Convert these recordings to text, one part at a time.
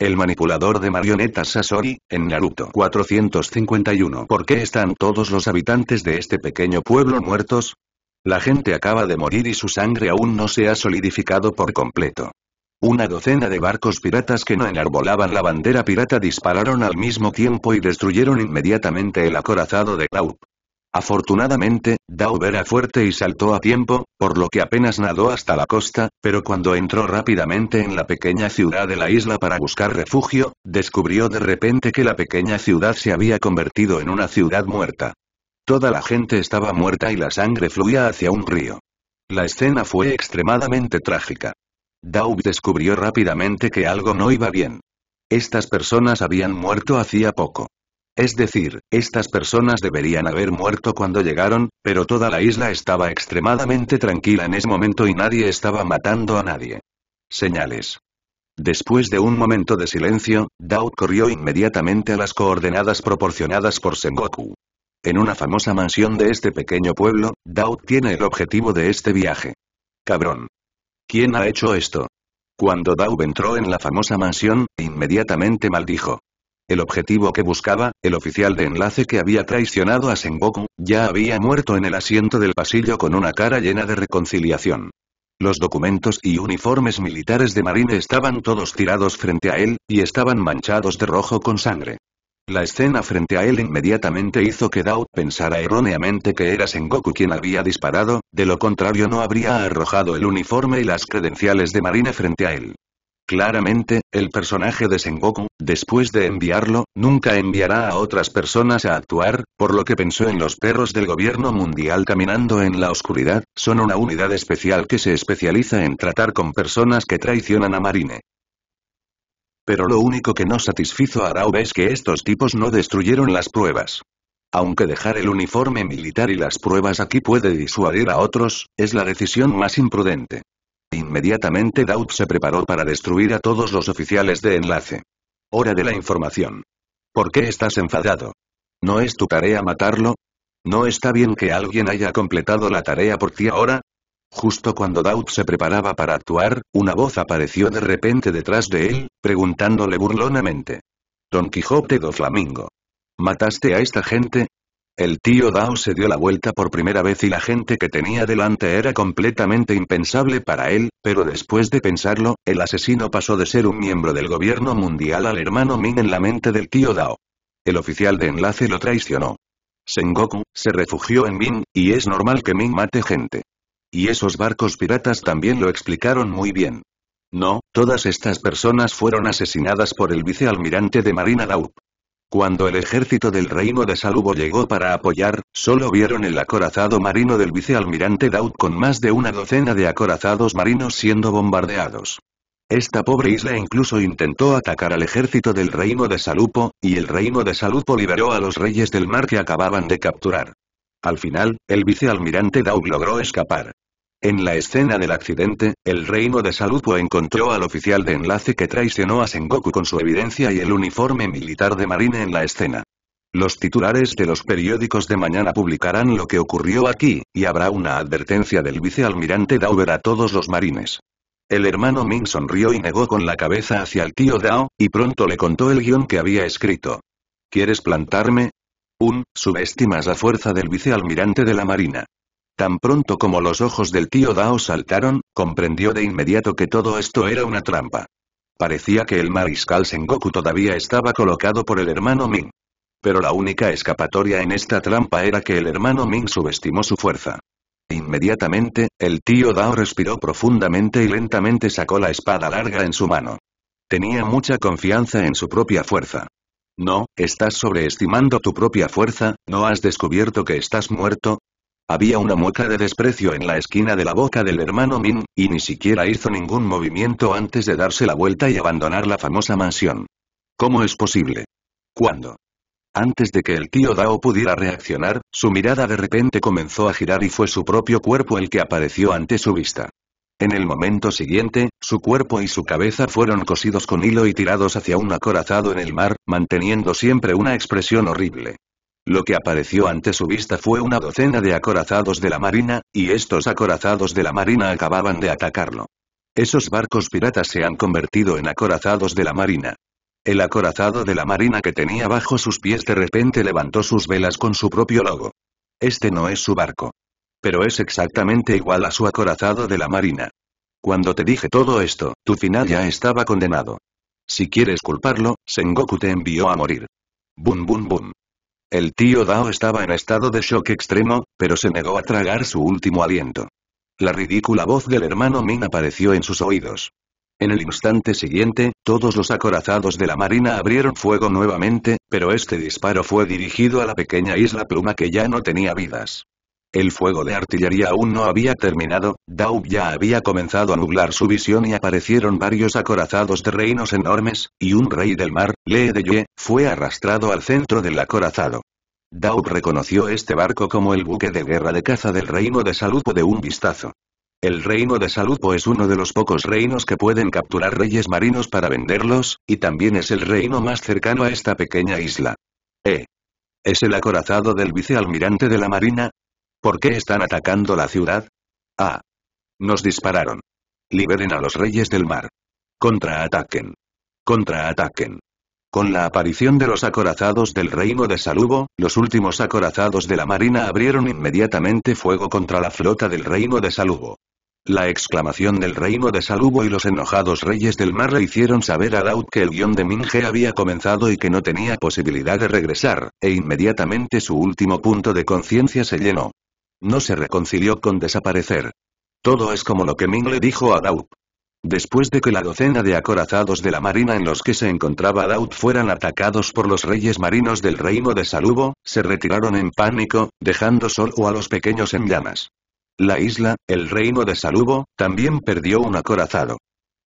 El manipulador de marionetas Sasori, en Naruto 451. ¿Por qué están todos los habitantes de este pequeño pueblo muertos? La gente acaba de morir y su sangre aún no se ha solidificado por completo. Una docena de barcos piratas que no enarbolaban la bandera pirata dispararon al mismo tiempo y destruyeron inmediatamente el acorazado de Klaup. Afortunadamente, Dao era fuerte y saltó a tiempo, por lo que apenas nadó hasta la costa, pero cuando entró rápidamente en la pequeña ciudad de la isla para buscar refugio, descubrió de repente que la pequeña ciudad se había convertido en una ciudad muerta. Toda la gente estaba muerta y la sangre fluía hacia un río. La escena fue extremadamente trágica. Dao descubrió rápidamente que algo no iba bien. Estas personas habían muerto hacía poco. Es decir, estas personas deberían haber muerto cuando llegaron, pero toda la isla estaba extremadamente tranquila en ese momento y nadie estaba matando a nadie. Señales. Después de un momento de silencio, Dao corrió inmediatamente a las coordenadas proporcionadas por Sengoku. En una famosa mansión de este pequeño pueblo, Dao tiene el objetivo de este viaje. Cabrón. ¿Quién ha hecho esto? Cuando Dao entró en la famosa mansión, inmediatamente maldijo. El objetivo que buscaba, el oficial de enlace que había traicionado a Sengoku, ya había muerto en el asiento del pasillo con una cara llena de reconciliación. Los documentos y uniformes militares de Marine estaban todos tirados frente a él, y estaban manchados de rojo con sangre. La escena frente a él inmediatamente hizo que Dao pensara erróneamente que era Sengoku quien había disparado, de lo contrario no habría arrojado el uniforme y las credenciales de Marine frente a él. Claramente, el personaje de Sengoku, después de enviarlo, nunca enviará a otras personas a actuar, por lo que pensó en los perros del gobierno mundial caminando en la oscuridad, son una unidad especial que se especializa en tratar con personas que traicionan a Marine. Pero lo único que no satisfizo a Rao es que estos tipos no destruyeron las pruebas. Aunque dejar el uniforme militar y las pruebas aquí puede disuadir a otros, es la decisión más imprudente. Inmediatamente Daud se preparó para destruir a todos los oficiales de enlace. Hora de la información. ¿Por qué estás enfadado? ¿No es tu tarea matarlo? ¿No está bien que alguien haya completado la tarea por ti ahora? Justo cuando Daud se preparaba para actuar, una voz apareció de repente detrás de él, preguntándole burlonamente. Don Quijote do Flamingo. ¿Mataste a esta gente? El tío Dao se dio la vuelta por primera vez y la gente que tenía delante era completamente impensable para él, pero después de pensarlo, el asesino pasó de ser un miembro del gobierno mundial al hermano Ming en la mente del tío Dao. El oficial de enlace lo traicionó. Sengoku, se refugió en Ming, y es normal que Ming mate gente. Y esos barcos piratas también lo explicaron muy bien. No, todas estas personas fueron asesinadas por el vicealmirante de Marina Laup. Cuando el ejército del reino de Salubo llegó para apoyar, solo vieron el acorazado marino del vicealmirante Daud con más de una docena de acorazados marinos siendo bombardeados. Esta pobre isla incluso intentó atacar al ejército del reino de Salupo, y el reino de Salupo liberó a los reyes del mar que acababan de capturar. Al final, el vicealmirante Daud logró escapar. En la escena del accidente, el reino de Salupo encontró al oficial de enlace que traicionó a Sengoku con su evidencia y el uniforme militar de marine en la escena. Los titulares de los periódicos de mañana publicarán lo que ocurrió aquí, y habrá una advertencia del vicealmirante Dauber a todos los marines. El hermano Ming sonrió y negó con la cabeza hacia el tío Dao, y pronto le contó el guion que había escrito. ¿Quieres plantarme? Un, subestimas la fuerza del vicealmirante de la marina. Tan pronto como los ojos del tío Dao saltaron, comprendió de inmediato que todo esto era una trampa. Parecía que el mariscal Sengoku todavía estaba colocado por el hermano Ming. Pero la única escapatoria en esta trampa era que el hermano Ming subestimó su fuerza. Inmediatamente, el tío Dao respiró profundamente y lentamente sacó la espada larga en su mano. Tenía mucha confianza en su propia fuerza. No, estás sobreestimando tu propia fuerza, ¿no has descubierto que estás muerto? Había una mueca de desprecio en la esquina de la boca del hermano Min, y ni siquiera hizo ningún movimiento antes de darse la vuelta y abandonar la famosa mansión. ¿Cómo es posible? ¿Cuándo? Antes de que el tío Dao pudiera reaccionar, su mirada de repente comenzó a girar y fue su propio cuerpo el que apareció ante su vista. En el momento siguiente, su cuerpo y su cabeza fueron cosidos con hilo y tirados hacia un acorazado en el mar, manteniendo siempre una expresión horrible. Lo que apareció ante su vista fue una docena de acorazados de la marina, y estos acorazados de la marina acababan de atacarlo. Esos barcos piratas se han convertido en acorazados de la marina. El acorazado de la marina que tenía bajo sus pies de repente levantó sus velas con su propio logo. Este no es su barco. Pero es exactamente igual a su acorazado de la marina. Cuando te dije todo esto, tu final ya estaba condenado. Si quieres culparlo, Sengoku te envió a morir. Bum bum bum. El tío Dao estaba en estado de shock extremo, pero se negó a tragar su último aliento. La ridícula voz del hermano Min apareció en sus oídos. En el instante siguiente, todos los acorazados de la marina abrieron fuego nuevamente, pero este disparo fue dirigido a la pequeña isla Pluma que ya no tenía vidas. El fuego de artillería aún no había terminado, Daub ya había comenzado a nublar su visión y aparecieron varios acorazados de reinos enormes, y un rey del mar, Lee de Yue, fue arrastrado al centro del acorazado. Daub reconoció este barco como el buque de guerra de caza del reino de Salupo de un vistazo. El reino de Salupo es uno de los pocos reinos que pueden capturar reyes marinos para venderlos, y también es el reino más cercano a esta pequeña isla. ¿Eh? ¿Es el acorazado del vicealmirante de la marina? ¿Por qué están atacando la ciudad? Ah. Nos dispararon. Liberen a los reyes del mar. Contraataquen. Contraataquen. Con la aparición de los acorazados del reino de Salubo, los últimos acorazados de la marina abrieron inmediatamente fuego contra la flota del reino de Salubo. La exclamación del reino de Salubo y los enojados reyes del mar le hicieron saber a Daud que el guion de Minge había comenzado y que no tenía posibilidad de regresar, e inmediatamente su último punto de conciencia se llenó. No se reconcilió con desaparecer. Todo es como lo que Ming le dijo a Daud. Después de que la docena de acorazados de la marina en los que se encontraba Daud fueran atacados por los reyes marinos del reino de Salubo, se retiraron en pánico, dejando solo a los pequeños en llamas. La isla, el reino de Salubo, también perdió un acorazado.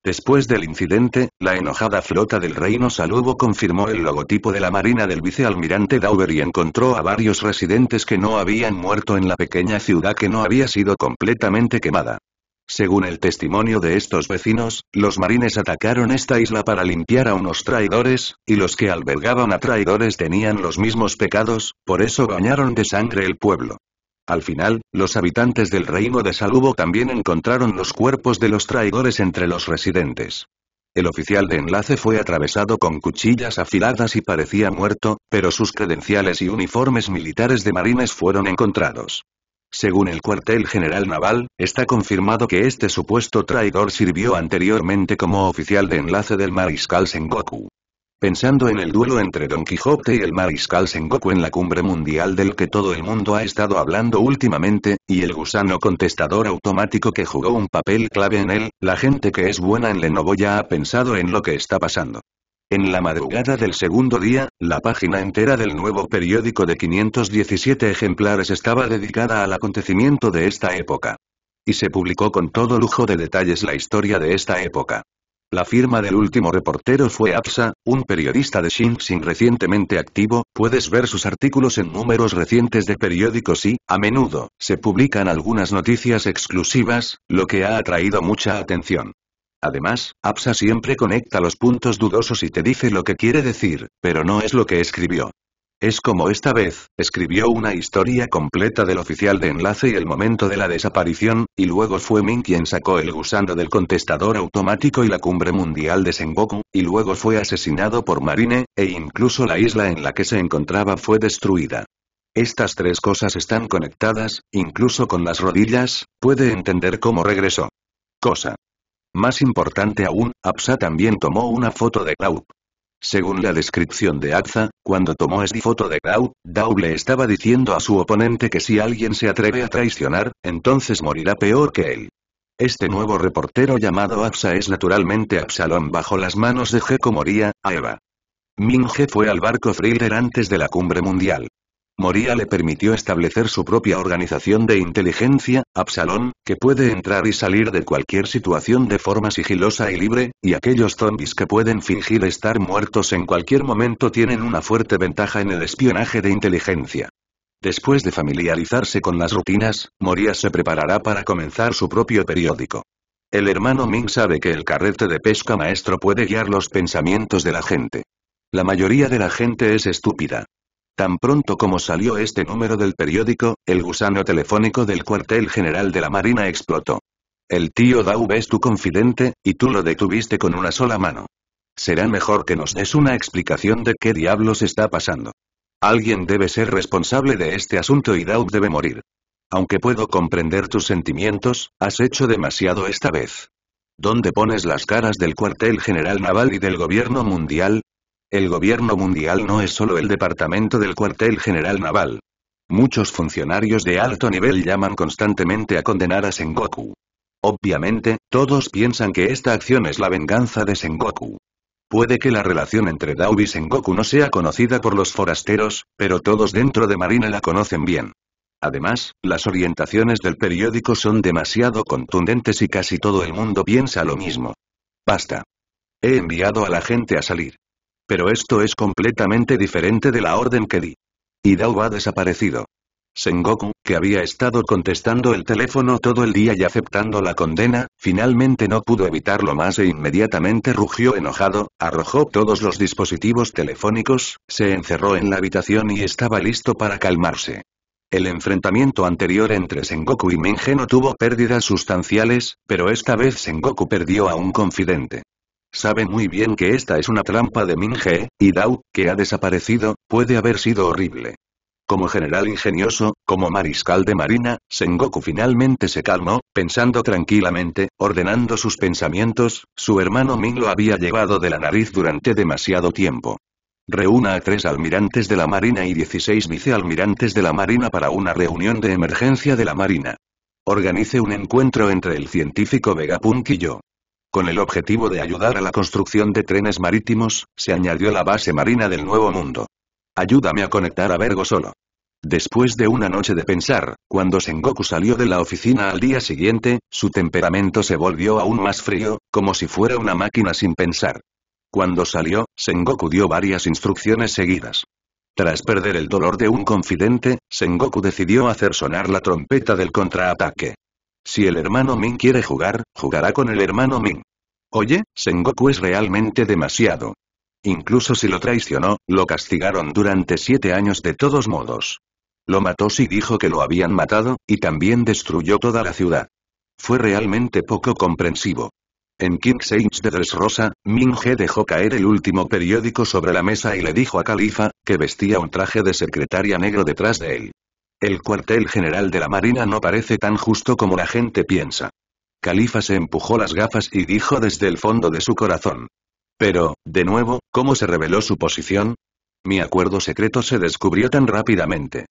Después del incidente, la enojada flota del reino Salubo confirmó el logotipo de la marina del vicealmirante Dauber y encontró a varios residentes que no habían muerto en la pequeña ciudad que no había sido completamente quemada. Según el testimonio de estos vecinos, los marines atacaron esta isla para limpiar a unos traidores, y los que albergaban a traidores tenían los mismos pecados, por eso bañaron de sangre el pueblo. Al final, los habitantes del reino de Salubo también encontraron los cuerpos de los traidores entre los residentes. El oficial de enlace fue atravesado con cuchillas afiladas y parecía muerto, pero sus credenciales y uniformes militares de marines fueron encontrados. Según el cuartel general naval, está confirmado que este supuesto traidor sirvió anteriormente como oficial de enlace del mariscal Sengoku. Pensando en el duelo entre Don Quijote y el mariscal Sengoku en la cumbre mundial del que todo el mundo ha estado hablando últimamente, y el gusano contestador automático que jugó un papel clave en él, la gente que es buena en Lenovo ya ha pensado en lo que está pasando. En la madrugada del segundo día, la página entera del nuevo periódico de 517 ejemplares estaba dedicada al acontecimiento de esta época. Y se publicó con todo lujo de detalles la historia de esta época. La firma del último reportero fue APSA, un periodista de Xinjiang recientemente activo, puedes ver sus artículos en números recientes de periódicos y, a menudo, se publican algunas noticias exclusivas, lo que ha atraído mucha atención. Además, APSA siempre conecta los puntos dudosos y te dice lo que quiere decir, pero no es lo que escribió. Es como esta vez, escribió una historia completa del oficial de enlace y el momento de la desaparición, y luego fue Min quien sacó el gusano del contestador automático y la cumbre mundial de Sengoku, y luego fue asesinado por Marine, e incluso la isla en la que se encontraba fue destruida. Estas tres cosas están conectadas, incluso con las rodillas, puede entender cómo regresó. Cosa. Más importante aún, Apsa también tomó una foto de Cloud. Según la descripción de Axa, cuando tomó esta foto de Daud, Daud le estaba diciendo a su oponente que si alguien se atreve a traicionar, entonces morirá peor que él. Este nuevo reportero llamado Axa es naturalmente Absalom bajo las manos de Geko Moría, a Eva. Minge fue al barco Thriller antes de la cumbre mundial. Moria le permitió establecer su propia organización de inteligencia, Absalón, que puede entrar y salir de cualquier situación de forma sigilosa y libre, y aquellos zombies que pueden fingir estar muertos en cualquier momento tienen una fuerte ventaja en el espionaje de inteligencia. Después de familiarizarse con las rutinas, Moria se preparará para comenzar su propio periódico. El hermano Ming sabe que el carrete de pesca maestro puede guiar los pensamientos de la gente. La mayoría de la gente es estúpida. Tan pronto como salió este número del periódico, el gusano telefónico del cuartel general de la Marina explotó. El tío Dau es tu confidente, y tú lo detuviste con una sola mano. Será mejor que nos des una explicación de qué diablos está pasando. Alguien debe ser responsable de este asunto y Daub debe morir. Aunque puedo comprender tus sentimientos, has hecho demasiado esta vez. ¿Dónde pones las caras del cuartel general naval y del gobierno mundial? El gobierno mundial no es solo el departamento del cuartel general naval. Muchos funcionarios de alto nivel llaman constantemente a condenar a Sengoku. Obviamente, todos piensan que esta acción es la venganza de Sengoku. Puede que la relación entre Dao y Sengoku no sea conocida por los forasteros, pero todos dentro de Marina la conocen bien. Además, las orientaciones del periódico son demasiado contundentes y casi todo el mundo piensa lo mismo. Basta. He enviado a la gente a salir. Pero esto es completamente diferente de la orden que di. Y Dao ha desaparecido. Sengoku, que había estado contestando el teléfono todo el día y aceptando la condena, finalmente no pudo evitarlo más e inmediatamente rugió enojado, arrojó todos los dispositivos telefónicos, se encerró en la habitación y estaba listo para calmarse. El enfrentamiento anterior entre Sengoku y Minge no tuvo pérdidas sustanciales, pero esta vez Sengoku perdió a un confidente. Sabe muy bien que esta es una trampa de Minge, y Dao, que ha desaparecido, puede haber sido horrible. Como general ingenioso, como mariscal de marina, Sengoku finalmente se calmó, pensando tranquilamente, ordenando sus pensamientos, su hermano Min lo había llevado de la nariz durante demasiado tiempo. Reúna a tres almirantes de la Marina y 16 vicealmirantes de la Marina para una reunión de emergencia de la Marina. Organice un encuentro entre el científico Vegapunk y yo. Con el objetivo de ayudar a la construcción de trenes marítimos, se añadió la base marina del Nuevo Mundo. Ayúdame a conectar a Vergo solo. Después de una noche de pensar, cuando Sengoku salió de la oficina al día siguiente, su temperamento se volvió aún más frío, como si fuera una máquina sin pensar. Cuando salió, Sengoku dio varias instrucciones seguidas. Tras perder el dolor de un confidente, Sengoku decidió hacer sonar la trompeta del contraataque. Si el hermano Min quiere jugar, jugará con el hermano Min. Oye, Sengoku es realmente demasiado. Incluso si lo traicionó, lo castigaron durante siete años de todos modos. Lo mató si dijo que lo habían matado, y también destruyó toda la ciudad. Fue realmente poco comprensivo. En King's Age de Dressrosa, Ming-he dejó caer el último periódico sobre la mesa y le dijo a Califa, que vestía un traje de secretaria negro detrás de él. El cuartel general de la Marina no parece tan justo como la gente piensa. Califa se empujó las gafas y dijo desde el fondo de su corazón. Pero, de nuevo, ¿cómo se reveló su posición? Mi acuerdo secreto se descubrió tan rápidamente.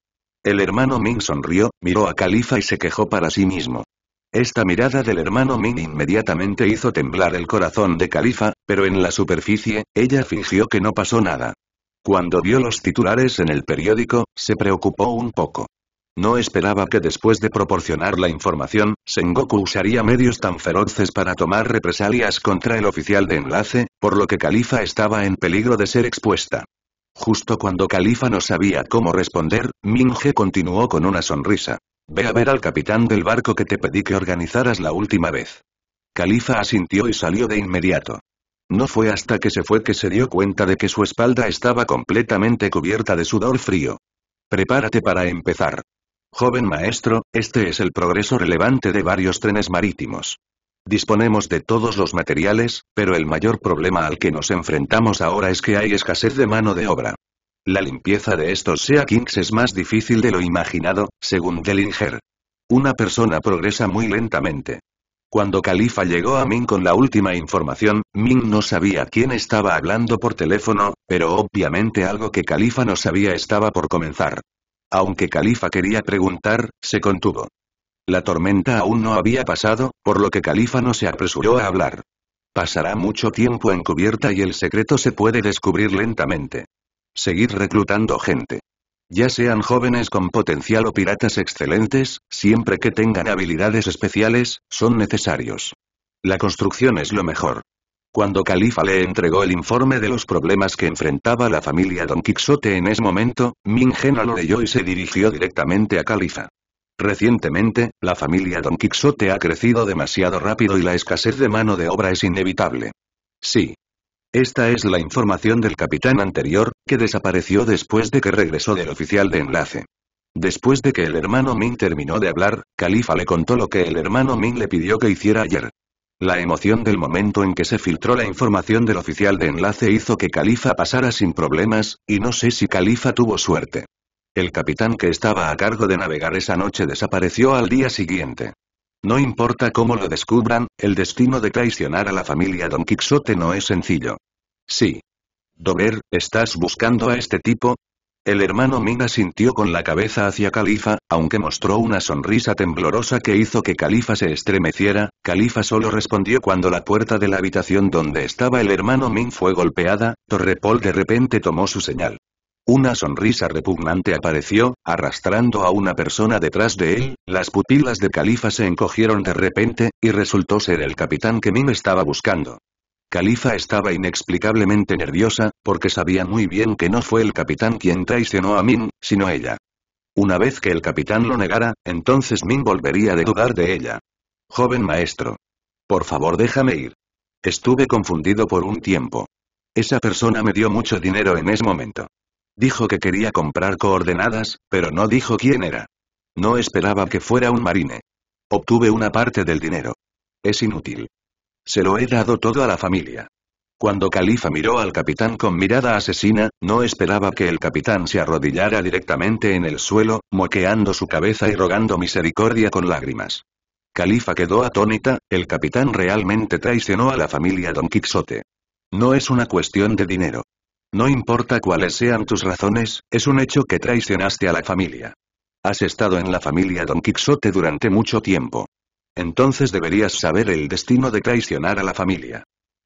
El hermano Ming sonrió, miró a Califa y se quejó para sí mismo. Esta mirada del hermano Min inmediatamente hizo temblar el corazón de Califa, pero en la superficie, ella fingió que no pasó nada. Cuando vio los titulares en el periódico, se preocupó un poco. No esperaba que después de proporcionar la información, Sengoku usaría medios tan feroces para tomar represalias contra el oficial de enlace, por lo que Califa estaba en peligro de ser expuesta. Justo cuando Califa no sabía cómo responder, Minge continuó con una sonrisa. Ve a ver al capitán del barco que te pedí que organizaras la última vez. Califa asintió y salió de inmediato. No fue hasta que se fue que se dio cuenta de que su espalda estaba completamente cubierta de sudor frío. Prepárate para empezar. Joven maestro, este es el progreso relevante de varios trenes marítimos. Disponemos de todos los materiales, pero el mayor problema al que nos enfrentamos ahora es que hay escasez de mano de obra. La limpieza de estos Sea Kings es más difícil de lo imaginado, según Dellinger. Una persona progresa muy lentamente. Cuando Califa llegó a Min con la última información, Min no sabía quién estaba hablando por teléfono, pero obviamente algo que Califa no sabía estaba por comenzar. Aunque Califa quería preguntar, se contuvo. La tormenta aún no había pasado, por lo que Califa no se apresuró a hablar. Pasará mucho tiempo encubierta y el secreto se puede descubrir lentamente. Seguir reclutando gente. Ya sean jóvenes con potencial o piratas excelentes, siempre que tengan habilidades especiales, son necesarios. La construcción es lo mejor. Cuando Califa le entregó el informe de los problemas que enfrentaba la familia Don Quixote en ese momento, Ming no lo leyó y se dirigió directamente a Califa. Recientemente, la familia Don Quixote ha crecido demasiado rápido y la escasez de mano de obra es inevitable. Sí, esta es la información del capitán anterior, que desapareció después de que regresó del oficial de enlace. Después de que el hermano Ming terminó de hablar, Califa le contó lo que el hermano Ming le pidió que hiciera ayer. La emoción del momento en que se filtró la información del oficial de enlace hizo que Califa pasara sin problemas, y no sé si Califa tuvo suerte. El capitán que estaba a cargo de navegar esa noche desapareció al día siguiente. No importa cómo lo descubran, el destino de traicionar a la familia Don Quixote no es sencillo. Sí. Dover, ¿estás buscando a este tipo? El hermano Mina sintió con la cabeza hacia Califa, aunque mostró una sonrisa temblorosa que hizo que Califa se estremeciera, Califa solo respondió cuando la puerta de la habitación donde estaba el hermano Min fue golpeada, Torrepol de repente tomó su señal. Una sonrisa repugnante apareció, arrastrando a una persona detrás de él, las pupilas de Califa se encogieron de repente, y resultó ser el capitán que Min estaba buscando. Califa estaba inexplicablemente nerviosa, porque sabía muy bien que no fue el capitán quien traicionó a Min, sino ella. Una vez que el capitán lo negara, entonces Min volvería a dudar de ella. Joven maestro. Por favor déjame ir. Estuve confundido por un tiempo. Esa persona me dio mucho dinero en ese momento. Dijo que quería comprar coordenadas, pero no dijo quién era. No esperaba que fuera un marine. Obtuve una parte del dinero. Es inútil. Se lo he dado todo a la familia. Cuando Califa miró al capitán con mirada asesina, no esperaba que el capitán se arrodillara directamente en el suelo, moqueando su cabeza y rogando misericordia con lágrimas. Califa quedó atónita, el capitán realmente traicionó a la familia Don Quixote. No es una cuestión de dinero. No importa cuáles sean tus razones, es un hecho que traicionaste a la familia. Has estado en la familia Don Quixote durante mucho tiempo. Entonces deberías saber el destino de traicionar a la familia.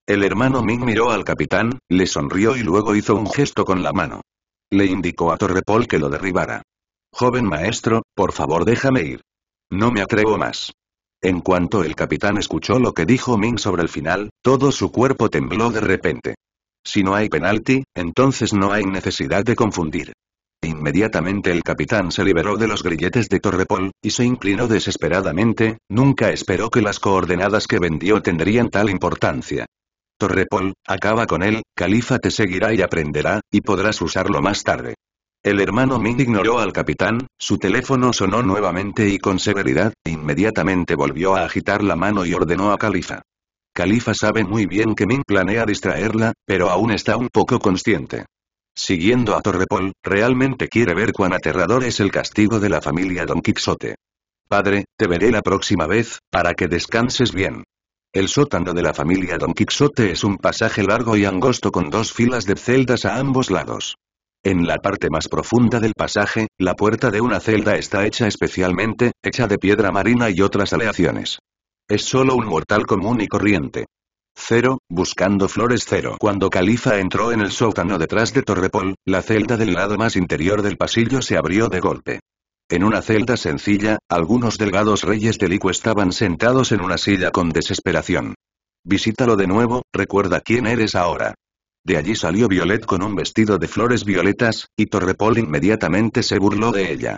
El hermano Ming miró al capitán, le sonrió y luego hizo un gesto con la mano. Le indicó a Torrepol que lo derribara. Joven maestro, por favor déjame ir. No me atrevo más. En cuanto el capitán escuchó lo que dijo Ming sobre el final, todo su cuerpo tembló de repente. Si no hay penalti, entonces no hay necesidad de confundir. Inmediatamente el capitán se liberó de los grilletes de Torrepol, y se inclinó desesperadamente, nunca esperó que las coordenadas que vendió tendrían tal importancia. Torrepol, acaba con él, Califa te seguirá y aprenderá, y podrás usarlo más tarde. El hermano Ming ignoró al capitán, su teléfono sonó nuevamente y con severidad, inmediatamente volvió a agitar la mano y ordenó a Califa. Califa sabe muy bien que Ming planea distraerla, pero aún está un poco consciente. Siguiendo a Torrepol, realmente quiere ver cuán aterrador es el castigo de la familia Don Quixote. Padre, te veré la próxima vez, para que descanses bien. El sótano de la familia Don Quixote es un pasaje largo y angosto con dos filas de celdas a ambos lados. En la parte más profunda del pasaje, la puerta de una celda está hecha especialmente, hecha de piedra marina y otras aleaciones. Es solo un mortal común y corriente. Cero, buscando flores cero. Cuando Califa entró en el sótano detrás de Torrepol, la celda del lado más interior del pasillo se abrió de golpe. En una celda sencilla, algunos delgados reyes del Ico estaban sentados en una silla con desesperación. Visítalo de nuevo, recuerda quién eres ahora. De allí salió Violet con un vestido de flores violetas, y Torrepol inmediatamente se burló de ella.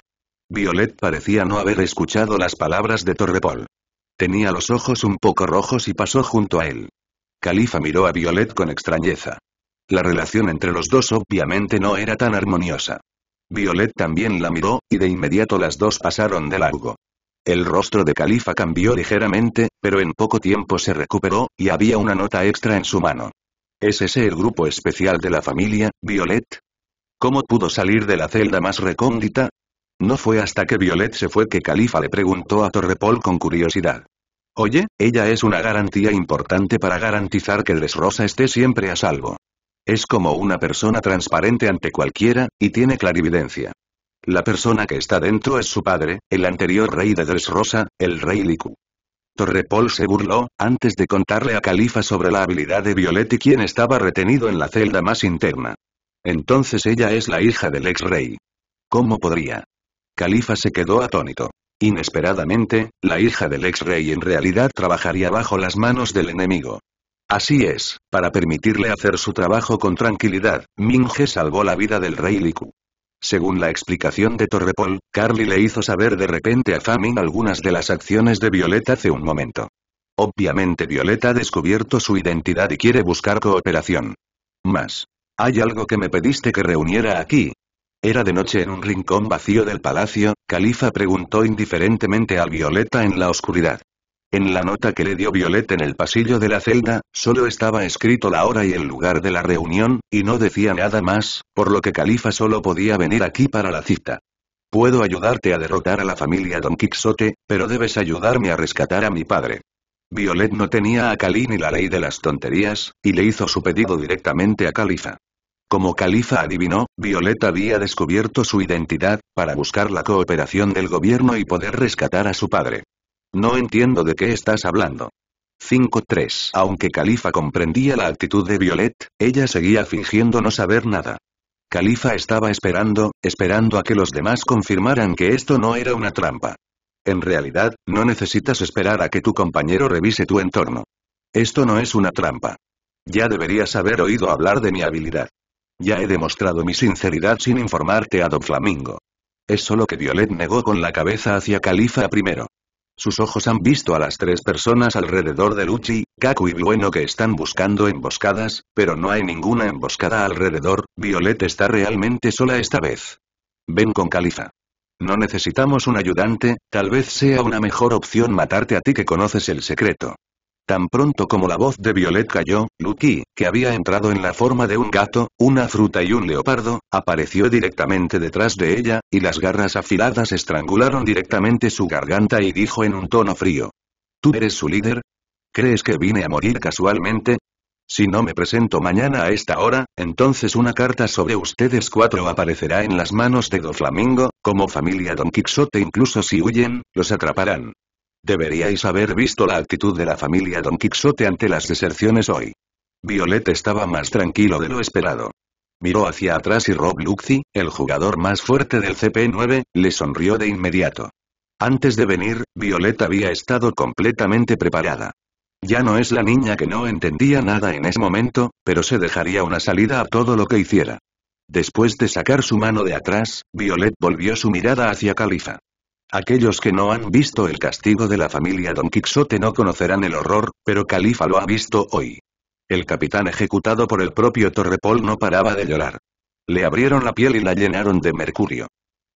Violet parecía no haber escuchado las palabras de Torrepol. Tenía los ojos un poco rojos y pasó junto a él. Califa miró a Violet con extrañeza. La relación entre los dos obviamente no era tan armoniosa. Violet también la miró, y de inmediato las dos pasaron de largo. El rostro de Califa cambió ligeramente, pero en poco tiempo se recuperó, y había una nota extra en su mano. ¿Es ese el grupo especial de la familia, Violet? ¿Cómo pudo salir de la celda más recóndita? No fue hasta que Violet se fue que Califa le preguntó a Torrepol con curiosidad. Oye, ella es una garantía importante para garantizar que Dressrosa esté siempre a salvo. Es como una persona transparente ante cualquiera, y tiene clarividencia. La persona que está dentro es su padre, el anterior rey de Dressrosa, el rey Liku. Torrepol se burló, antes de contarle a Califa sobre la habilidad de Violet y quien estaba retenido en la celda más interna. Entonces ella es la hija del ex rey. ¿Cómo podría? Califa se quedó atónito. Inesperadamente, la hija del ex rey en realidad trabajaría bajo las manos del enemigo. Así es, para permitirle hacer su trabajo con tranquilidad, Minge salvó la vida del rey Liku. Según la explicación de Torrepol, Carly le hizo saber de repente a Famin algunas de las acciones de Violeta hace un momento. Obviamente Violeta ha descubierto su identidad y quiere buscar cooperación. Más. Hay algo que me pediste que reuniera aquí, era de noche en un rincón vacío del palacio, Califa preguntó indiferentemente al Violeta en la oscuridad. En la nota que le dio Violet en el pasillo de la celda, solo estaba escrito la hora y el lugar de la reunión, y no decía nada más, por lo que Califa solo podía venir aquí para la cita. Puedo ayudarte a derrotar a la familia Don Quixote, pero debes ayudarme a rescatar a mi padre. Violet no tenía a Cali ni la ley de las tonterías, y le hizo su pedido directamente a Califa. Como Califa adivinó, Violet había descubierto su identidad, para buscar la cooperación del gobierno y poder rescatar a su padre. No entiendo de qué estás hablando. 5-3 Aunque Califa comprendía la actitud de Violet, ella seguía fingiendo no saber nada. Califa estaba esperando, esperando a que los demás confirmaran que esto no era una trampa. En realidad, no necesitas esperar a que tu compañero revise tu entorno. Esto no es una trampa. Ya deberías haber oído hablar de mi habilidad. Ya he demostrado mi sinceridad sin informarte a Don Flamingo. Es solo que Violet negó con la cabeza hacia Califa primero. Sus ojos han visto a las tres personas alrededor de Luchi, Kaku y Bueno que están buscando emboscadas, pero no hay ninguna emboscada alrededor, Violet está realmente sola esta vez. Ven con Califa. No necesitamos un ayudante, tal vez sea una mejor opción matarte a ti que conoces el secreto. Tan pronto como la voz de Violet cayó, Lucky, que había entrado en la forma de un gato, una fruta y un leopardo, apareció directamente detrás de ella, y las garras afiladas estrangularon directamente su garganta y dijo en un tono frío. ¿Tú eres su líder? ¿Crees que vine a morir casualmente? Si no me presento mañana a esta hora, entonces una carta sobre ustedes cuatro aparecerá en las manos de Flamingo, como familia Don Quixote incluso si huyen, los atraparán. Deberíais haber visto la actitud de la familia Don Quixote ante las deserciones hoy. Violet estaba más tranquilo de lo esperado. Miró hacia atrás y Rob Luxy, el jugador más fuerte del CP9, le sonrió de inmediato. Antes de venir, Violet había estado completamente preparada. Ya no es la niña que no entendía nada en ese momento, pero se dejaría una salida a todo lo que hiciera. Después de sacar su mano de atrás, Violet volvió su mirada hacia Califa. Aquellos que no han visto el castigo de la familia Don Quixote no conocerán el horror, pero Califa lo ha visto hoy. El capitán ejecutado por el propio Torrepol no paraba de llorar. Le abrieron la piel y la llenaron de mercurio.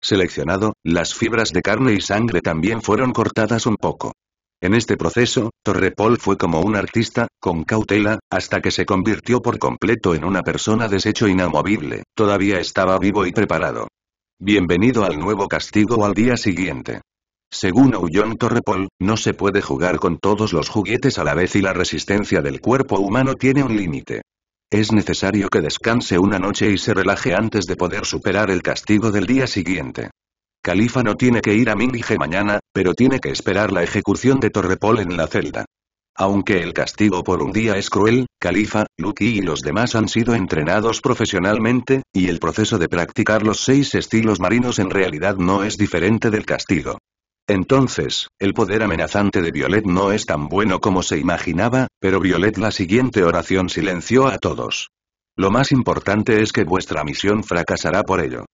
Seleccionado, las fibras de carne y sangre también fueron cortadas un poco. En este proceso, Torrepol fue como un artista, con cautela, hasta que se convirtió por completo en una persona deshecho inamovible, todavía estaba vivo y preparado. Bienvenido al nuevo castigo al día siguiente. Según Aullón Torrepol, no se puede jugar con todos los juguetes a la vez y la resistencia del cuerpo humano tiene un límite. Es necesario que descanse una noche y se relaje antes de poder superar el castigo del día siguiente. Califa no tiene que ir a Minige mañana, pero tiene que esperar la ejecución de Torrepol en la celda. Aunque el castigo por un día es cruel, Califa, Lucky y los demás han sido entrenados profesionalmente, y el proceso de practicar los seis estilos marinos en realidad no es diferente del castigo. Entonces, el poder amenazante de Violet no es tan bueno como se imaginaba, pero Violet la siguiente oración silenció a todos. Lo más importante es que vuestra misión fracasará por ello.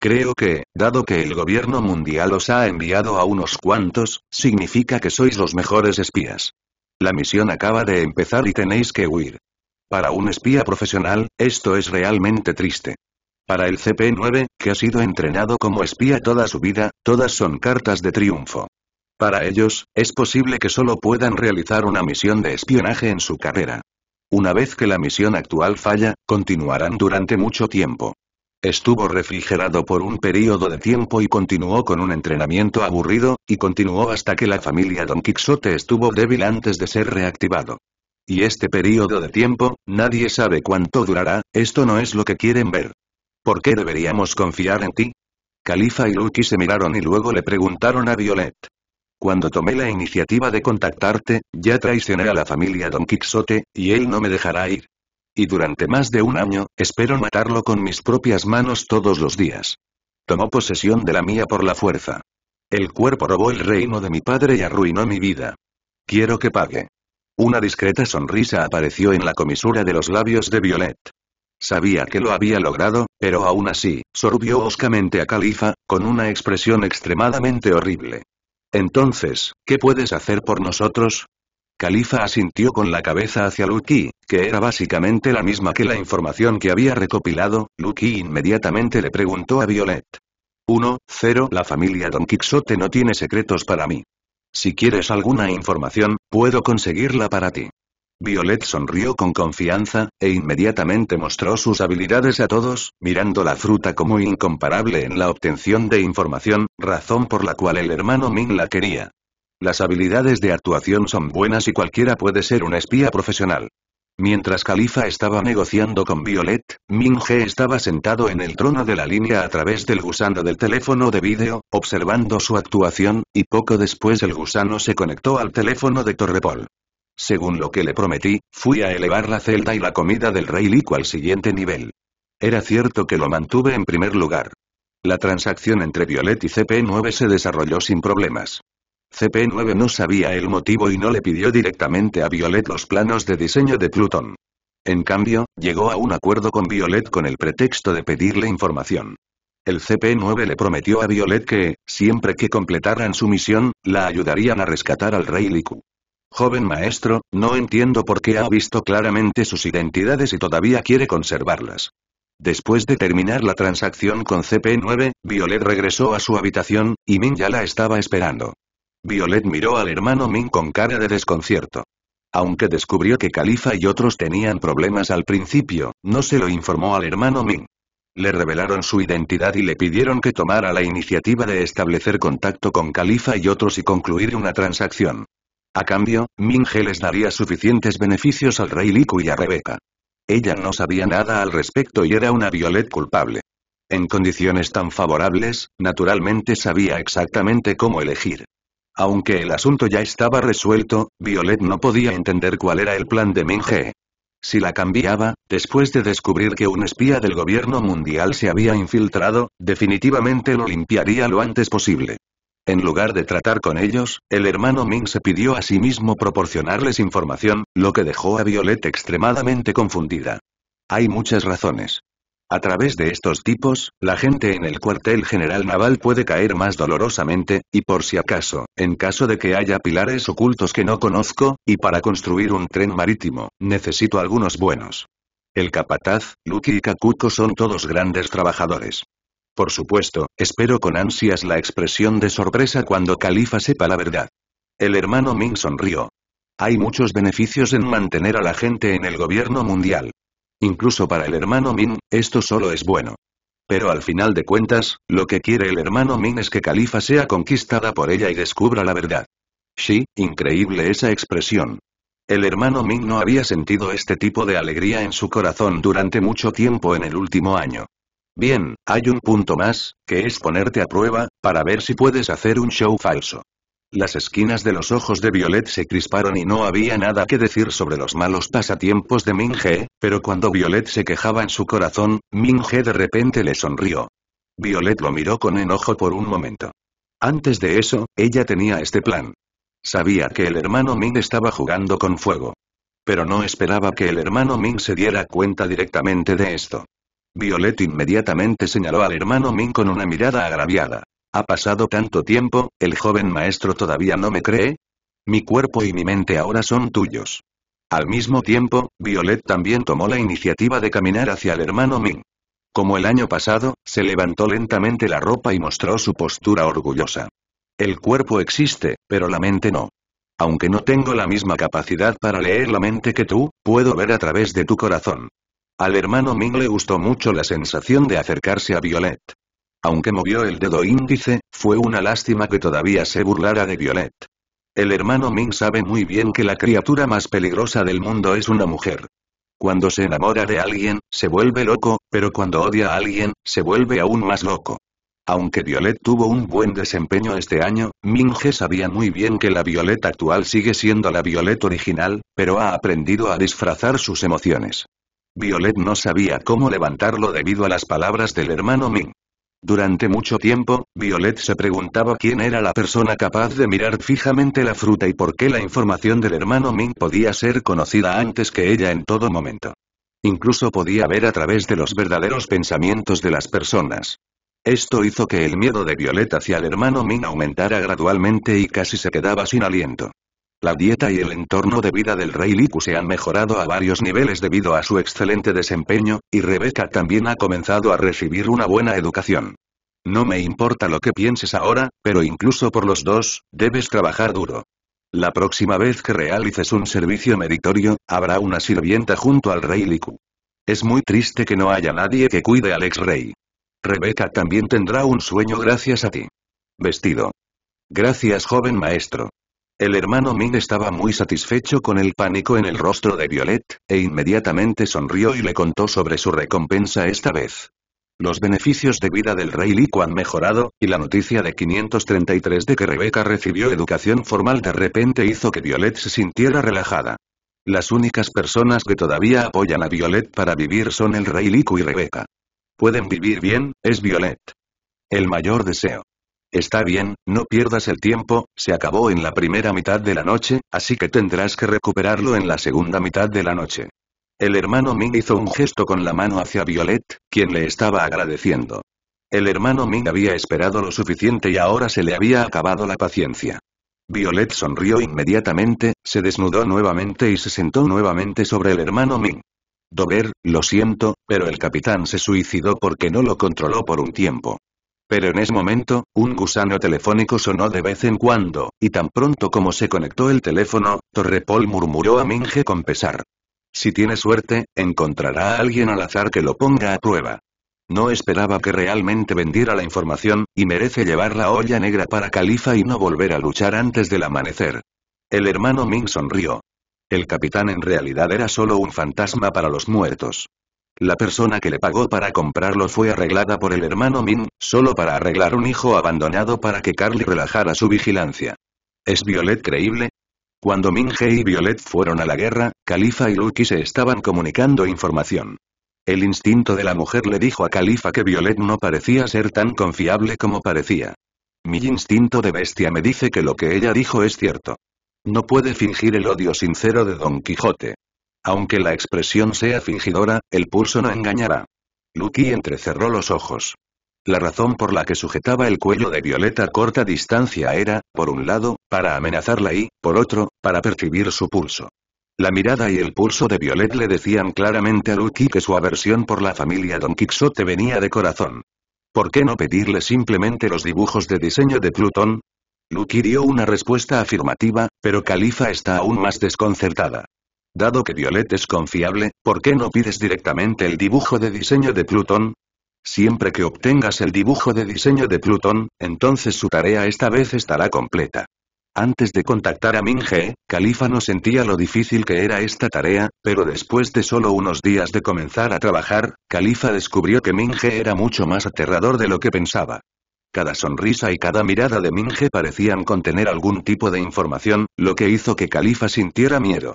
Creo que, dado que el gobierno mundial os ha enviado a unos cuantos, significa que sois los mejores espías. La misión acaba de empezar y tenéis que huir. Para un espía profesional, esto es realmente triste. Para el CP9, que ha sido entrenado como espía toda su vida, todas son cartas de triunfo. Para ellos, es posible que solo puedan realizar una misión de espionaje en su carrera. Una vez que la misión actual falla, continuarán durante mucho tiempo. Estuvo refrigerado por un período de tiempo y continuó con un entrenamiento aburrido, y continuó hasta que la familia Don Quixote estuvo débil antes de ser reactivado. Y este período de tiempo, nadie sabe cuánto durará, esto no es lo que quieren ver. ¿Por qué deberíamos confiar en ti? Califa y Lucky se miraron y luego le preguntaron a Violet. Cuando tomé la iniciativa de contactarte, ya traicioné a la familia Don Quixote, y él no me dejará ir. Y durante más de un año, espero matarlo con mis propias manos todos los días. Tomó posesión de la mía por la fuerza. El cuerpo robó el reino de mi padre y arruinó mi vida. Quiero que pague. Una discreta sonrisa apareció en la comisura de los labios de Violet. Sabía que lo había logrado, pero aún así, sorbió hoscamente a Califa, con una expresión extremadamente horrible. Entonces, ¿qué puedes hacer por nosotros? Califa asintió con la cabeza hacia Lucky, que era básicamente la misma que la información que había recopilado, Lucky inmediatamente le preguntó a Violet. 1, 0 La familia Don Quixote no tiene secretos para mí. Si quieres alguna información, puedo conseguirla para ti. Violet sonrió con confianza, e inmediatamente mostró sus habilidades a todos, mirando la fruta como incomparable en la obtención de información, razón por la cual el hermano Ming la quería. Las habilidades de actuación son buenas y cualquiera puede ser un espía profesional. Mientras Califa estaba negociando con Violet, Ming He estaba sentado en el trono de la línea a través del gusano del teléfono de vídeo, observando su actuación, y poco después el gusano se conectó al teléfono de Torrepol. Según lo que le prometí, fui a elevar la celda y la comida del rey Lico al siguiente nivel. Era cierto que lo mantuve en primer lugar. La transacción entre Violet y CP9 se desarrolló sin problemas. CP9 no sabía el motivo y no le pidió directamente a Violet los planos de diseño de Plutón. En cambio, llegó a un acuerdo con Violet con el pretexto de pedirle información. El CP9 le prometió a Violet que, siempre que completaran su misión, la ayudarían a rescatar al rey Liku. Joven maestro, no entiendo por qué ha visto claramente sus identidades y todavía quiere conservarlas. Después de terminar la transacción con CP9, Violet regresó a su habitación, y Min ya la estaba esperando. Violet miró al hermano Min con cara de desconcierto. Aunque descubrió que Califa y otros tenían problemas al principio, no se lo informó al hermano Min. Le revelaron su identidad y le pidieron que tomara la iniciativa de establecer contacto con Califa y otros y concluir una transacción. A cambio, He les daría suficientes beneficios al rey Liku y a Rebeca. Ella no sabía nada al respecto y era una Violet culpable. En condiciones tan favorables, naturalmente sabía exactamente cómo elegir. Aunque el asunto ya estaba resuelto, Violet no podía entender cuál era el plan de Minge. Si la cambiaba, después de descubrir que un espía del gobierno mundial se había infiltrado, definitivamente lo limpiaría lo antes posible. En lugar de tratar con ellos, el hermano Ming se pidió a sí mismo proporcionarles información, lo que dejó a Violet extremadamente confundida. Hay muchas razones. A través de estos tipos, la gente en el cuartel general naval puede caer más dolorosamente, y por si acaso, en caso de que haya pilares ocultos que no conozco, y para construir un tren marítimo, necesito algunos buenos. El capataz, Lucky y Kakuko son todos grandes trabajadores. Por supuesto, espero con ansias la expresión de sorpresa cuando Califa sepa la verdad. El hermano Ming sonrió. Hay muchos beneficios en mantener a la gente en el gobierno mundial. Incluso para el hermano Min, esto solo es bueno. Pero al final de cuentas, lo que quiere el hermano Min es que Califa sea conquistada por ella y descubra la verdad. Sí, increíble esa expresión. El hermano Min no había sentido este tipo de alegría en su corazón durante mucho tiempo en el último año. Bien, hay un punto más, que es ponerte a prueba, para ver si puedes hacer un show falso. Las esquinas de los ojos de Violet se crisparon y no había nada que decir sobre los malos pasatiempos de Ming-He, pero cuando Violet se quejaba en su corazón, Ming-He de repente le sonrió. Violet lo miró con enojo por un momento. Antes de eso, ella tenía este plan. Sabía que el hermano Ming estaba jugando con fuego. Pero no esperaba que el hermano Ming se diera cuenta directamente de esto. Violet inmediatamente señaló al hermano Ming con una mirada agraviada. Ha pasado tanto tiempo, ¿el joven maestro todavía no me cree? Mi cuerpo y mi mente ahora son tuyos. Al mismo tiempo, Violet también tomó la iniciativa de caminar hacia el hermano Ming. Como el año pasado, se levantó lentamente la ropa y mostró su postura orgullosa. El cuerpo existe, pero la mente no. Aunque no tengo la misma capacidad para leer la mente que tú, puedo ver a través de tu corazón. Al hermano Ming le gustó mucho la sensación de acercarse a Violet. Aunque movió el dedo índice, fue una lástima que todavía se burlara de Violet. El hermano Ming sabe muy bien que la criatura más peligrosa del mundo es una mujer. Cuando se enamora de alguien, se vuelve loco, pero cuando odia a alguien, se vuelve aún más loco. Aunque Violet tuvo un buen desempeño este año, Ming-He sabía muy bien que la Violet actual sigue siendo la Violet original, pero ha aprendido a disfrazar sus emociones. Violet no sabía cómo levantarlo debido a las palabras del hermano Ming. Durante mucho tiempo, Violet se preguntaba quién era la persona capaz de mirar fijamente la fruta y por qué la información del hermano Ming podía ser conocida antes que ella en todo momento. Incluso podía ver a través de los verdaderos pensamientos de las personas. Esto hizo que el miedo de Violet hacia el hermano Ming aumentara gradualmente y casi se quedaba sin aliento. La dieta y el entorno de vida del rey Liku se han mejorado a varios niveles debido a su excelente desempeño, y Rebecca también ha comenzado a recibir una buena educación. No me importa lo que pienses ahora, pero incluso por los dos, debes trabajar duro. La próxima vez que realices un servicio meritorio, habrá una sirvienta junto al rey Liku. Es muy triste que no haya nadie que cuide al ex rey. Rebeca también tendrá un sueño gracias a ti. Vestido. Gracias joven maestro. El hermano Min estaba muy satisfecho con el pánico en el rostro de Violet, e inmediatamente sonrió y le contó sobre su recompensa esta vez. Los beneficios de vida del rey Liku han mejorado, y la noticia de 533 de que Rebeca recibió educación formal de repente hizo que Violet se sintiera relajada. Las únicas personas que todavía apoyan a Violet para vivir son el rey Liku y Rebeca. Pueden vivir bien, es Violet. El mayor deseo. Está bien, no pierdas el tiempo, se acabó en la primera mitad de la noche, así que tendrás que recuperarlo en la segunda mitad de la noche. El hermano Ming hizo un gesto con la mano hacia Violet, quien le estaba agradeciendo. El hermano Ming había esperado lo suficiente y ahora se le había acabado la paciencia. Violet sonrió inmediatamente, se desnudó nuevamente y se sentó nuevamente sobre el hermano Ming. Dover, lo siento, pero el capitán se suicidó porque no lo controló por un tiempo. Pero en ese momento, un gusano telefónico sonó de vez en cuando, y tan pronto como se conectó el teléfono, Torrepol murmuró a Minge con pesar. Si tiene suerte, encontrará a alguien al azar que lo ponga a prueba. No esperaba que realmente vendiera la información, y merece llevar la olla negra para Califa y no volver a luchar antes del amanecer. El hermano Ming sonrió. El capitán en realidad era solo un fantasma para los muertos. La persona que le pagó para comprarlo fue arreglada por el hermano Min, solo para arreglar un hijo abandonado para que Carly relajara su vigilancia. ¿Es Violet creíble? Cuando Minge y Violet fueron a la guerra, Califa y Lucky se estaban comunicando información. El instinto de la mujer le dijo a Califa que Violet no parecía ser tan confiable como parecía. Mi instinto de bestia me dice que lo que ella dijo es cierto. No puede fingir el odio sincero de Don Quijote. Aunque la expresión sea fingidora, el pulso no engañará. Lucky entrecerró los ojos. La razón por la que sujetaba el cuello de Violeta a corta distancia era, por un lado, para amenazarla y, por otro, para percibir su pulso. La mirada y el pulso de Violet le decían claramente a Lucky que su aversión por la familia Don Quixote venía de corazón. ¿Por qué no pedirle simplemente los dibujos de diseño de Plutón? Lucky dio una respuesta afirmativa, pero Califa está aún más desconcertada. Dado que Violet es confiable, ¿por qué no pides directamente el dibujo de diseño de Plutón? Siempre que obtengas el dibujo de diseño de Plutón, entonces su tarea esta vez estará completa. Antes de contactar a Minge, Califa no sentía lo difícil que era esta tarea, pero después de solo unos días de comenzar a trabajar, Califa descubrió que Minge era mucho más aterrador de lo que pensaba. Cada sonrisa y cada mirada de Minge parecían contener algún tipo de información, lo que hizo que Califa sintiera miedo.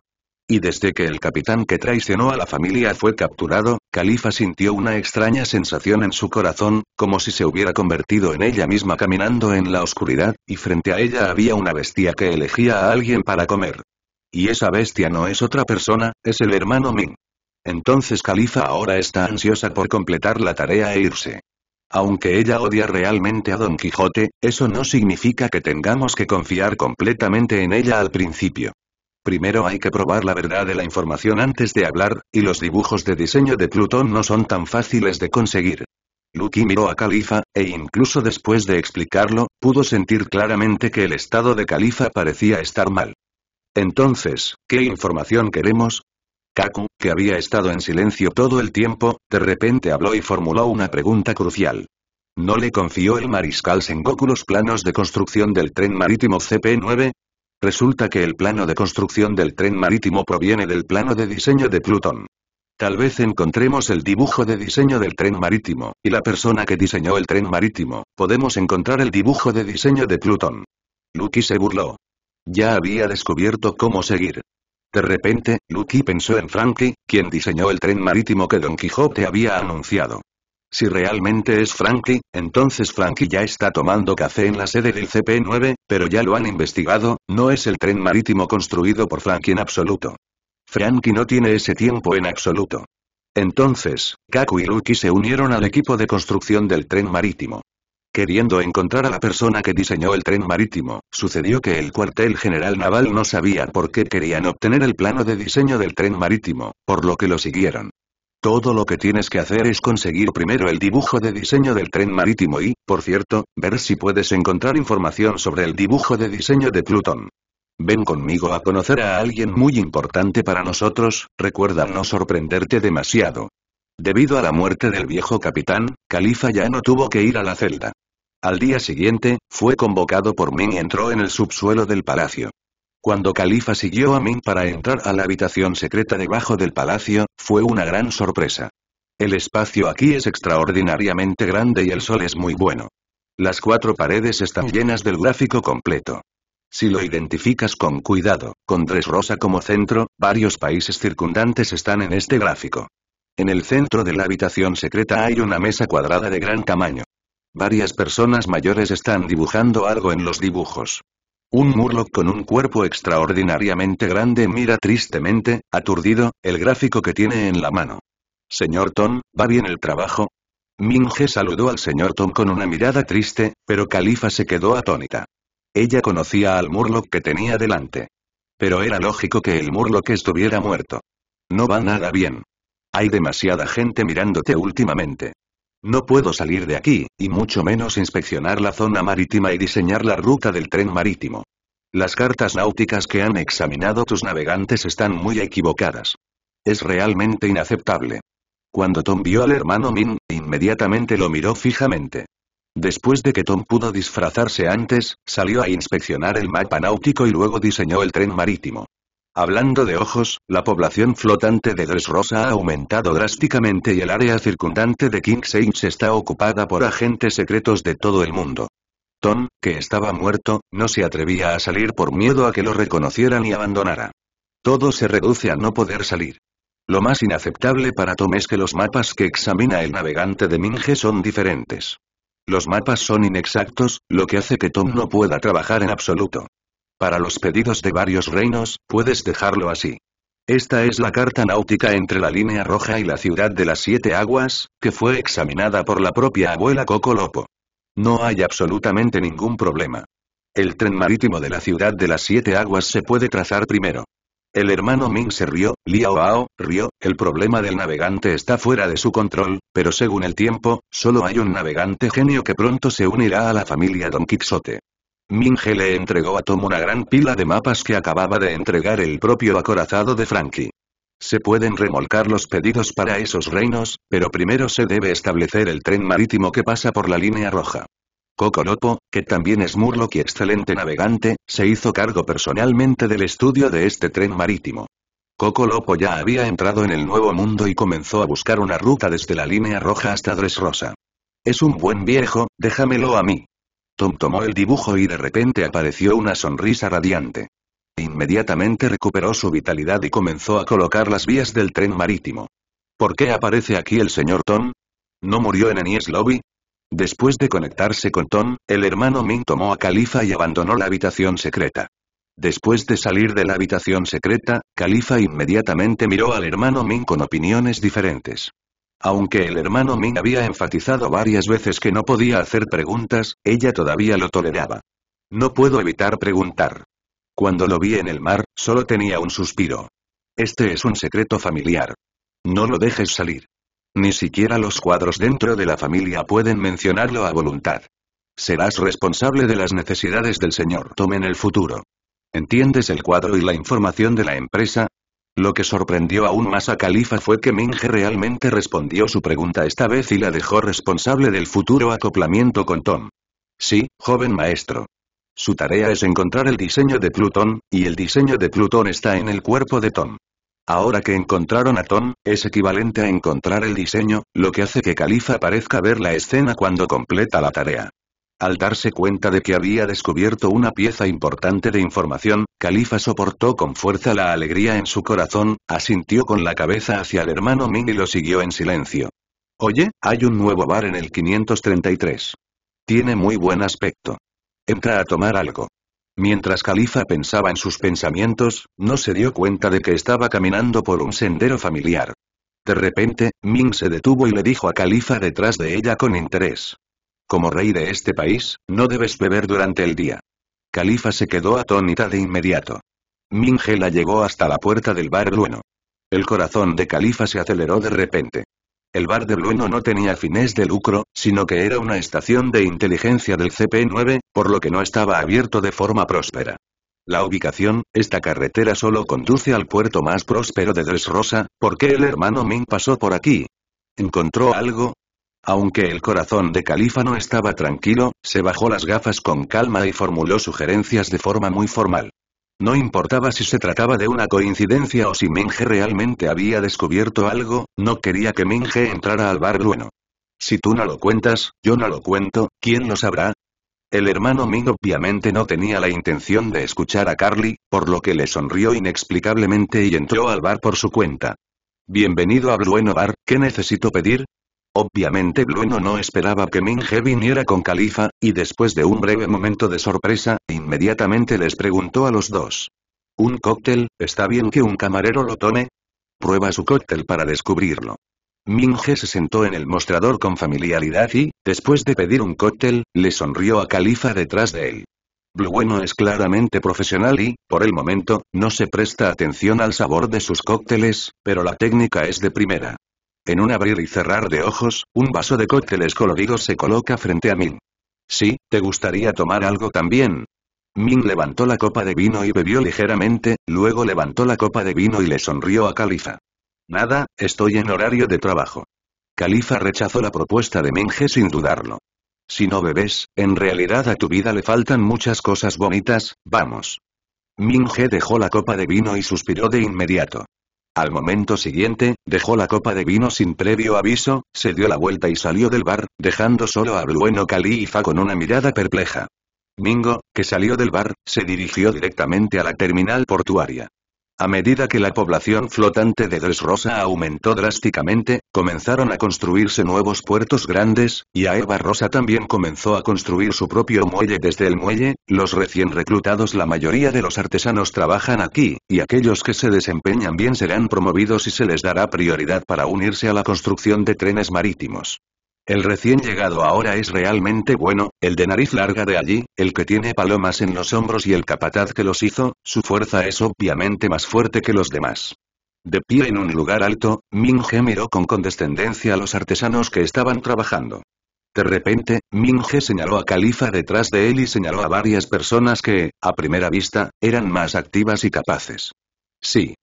Y desde que el capitán que traicionó a la familia fue capturado, Califa sintió una extraña sensación en su corazón, como si se hubiera convertido en ella misma caminando en la oscuridad, y frente a ella había una bestia que elegía a alguien para comer. Y esa bestia no es otra persona, es el hermano Ming. Entonces Califa ahora está ansiosa por completar la tarea e irse. Aunque ella odia realmente a Don Quijote, eso no significa que tengamos que confiar completamente en ella al principio. Primero hay que probar la verdad de la información antes de hablar, y los dibujos de diseño de Plutón no son tan fáciles de conseguir. Lucky miró a Califa, e incluso después de explicarlo, pudo sentir claramente que el estado de Califa parecía estar mal. Entonces, ¿qué información queremos? Kaku, que había estado en silencio todo el tiempo, de repente habló y formuló una pregunta crucial. ¿No le confió el mariscal Sengoku los planos de construcción del tren marítimo CP-9? Resulta que el plano de construcción del tren marítimo proviene del plano de diseño de Plutón. Tal vez encontremos el dibujo de diseño del tren marítimo, y la persona que diseñó el tren marítimo, podemos encontrar el dibujo de diseño de Plutón. Lucky se burló. Ya había descubierto cómo seguir. De repente, Lucky pensó en Frankie, quien diseñó el tren marítimo que Don Quijote había anunciado. Si realmente es Frankie, entonces Frankie ya está tomando café en la sede del CP9, pero ya lo han investigado, no es el tren marítimo construido por Frankie en absoluto. Frankie no tiene ese tiempo en absoluto. Entonces, Kaku y Lucky se unieron al equipo de construcción del tren marítimo. Queriendo encontrar a la persona que diseñó el tren marítimo, sucedió que el cuartel general naval no sabía por qué querían obtener el plano de diseño del tren marítimo, por lo que lo siguieron. Todo lo que tienes que hacer es conseguir primero el dibujo de diseño del tren marítimo y, por cierto, ver si puedes encontrar información sobre el dibujo de diseño de Plutón. Ven conmigo a conocer a alguien muy importante para nosotros, recuerda no sorprenderte demasiado. Debido a la muerte del viejo capitán, Califa ya no tuvo que ir a la celda. Al día siguiente, fue convocado por Ming y entró en el subsuelo del palacio. Cuando Califa siguió a Ming para entrar a la habitación secreta debajo del palacio, fue una gran sorpresa. El espacio aquí es extraordinariamente grande y el sol es muy bueno. Las cuatro paredes están llenas del gráfico completo. Si lo identificas con cuidado, con Dressrosa como centro, varios países circundantes están en este gráfico. En el centro de la habitación secreta hay una mesa cuadrada de gran tamaño. Varias personas mayores están dibujando algo en los dibujos. Un Murloc con un cuerpo extraordinariamente grande mira tristemente, aturdido, el gráfico que tiene en la mano. Señor Tom, ¿va bien el trabajo? Minge saludó al señor Tom con una mirada triste, pero Califa se quedó atónita. Ella conocía al Murloc que tenía delante. Pero era lógico que el Murloc estuviera muerto. No va nada bien. Hay demasiada gente mirándote últimamente. No puedo salir de aquí, y mucho menos inspeccionar la zona marítima y diseñar la ruta del tren marítimo. Las cartas náuticas que han examinado tus navegantes están muy equivocadas. Es realmente inaceptable. Cuando Tom vio al hermano Min, inmediatamente lo miró fijamente. Después de que Tom pudo disfrazarse antes, salió a inspeccionar el mapa náutico y luego diseñó el tren marítimo. Hablando de ojos, la población flotante de Dressrosa ha aumentado drásticamente y el área circundante de King está ocupada por agentes secretos de todo el mundo. Tom, que estaba muerto, no se atrevía a salir por miedo a que lo reconocieran y abandonara. Todo se reduce a no poder salir. Lo más inaceptable para Tom es que los mapas que examina el navegante de Minge son diferentes. Los mapas son inexactos, lo que hace que Tom no pueda trabajar en absoluto. Para los pedidos de varios reinos, puedes dejarlo así. Esta es la carta náutica entre la línea roja y la ciudad de las siete aguas, que fue examinada por la propia abuela Coco Lopo. No hay absolutamente ningún problema. El tren marítimo de la ciudad de las siete aguas se puede trazar primero. El hermano Ming se rió, Liao Ao, rió, el problema del navegante está fuera de su control, pero según el tiempo, solo hay un navegante genio que pronto se unirá a la familia Don Quixote. Minge le entregó a Tom una gran pila de mapas que acababa de entregar el propio acorazado de Frankie. Se pueden remolcar los pedidos para esos reinos, pero primero se debe establecer el tren marítimo que pasa por la línea roja. Lopo, que también es Murloc y excelente navegante, se hizo cargo personalmente del estudio de este tren marítimo. Lopo ya había entrado en el nuevo mundo y comenzó a buscar una ruta desde la línea roja hasta Dressrosa. Es un buen viejo, déjamelo a mí. Tom tomó el dibujo y de repente apareció una sonrisa radiante. Inmediatamente recuperó su vitalidad y comenzó a colocar las vías del tren marítimo. ¿Por qué aparece aquí el señor Tom? ¿No murió en Enies Lobby? Después de conectarse con Tom, el hermano Ming tomó a Califa y abandonó la habitación secreta. Después de salir de la habitación secreta, Califa inmediatamente miró al hermano Ming con opiniones diferentes. Aunque el hermano Ming había enfatizado varias veces que no podía hacer preguntas, ella todavía lo toleraba. No puedo evitar preguntar. Cuando lo vi en el mar, solo tenía un suspiro. Este es un secreto familiar. No lo dejes salir. Ni siquiera los cuadros dentro de la familia pueden mencionarlo a voluntad. Serás responsable de las necesidades del señor Tom en el futuro. ¿Entiendes el cuadro y la información de la empresa? Lo que sorprendió aún más a Califa fue que Minge realmente respondió su pregunta esta vez y la dejó responsable del futuro acoplamiento con Tom. Sí, joven maestro. Su tarea es encontrar el diseño de Plutón, y el diseño de Plutón está en el cuerpo de Tom. Ahora que encontraron a Tom, es equivalente a encontrar el diseño, lo que hace que Califa parezca ver la escena cuando completa la tarea. Al darse cuenta de que había descubierto una pieza importante de información, Califa soportó con fuerza la alegría en su corazón, asintió con la cabeza hacia el hermano Min y lo siguió en silencio. Oye, hay un nuevo bar en el 533. Tiene muy buen aspecto. Entra a tomar algo. Mientras Califa pensaba en sus pensamientos, no se dio cuenta de que estaba caminando por un sendero familiar. De repente, Min se detuvo y le dijo a Califa detrás de ella con interés. Como rey de este país, no debes beber durante el día. Califa se quedó atónita de inmediato. Minge la llevó hasta la puerta del bar Lueno. El corazón de Califa se aceleró de repente. El bar de Blueno no tenía fines de lucro, sino que era una estación de inteligencia del CP9, por lo que no estaba abierto de forma próspera. La ubicación, esta carretera solo conduce al puerto más próspero de Dressrosa, ¿por qué el hermano Ming pasó por aquí? ¿Encontró algo? Aunque el corazón de Califa no estaba tranquilo, se bajó las gafas con calma y formuló sugerencias de forma muy formal. No importaba si se trataba de una coincidencia o si Minge realmente había descubierto algo, no quería que Minge entrara al bar bueno. Si tú no lo cuentas, yo no lo cuento, ¿quién lo sabrá? El hermano Ming obviamente no tenía la intención de escuchar a Carly, por lo que le sonrió inexplicablemente y entró al bar por su cuenta. Bienvenido a Blueno Bar, ¿qué necesito pedir? Obviamente Blueno no esperaba que Minge viniera con Califa, y después de un breve momento de sorpresa, inmediatamente les preguntó a los dos. ¿Un cóctel, está bien que un camarero lo tome? Prueba su cóctel para descubrirlo. Minge se sentó en el mostrador con familiaridad y, después de pedir un cóctel, le sonrió a Califa detrás de él. Blueno es claramente profesional y, por el momento, no se presta atención al sabor de sus cócteles, pero la técnica es de primera. En un abrir y cerrar de ojos, un vaso de cócteles coloridos se coloca frente a Ming. Sí, ¿te gustaría tomar algo también? Ming levantó la copa de vino y bebió ligeramente, luego levantó la copa de vino y le sonrió a Califa. Nada, estoy en horario de trabajo. Califa rechazó la propuesta de Minge sin dudarlo. Si no bebes, en realidad a tu vida le faltan muchas cosas bonitas, vamos. Minge dejó la copa de vino y suspiró de inmediato. Al momento siguiente, dejó la copa de vino sin previo aviso, se dio la vuelta y salió del bar, dejando solo a Blueno Califa con una mirada perpleja. Mingo, que salió del bar, se dirigió directamente a la terminal portuaria. A medida que la población flotante de Dressrosa aumentó drásticamente, comenzaron a construirse nuevos puertos grandes, y a Eva Rosa también comenzó a construir su propio muelle desde el muelle, los recién reclutados la mayoría de los artesanos trabajan aquí, y aquellos que se desempeñan bien serán promovidos y se les dará prioridad para unirse a la construcción de trenes marítimos. El recién llegado ahora es realmente bueno, el de nariz larga de allí, el que tiene palomas en los hombros y el capataz que los hizo, su fuerza es obviamente más fuerte que los demás. De pie en un lugar alto, Ming-He miró con condescendencia a los artesanos que estaban trabajando. De repente, Ming-He señaló a Califa detrás de él y señaló a varias personas que, a primera vista, eran más activas y capaces. Sí,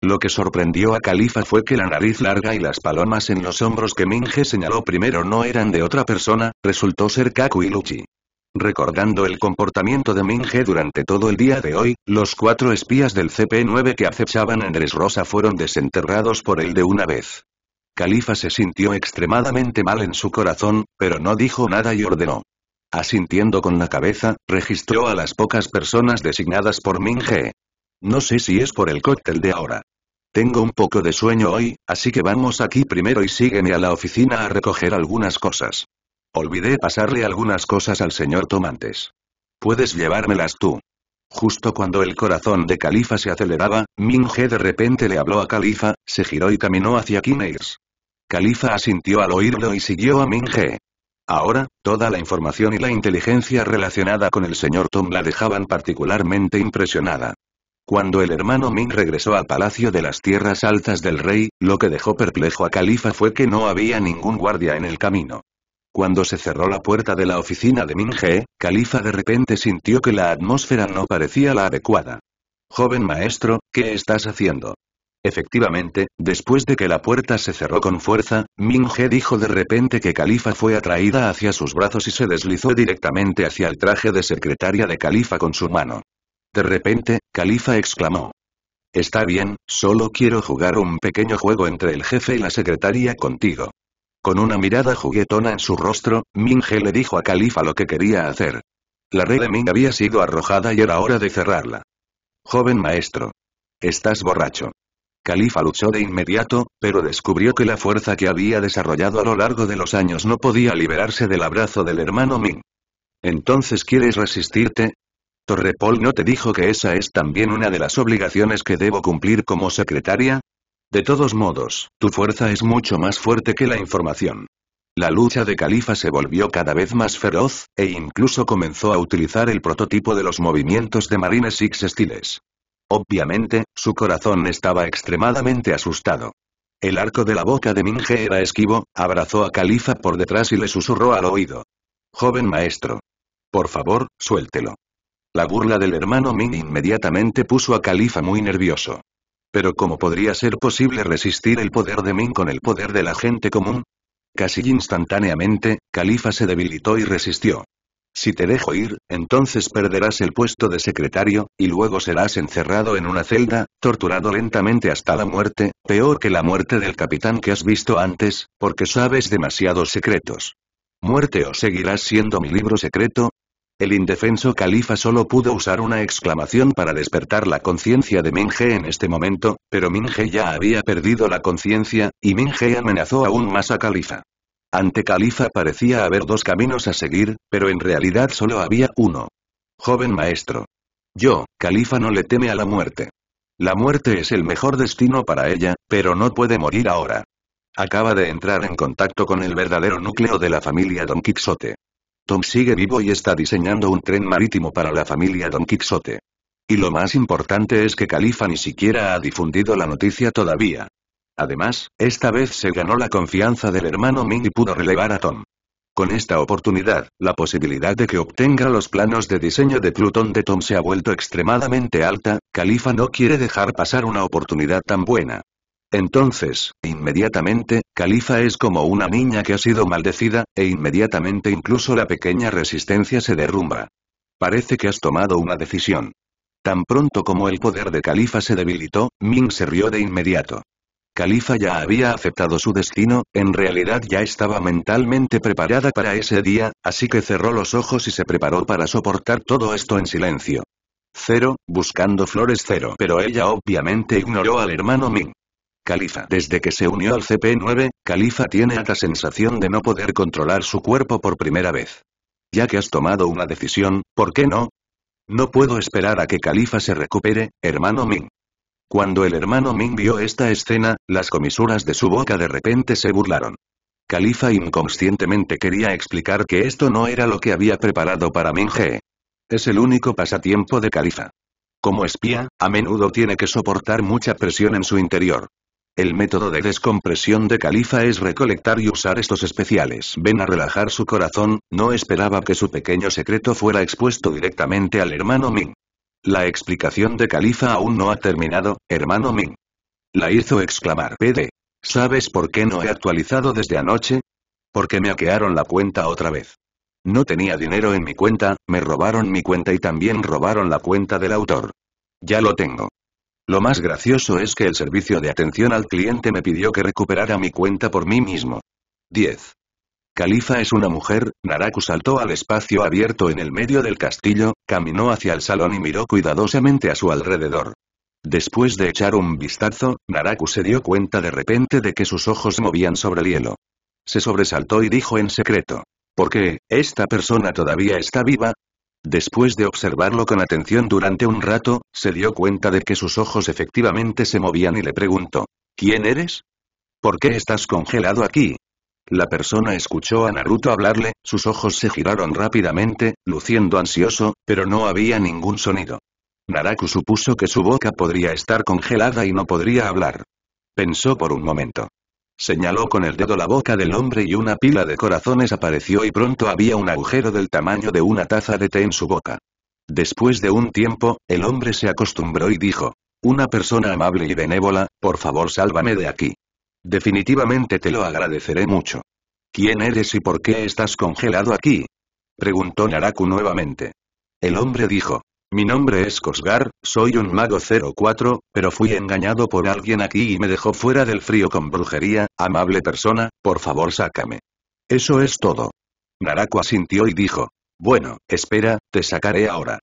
lo que sorprendió a Califa fue que la nariz larga y las palomas en los hombros que Minge señaló primero no eran de otra persona, resultó ser Kaku y Luchi. Recordando el comportamiento de Minge durante todo el día de hoy, los cuatro espías del CP9 que acechaban en Dressrosa fueron desenterrados por él de una vez. Califa se sintió extremadamente mal en su corazón, pero no dijo nada y ordenó. Asintiendo con la cabeza, registró a las pocas personas designadas por Minge. No sé si es por el cóctel de ahora. Tengo un poco de sueño hoy, así que vamos aquí primero y sígueme a la oficina a recoger algunas cosas. Olvidé pasarle algunas cosas al señor Tomantes. Puedes llevármelas tú. Justo cuando el corazón de Califa se aceleraba, Minge de repente le habló a Califa, se giró y caminó hacia Kineirs. Califa asintió al oírlo y siguió a Minge. Ahora, toda la información y la inteligencia relacionada con el señor Tom la dejaban particularmente impresionada. Cuando el hermano Ming regresó al palacio de las tierras altas del rey, lo que dejó perplejo a Califa fue que no había ningún guardia en el camino. Cuando se cerró la puerta de la oficina de Ming-He, Califa de repente sintió que la atmósfera no parecía la adecuada. Joven maestro, ¿qué estás haciendo? Efectivamente, después de que la puerta se cerró con fuerza, Ming-He dijo de repente que Califa fue atraída hacia sus brazos y se deslizó directamente hacia el traje de secretaria de Califa con su mano. De repente, Califa exclamó. Está bien, solo quiero jugar un pequeño juego entre el jefe y la secretaria contigo. Con una mirada juguetona en su rostro, Minge le dijo a Califa lo que quería hacer. La red de Ming había sido arrojada y era hora de cerrarla. Joven maestro. Estás borracho. Califa luchó de inmediato, pero descubrió que la fuerza que había desarrollado a lo largo de los años no podía liberarse del abrazo del hermano Ming. Entonces quieres resistirte, ¿Torrepol no te dijo que esa es también una de las obligaciones que debo cumplir como secretaria? De todos modos, tu fuerza es mucho más fuerte que la información. La lucha de Califa se volvió cada vez más feroz, e incluso comenzó a utilizar el prototipo de los movimientos de Marines X Estiles. Obviamente, su corazón estaba extremadamente asustado. El arco de la boca de Minge era esquivo, abrazó a Califa por detrás y le susurró al oído. Joven maestro. Por favor, suéltelo. La burla del hermano Ming inmediatamente puso a Califa muy nervioso. Pero ¿cómo podría ser posible resistir el poder de Ming con el poder de la gente común? Casi instantáneamente, Califa se debilitó y resistió. Si te dejo ir, entonces perderás el puesto de secretario, y luego serás encerrado en una celda, torturado lentamente hasta la muerte, peor que la muerte del capitán que has visto antes, porque sabes demasiados secretos. Muerte o seguirás siendo mi libro secreto, el indefenso califa solo pudo usar una exclamación para despertar la conciencia de Minge en este momento, pero Minge ya había perdido la conciencia, y Minge amenazó aún más a Califa. Ante Califa parecía haber dos caminos a seguir, pero en realidad solo había uno. Joven maestro. Yo, Califa no le teme a la muerte. La muerte es el mejor destino para ella, pero no puede morir ahora. Acaba de entrar en contacto con el verdadero núcleo de la familia Don Quixote. Tom sigue vivo y está diseñando un tren marítimo para la familia Don Quixote. Y lo más importante es que Califa ni siquiera ha difundido la noticia todavía. Además, esta vez se ganó la confianza del hermano Ming y pudo relevar a Tom. Con esta oportunidad, la posibilidad de que obtenga los planos de diseño de Plutón de Tom se ha vuelto extremadamente alta, Califa no quiere dejar pasar una oportunidad tan buena. Entonces, inmediatamente, Califa es como una niña que ha sido maldecida, e inmediatamente incluso la pequeña resistencia se derrumba. Parece que has tomado una decisión. Tan pronto como el poder de Califa se debilitó, Ming se rió de inmediato. Califa ya había aceptado su destino, en realidad ya estaba mentalmente preparada para ese día, así que cerró los ojos y se preparó para soportar todo esto en silencio. Cero, buscando flores cero. Pero ella obviamente ignoró al hermano Ming. Califa. Desde que se unió al CP9, Califa tiene ata sensación de no poder controlar su cuerpo por primera vez. Ya que has tomado una decisión, ¿por qué no? No puedo esperar a que Califa se recupere, hermano Ming. Cuando el hermano Ming vio esta escena, las comisuras de su boca de repente se burlaron. Califa inconscientemente quería explicar que esto no era lo que había preparado para Ming He. Es el único pasatiempo de Califa. Como espía, a menudo tiene que soportar mucha presión en su interior. El método de descompresión de Califa es recolectar y usar estos especiales. Ven a relajar su corazón, no esperaba que su pequeño secreto fuera expuesto directamente al hermano Ming. La explicación de Califa aún no ha terminado, hermano Ming. La hizo exclamar. PD. ¿Sabes por qué no he actualizado desde anoche? Porque me hackearon la cuenta otra vez. No tenía dinero en mi cuenta, me robaron mi cuenta y también robaron la cuenta del autor. Ya lo tengo. Lo más gracioso es que el servicio de atención al cliente me pidió que recuperara mi cuenta por mí mismo. 10. Califa es una mujer, Naraku saltó al espacio abierto en el medio del castillo, caminó hacia el salón y miró cuidadosamente a su alrededor. Después de echar un vistazo, Naraku se dio cuenta de repente de que sus ojos movían sobre el hielo. Se sobresaltó y dijo en secreto. ¿Por qué, esta persona todavía está viva? Después de observarlo con atención durante un rato, se dio cuenta de que sus ojos efectivamente se movían y le preguntó. ¿Quién eres? ¿Por qué estás congelado aquí? La persona escuchó a Naruto hablarle, sus ojos se giraron rápidamente, luciendo ansioso, pero no había ningún sonido. Naraku supuso que su boca podría estar congelada y no podría hablar. Pensó por un momento. Señaló con el dedo la boca del hombre y una pila de corazones apareció y pronto había un agujero del tamaño de una taza de té en su boca. Después de un tiempo, el hombre se acostumbró y dijo, una persona amable y benévola, por favor sálvame de aquí. Definitivamente te lo agradeceré mucho. ¿Quién eres y por qué estás congelado aquí? Preguntó Naraku nuevamente. El hombre dijo. Mi nombre es Kosgar, soy un mago 04, pero fui engañado por alguien aquí y me dejó fuera del frío con brujería, amable persona, por favor sácame. Eso es todo. Naraku asintió y dijo. Bueno, espera, te sacaré ahora.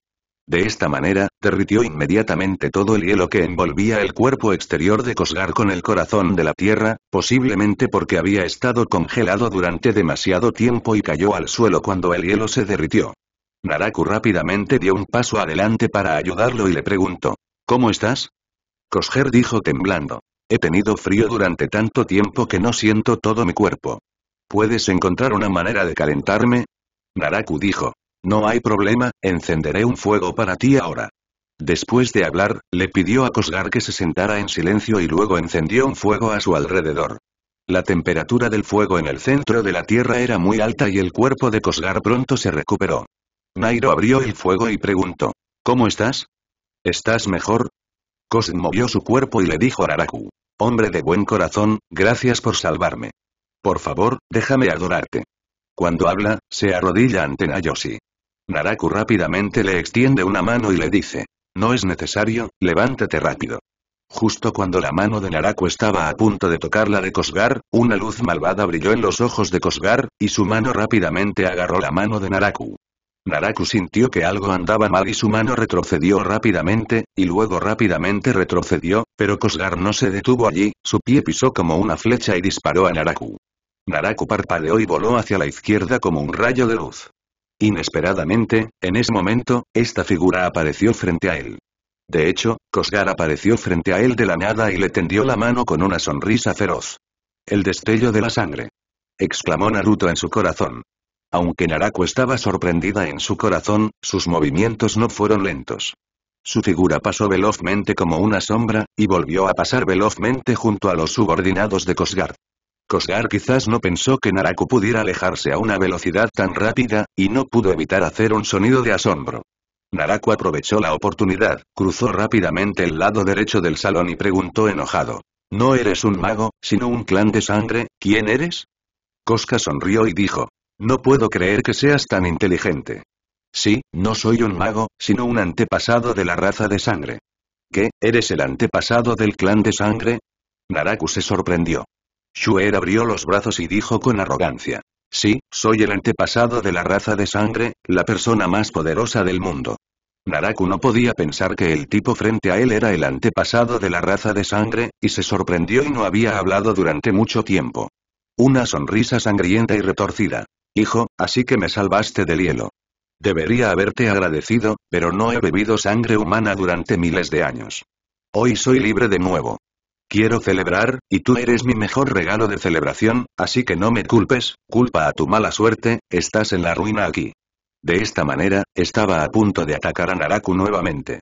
De esta manera, derritió inmediatamente todo el hielo que envolvía el cuerpo exterior de Cosgar con el corazón de la tierra, posiblemente porque había estado congelado durante demasiado tiempo y cayó al suelo cuando el hielo se derritió. Naraku rápidamente dio un paso adelante para ayudarlo y le preguntó, ¿Cómo estás? Cosger dijo temblando. He tenido frío durante tanto tiempo que no siento todo mi cuerpo. ¿Puedes encontrar una manera de calentarme? Naraku dijo, no hay problema, encenderé un fuego para ti ahora. Después de hablar, le pidió a Cosgar que se sentara en silencio y luego encendió un fuego a su alrededor. La temperatura del fuego en el centro de la tierra era muy alta y el cuerpo de Cosgar pronto se recuperó. Nairo abrió el fuego y preguntó. ¿Cómo estás? ¿Estás mejor? Cos movió su cuerpo y le dijo a Naraku. Hombre de buen corazón, gracias por salvarme. Por favor, déjame adorarte. Cuando habla, se arrodilla ante Nayoshi. Naraku rápidamente le extiende una mano y le dice. No es necesario, levántate rápido. Justo cuando la mano de Naraku estaba a punto de tocar la de Kosgar, una luz malvada brilló en los ojos de Kosgar, y su mano rápidamente agarró la mano de Naraku. Naraku sintió que algo andaba mal y su mano retrocedió rápidamente, y luego rápidamente retrocedió, pero Kosgar no se detuvo allí, su pie pisó como una flecha y disparó a Naraku. Naraku parpadeó y voló hacia la izquierda como un rayo de luz. Inesperadamente, en ese momento, esta figura apareció frente a él. De hecho, Kosgar apareció frente a él de la nada y le tendió la mano con una sonrisa feroz. El destello de la sangre. exclamó Naruto en su corazón. Aunque Naraku estaba sorprendida en su corazón, sus movimientos no fueron lentos. Su figura pasó velozmente como una sombra, y volvió a pasar velozmente junto a los subordinados de Kosgar. Kosgar quizás no pensó que Naraku pudiera alejarse a una velocidad tan rápida, y no pudo evitar hacer un sonido de asombro. Naraku aprovechó la oportunidad, cruzó rápidamente el lado derecho del salón y preguntó enojado. No eres un mago, sino un clan de sangre, ¿quién eres? Koska sonrió y dijo, no puedo creer que seas tan inteligente. Sí, no soy un mago, sino un antepasado de la raza de sangre. ¿Qué, eres el antepasado del clan de sangre? Naraku se sorprendió. Shuer abrió los brazos y dijo con arrogancia. Sí, soy el antepasado de la raza de sangre, la persona más poderosa del mundo. Naraku no podía pensar que el tipo frente a él era el antepasado de la raza de sangre, y se sorprendió y no había hablado durante mucho tiempo. Una sonrisa sangrienta y retorcida. Hijo, así que me salvaste del hielo. Debería haberte agradecido, pero no he bebido sangre humana durante miles de años. Hoy soy libre de nuevo. Quiero celebrar, y tú eres mi mejor regalo de celebración, así que no me culpes, culpa a tu mala suerte, estás en la ruina aquí. De esta manera, estaba a punto de atacar a Naraku nuevamente.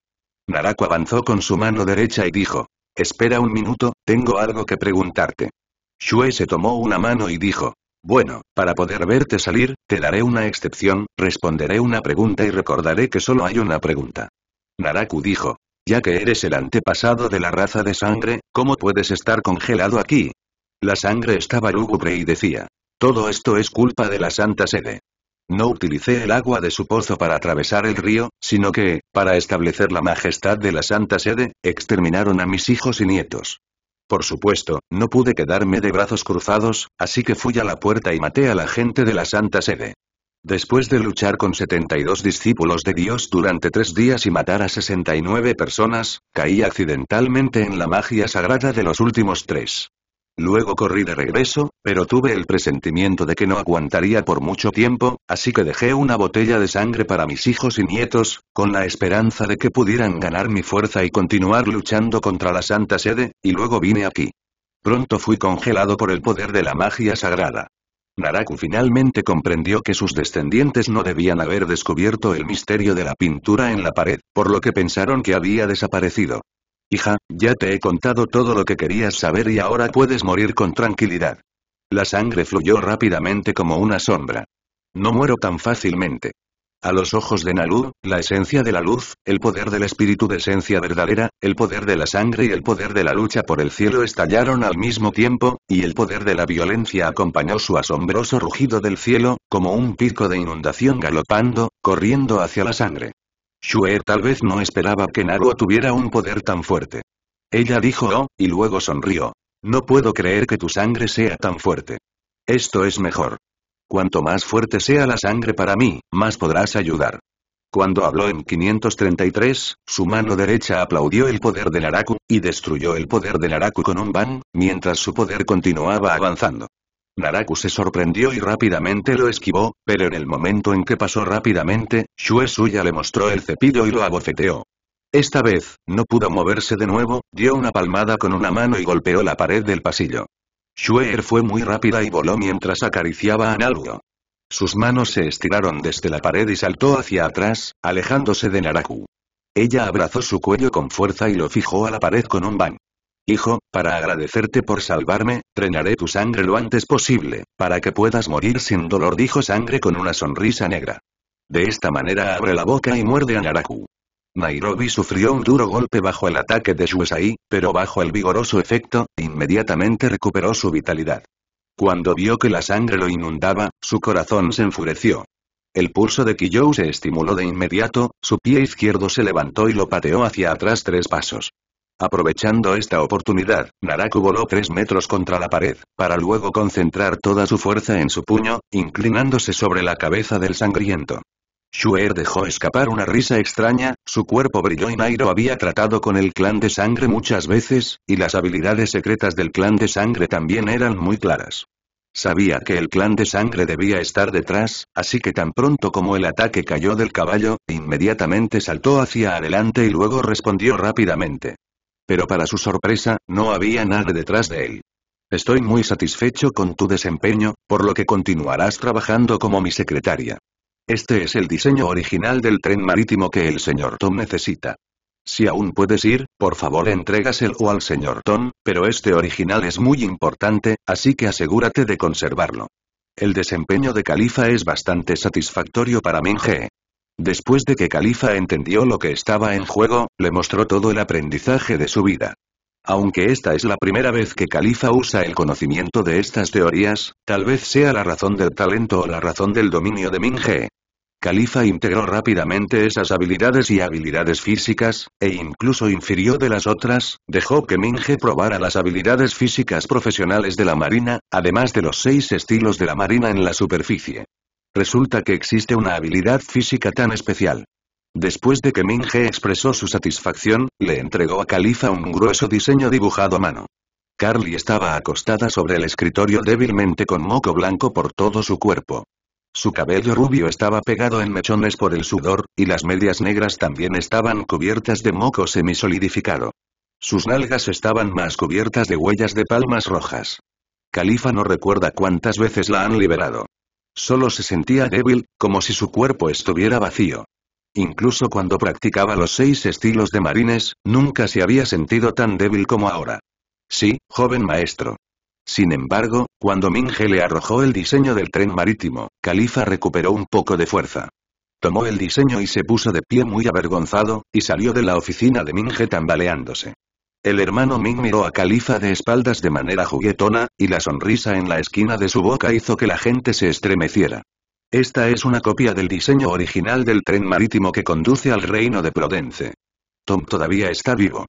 Naraku avanzó con su mano derecha y dijo, Espera un minuto, tengo algo que preguntarte. Shue se tomó una mano y dijo, bueno, para poder verte salir, te daré una excepción, responderé una pregunta y recordaré que solo hay una pregunta. Naraku dijo. Ya que eres el antepasado de la raza de sangre, ¿cómo puedes estar congelado aquí? La sangre estaba lúgubre y decía. Todo esto es culpa de la Santa Sede. No utilicé el agua de su pozo para atravesar el río, sino que, para establecer la majestad de la Santa Sede, exterminaron a mis hijos y nietos. Por supuesto, no pude quedarme de brazos cruzados, así que fui a la puerta y maté a la gente de la Santa Sede. Después de luchar con 72 discípulos de Dios durante tres días y matar a 69 personas, caí accidentalmente en la magia sagrada de los últimos tres. Luego corrí de regreso, pero tuve el presentimiento de que no aguantaría por mucho tiempo, así que dejé una botella de sangre para mis hijos y nietos, con la esperanza de que pudieran ganar mi fuerza y continuar luchando contra la Santa Sede, y luego vine aquí. Pronto fui congelado por el poder de la magia sagrada. Naraku finalmente comprendió que sus descendientes no debían haber descubierto el misterio de la pintura en la pared, por lo que pensaron que había desaparecido. Hija, ya te he contado todo lo que querías saber y ahora puedes morir con tranquilidad. La sangre fluyó rápidamente como una sombra. No muero tan fácilmente. A los ojos de Nalu, la esencia de la luz, el poder del espíritu de esencia verdadera, el poder de la sangre y el poder de la lucha por el cielo estallaron al mismo tiempo, y el poder de la violencia acompañó su asombroso rugido del cielo, como un pico de inundación galopando, corriendo hacia la sangre. Shuer tal vez no esperaba que Naruto tuviera un poder tan fuerte. Ella dijo oh, y luego sonrió. No puedo creer que tu sangre sea tan fuerte. Esto es mejor. Cuanto más fuerte sea la sangre para mí, más podrás ayudar. Cuando habló en 533, su mano derecha aplaudió el poder de Naraku, y destruyó el poder de Naraku con un bang, mientras su poder continuaba avanzando. Naraku se sorprendió y rápidamente lo esquivó, pero en el momento en que pasó rápidamente, Shue Suya le mostró el cepillo y lo abofeteó. Esta vez, no pudo moverse de nuevo, dio una palmada con una mano y golpeó la pared del pasillo. Shuer fue muy rápida y voló mientras acariciaba a Naruto. Sus manos se estiraron desde la pared y saltó hacia atrás, alejándose de Naraku. Ella abrazó su cuello con fuerza y lo fijó a la pared con un bang. Hijo, para agradecerte por salvarme, drenaré tu sangre lo antes posible, para que puedas morir sin dolor, dijo Sangre con una sonrisa negra. De esta manera abre la boca y muerde a Naraku. Nairobi sufrió un duro golpe bajo el ataque de Shuesai, pero bajo el vigoroso efecto, inmediatamente recuperó su vitalidad. Cuando vio que la sangre lo inundaba, su corazón se enfureció. El pulso de Kiyou se estimuló de inmediato, su pie izquierdo se levantó y lo pateó hacia atrás tres pasos. Aprovechando esta oportunidad, Naraku voló tres metros contra la pared, para luego concentrar toda su fuerza en su puño, inclinándose sobre la cabeza del sangriento. Shuer dejó escapar una risa extraña, su cuerpo brilló y Nairo había tratado con el clan de sangre muchas veces, y las habilidades secretas del clan de sangre también eran muy claras. Sabía que el clan de sangre debía estar detrás, así que tan pronto como el ataque cayó del caballo, inmediatamente saltó hacia adelante y luego respondió rápidamente. Pero para su sorpresa, no había nada detrás de él. Estoy muy satisfecho con tu desempeño, por lo que continuarás trabajando como mi secretaria. Este es el diseño original del tren marítimo que el señor Tom necesita. Si aún puedes ir, por favor entrégaselo al señor Tom, pero este original es muy importante, así que asegúrate de conservarlo. El desempeño de Califa es bastante satisfactorio para Minge. Después de que Califa entendió lo que estaba en juego, le mostró todo el aprendizaje de su vida. Aunque esta es la primera vez que Califa usa el conocimiento de estas teorías, tal vez sea la razón del talento o la razón del dominio de Minge. Califa integró rápidamente esas habilidades y habilidades físicas, e incluso infirió de las otras, dejó que Minge probara las habilidades físicas profesionales de la Marina, además de los seis estilos de la Marina en la superficie. Resulta que existe una habilidad física tan especial. Después de que Minge expresó su satisfacción, le entregó a Califa un grueso diseño dibujado a mano. Carly estaba acostada sobre el escritorio débilmente con moco blanco por todo su cuerpo. Su cabello rubio estaba pegado en mechones por el sudor, y las medias negras también estaban cubiertas de moco semisolidificado. Sus nalgas estaban más cubiertas de huellas de palmas rojas. Califa no recuerda cuántas veces la han liberado. Solo se sentía débil, como si su cuerpo estuviera vacío. Incluso cuando practicaba los seis estilos de marines, nunca se había sentido tan débil como ahora. Sí, joven maestro. Sin embargo, cuando Minge le arrojó el diseño del tren marítimo, Califa recuperó un poco de fuerza. Tomó el diseño y se puso de pie muy avergonzado, y salió de la oficina de Minge tambaleándose. El hermano Ming miró a Califa de espaldas de manera juguetona, y la sonrisa en la esquina de su boca hizo que la gente se estremeciera. Esta es una copia del diseño original del tren marítimo que conduce al reino de Prodence. Tom todavía está vivo.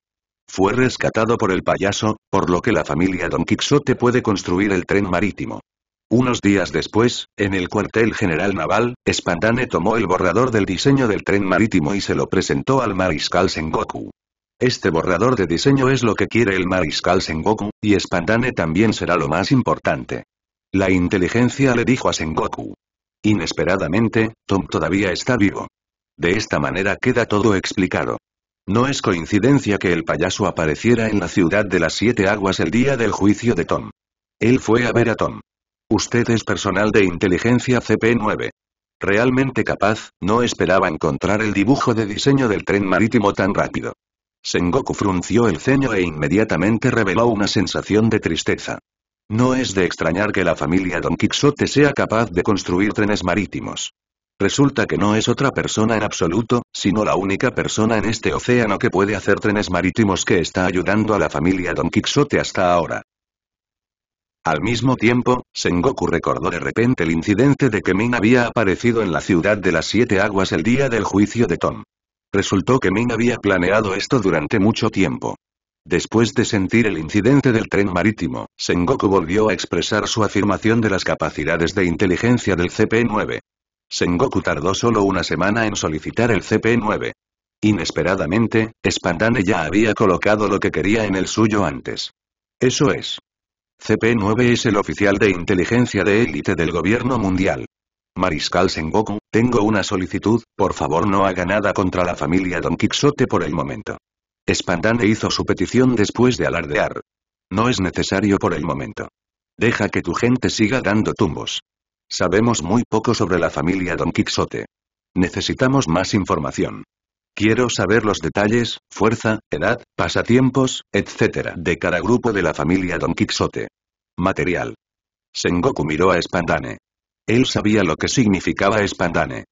Fue rescatado por el payaso, por lo que la familia Don Quixote puede construir el tren marítimo. Unos días después, en el cuartel general naval, Spandane tomó el borrador del diseño del tren marítimo y se lo presentó al mariscal Sengoku. Este borrador de diseño es lo que quiere el mariscal Sengoku, y Spandane también será lo más importante. La inteligencia le dijo a Sengoku. Inesperadamente, Tom todavía está vivo. De esta manera queda todo explicado. No es coincidencia que el payaso apareciera en la ciudad de las siete aguas el día del juicio de Tom. Él fue a ver a Tom. Usted es personal de inteligencia CP9. Realmente capaz, no esperaba encontrar el dibujo de diseño del tren marítimo tan rápido. Sengoku frunció el ceño e inmediatamente reveló una sensación de tristeza. No es de extrañar que la familia Don Quixote sea capaz de construir trenes marítimos. Resulta que no es otra persona en absoluto, sino la única persona en este océano que puede hacer trenes marítimos que está ayudando a la familia Don Quixote hasta ahora. Al mismo tiempo, Sengoku recordó de repente el incidente de que Min había aparecido en la ciudad de las siete aguas el día del juicio de Tom. Resultó que Min había planeado esto durante mucho tiempo. Después de sentir el incidente del tren marítimo, Sengoku volvió a expresar su afirmación de las capacidades de inteligencia del CP-9. Sengoku tardó solo una semana en solicitar el CP-9. Inesperadamente, Spandane ya había colocado lo que quería en el suyo antes. Eso es. CP-9 es el oficial de inteligencia de élite del gobierno mundial. Mariscal Sengoku, tengo una solicitud, por favor no haga nada contra la familia Don Quixote por el momento. Spandane hizo su petición después de alardear. No es necesario por el momento. Deja que tu gente siga dando tumbos. Sabemos muy poco sobre la familia Don Quixote. Necesitamos más información. Quiero saber los detalles, fuerza, edad, pasatiempos, etc. de cada grupo de la familia Don Quixote. Material. Sengoku miró a Spandane. Él sabía lo que significaba Spandane.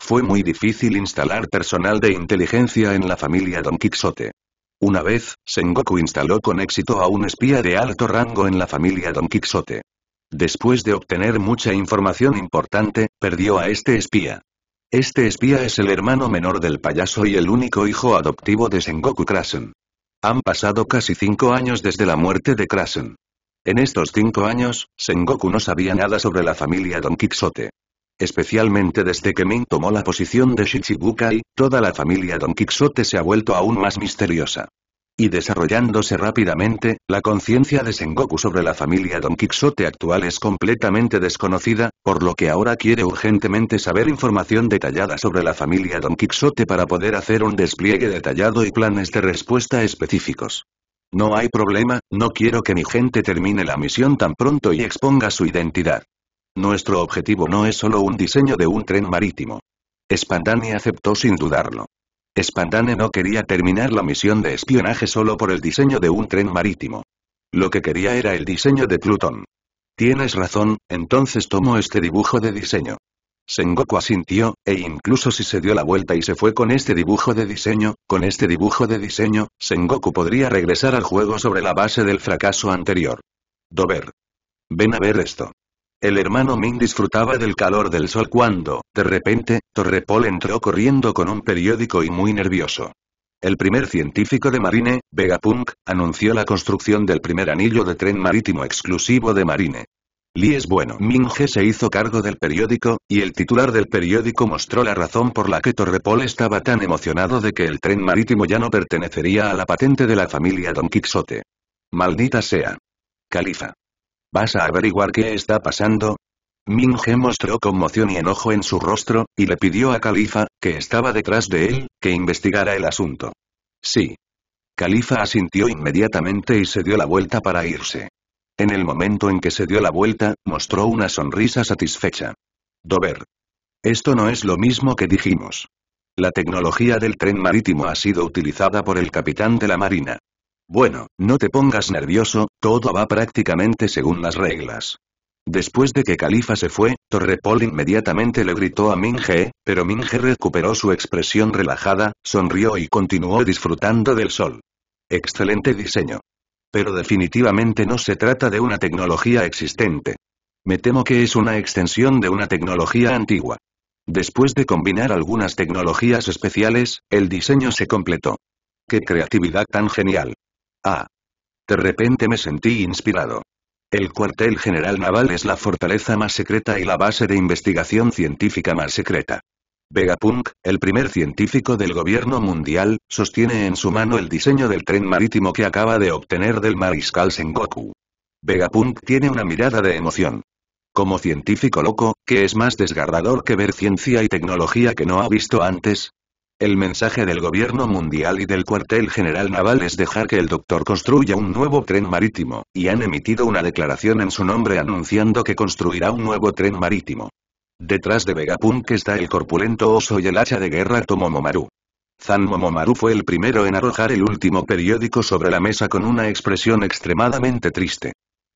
Fue muy difícil instalar personal de inteligencia en la familia Don Quixote. Una vez, Sengoku instaló con éxito a un espía de alto rango en la familia Don Quixote. Después de obtener mucha información importante, perdió a este espía. Este espía es el hermano menor del payaso y el único hijo adoptivo de Sengoku Krasen. Han pasado casi cinco años desde la muerte de Krasen. En estos cinco años, Sengoku no sabía nada sobre la familia Don Quixote. Especialmente desde que Min tomó la posición de Shichibukai, toda la familia Don Quixote se ha vuelto aún más misteriosa y desarrollándose rápidamente, la conciencia de Sengoku sobre la familia Don Quixote actual es completamente desconocida, por lo que ahora quiere urgentemente saber información detallada sobre la familia Don Quixote para poder hacer un despliegue detallado y planes de respuesta específicos. No hay problema, no quiero que mi gente termine la misión tan pronto y exponga su identidad. Nuestro objetivo no es solo un diseño de un tren marítimo. Spandani aceptó sin dudarlo. Spandane no quería terminar la misión de espionaje solo por el diseño de un tren marítimo. Lo que quería era el diseño de Plutón. Tienes razón, entonces tomo este dibujo de diseño. Sengoku asintió, e incluso si se dio la vuelta y se fue con este dibujo de diseño, con este dibujo de diseño, Sengoku podría regresar al juego sobre la base del fracaso anterior. Dover. Ven a ver esto. El hermano Min disfrutaba del calor del sol cuando, de repente, Torrepol entró corriendo con un periódico y muy nervioso. El primer científico de Marine, Vegapunk, anunció la construcción del primer anillo de tren marítimo exclusivo de Marine. Lee es bueno. Minge se hizo cargo del periódico, y el titular del periódico mostró la razón por la que Torrepol estaba tan emocionado de que el tren marítimo ya no pertenecería a la patente de la familia Don Quixote. Maldita sea. Califa. ¿Vas a averiguar qué está pasando? Minge mostró conmoción y enojo en su rostro, y le pidió a Califa, que estaba detrás de él, que investigara el asunto. Sí. Califa asintió inmediatamente y se dio la vuelta para irse. En el momento en que se dio la vuelta, mostró una sonrisa satisfecha. Dover. Esto no es lo mismo que dijimos. La tecnología del tren marítimo ha sido utilizada por el capitán de la marina. Bueno, no te pongas nervioso, todo va prácticamente según las reglas. Después de que Califa se fue, Torrepol inmediatamente le gritó a Minge, pero Minge recuperó su expresión relajada, sonrió y continuó disfrutando del sol. Excelente diseño. Pero definitivamente no se trata de una tecnología existente. Me temo que es una extensión de una tecnología antigua. Después de combinar algunas tecnologías especiales, el diseño se completó. ¡Qué creatividad tan genial! Ah. De repente me sentí inspirado. El cuartel general naval es la fortaleza más secreta y la base de investigación científica más secreta. Vegapunk, el primer científico del gobierno mundial, sostiene en su mano el diseño del tren marítimo que acaba de obtener del mariscal Sengoku. Vegapunk tiene una mirada de emoción. Como científico loco, ¿qué es más desgarrador que ver ciencia y tecnología que no ha visto antes? El mensaje del gobierno mundial y del cuartel general naval es dejar que el doctor construya un nuevo tren marítimo, y han emitido una declaración en su nombre anunciando que construirá un nuevo tren marítimo. Detrás de Vegapunk está el corpulento oso y el hacha de guerra Tomomomaru. Zan Momomaru fue el primero en arrojar el último periódico sobre la mesa con una expresión extremadamente triste.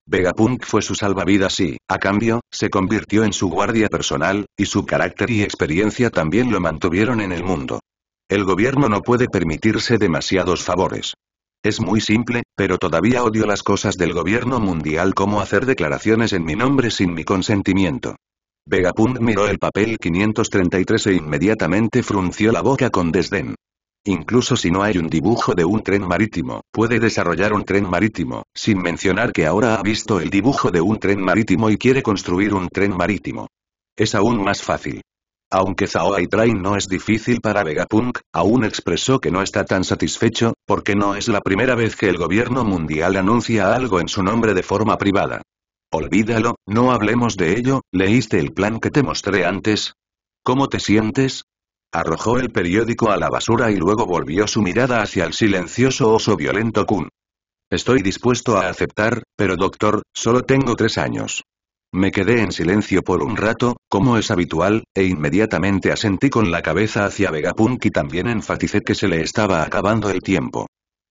Vegapunk fue su salvavidas y, a cambio, se convirtió en su guardia personal, y su carácter y experiencia también lo mantuvieron en el mundo. El gobierno no puede permitirse demasiados favores. Es muy simple, pero todavía odio las cosas del gobierno mundial como hacer declaraciones en mi nombre sin mi consentimiento. Vegapunk miró el papel 533 e inmediatamente frunció la boca con desdén. Incluso si no hay un dibujo de un tren marítimo, puede desarrollar un tren marítimo, sin mencionar que ahora ha visto el dibujo de un tren marítimo y quiere construir un tren marítimo. Es aún más fácil. Aunque Zhao Train no es difícil para Vegapunk, aún expresó que no está tan satisfecho, porque no es la primera vez que el gobierno mundial anuncia algo en su nombre de forma privada. Olvídalo, no hablemos de ello, ¿leíste el plan que te mostré antes? ¿Cómo te sientes? Arrojó el periódico a la basura y luego volvió su mirada hacia el silencioso oso violento Kun. Estoy dispuesto a aceptar, pero doctor, solo tengo tres años. Me quedé en silencio por un rato, como es habitual, e inmediatamente asentí con la cabeza hacia Vegapunk y también enfaticé que se le estaba acabando el tiempo.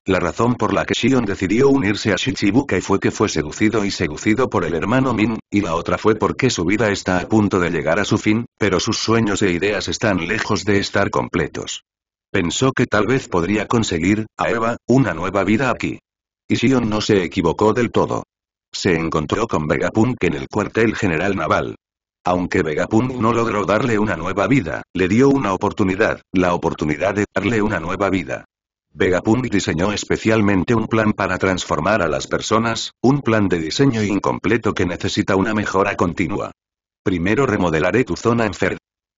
La razón por la que Shion decidió unirse a Shichibukai fue que fue seducido y seducido por el hermano Min, y la otra fue porque su vida está a punto de llegar a su fin, pero sus sueños e ideas están lejos de estar completos. Pensó que tal vez podría conseguir, a Eva, una nueva vida aquí. Y Shion no se equivocó del todo. Se encontró con Vegapunk en el cuartel general naval. Aunque Vegapunk no logró darle una nueva vida, le dio una oportunidad, la oportunidad de darle una nueva vida. Vegapunk diseñó especialmente un plan para transformar a las personas, un plan de diseño incompleto que necesita una mejora continua. Primero remodelaré tu zona enferma.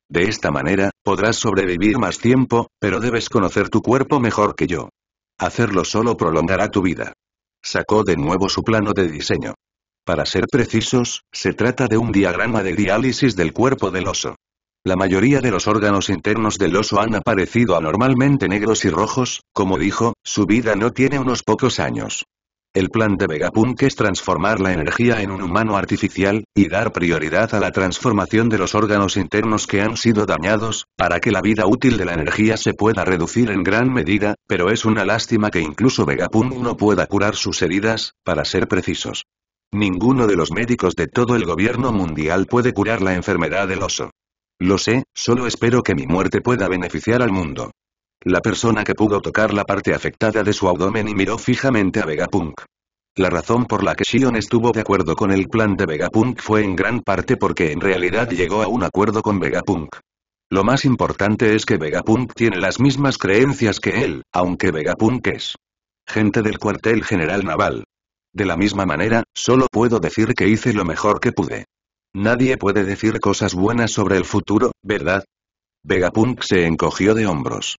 De esta manera, podrás sobrevivir más tiempo, pero debes conocer tu cuerpo mejor que yo. Hacerlo solo prolongará tu vida. Sacó de nuevo su plano de diseño. Para ser precisos, se trata de un diagrama de diálisis del cuerpo del oso. La mayoría de los órganos internos del oso han aparecido anormalmente negros y rojos, como dijo, su vida no tiene unos pocos años. El plan de Vegapunk es transformar la energía en un humano artificial, y dar prioridad a la transformación de los órganos internos que han sido dañados, para que la vida útil de la energía se pueda reducir en gran medida, pero es una lástima que incluso Vegapunk no pueda curar sus heridas, para ser precisos. Ninguno de los médicos de todo el gobierno mundial puede curar la enfermedad del oso. Lo sé, solo espero que mi muerte pueda beneficiar al mundo. La persona que pudo tocar la parte afectada de su abdomen y miró fijamente a Vegapunk. La razón por la que Shion estuvo de acuerdo con el plan de Vegapunk fue en gran parte porque en realidad llegó a un acuerdo con Vegapunk. Lo más importante es que Vegapunk tiene las mismas creencias que él, aunque Vegapunk es gente del cuartel general naval. De la misma manera, solo puedo decir que hice lo mejor que pude. Nadie puede decir cosas buenas sobre el futuro, ¿verdad? Vegapunk se encogió de hombros.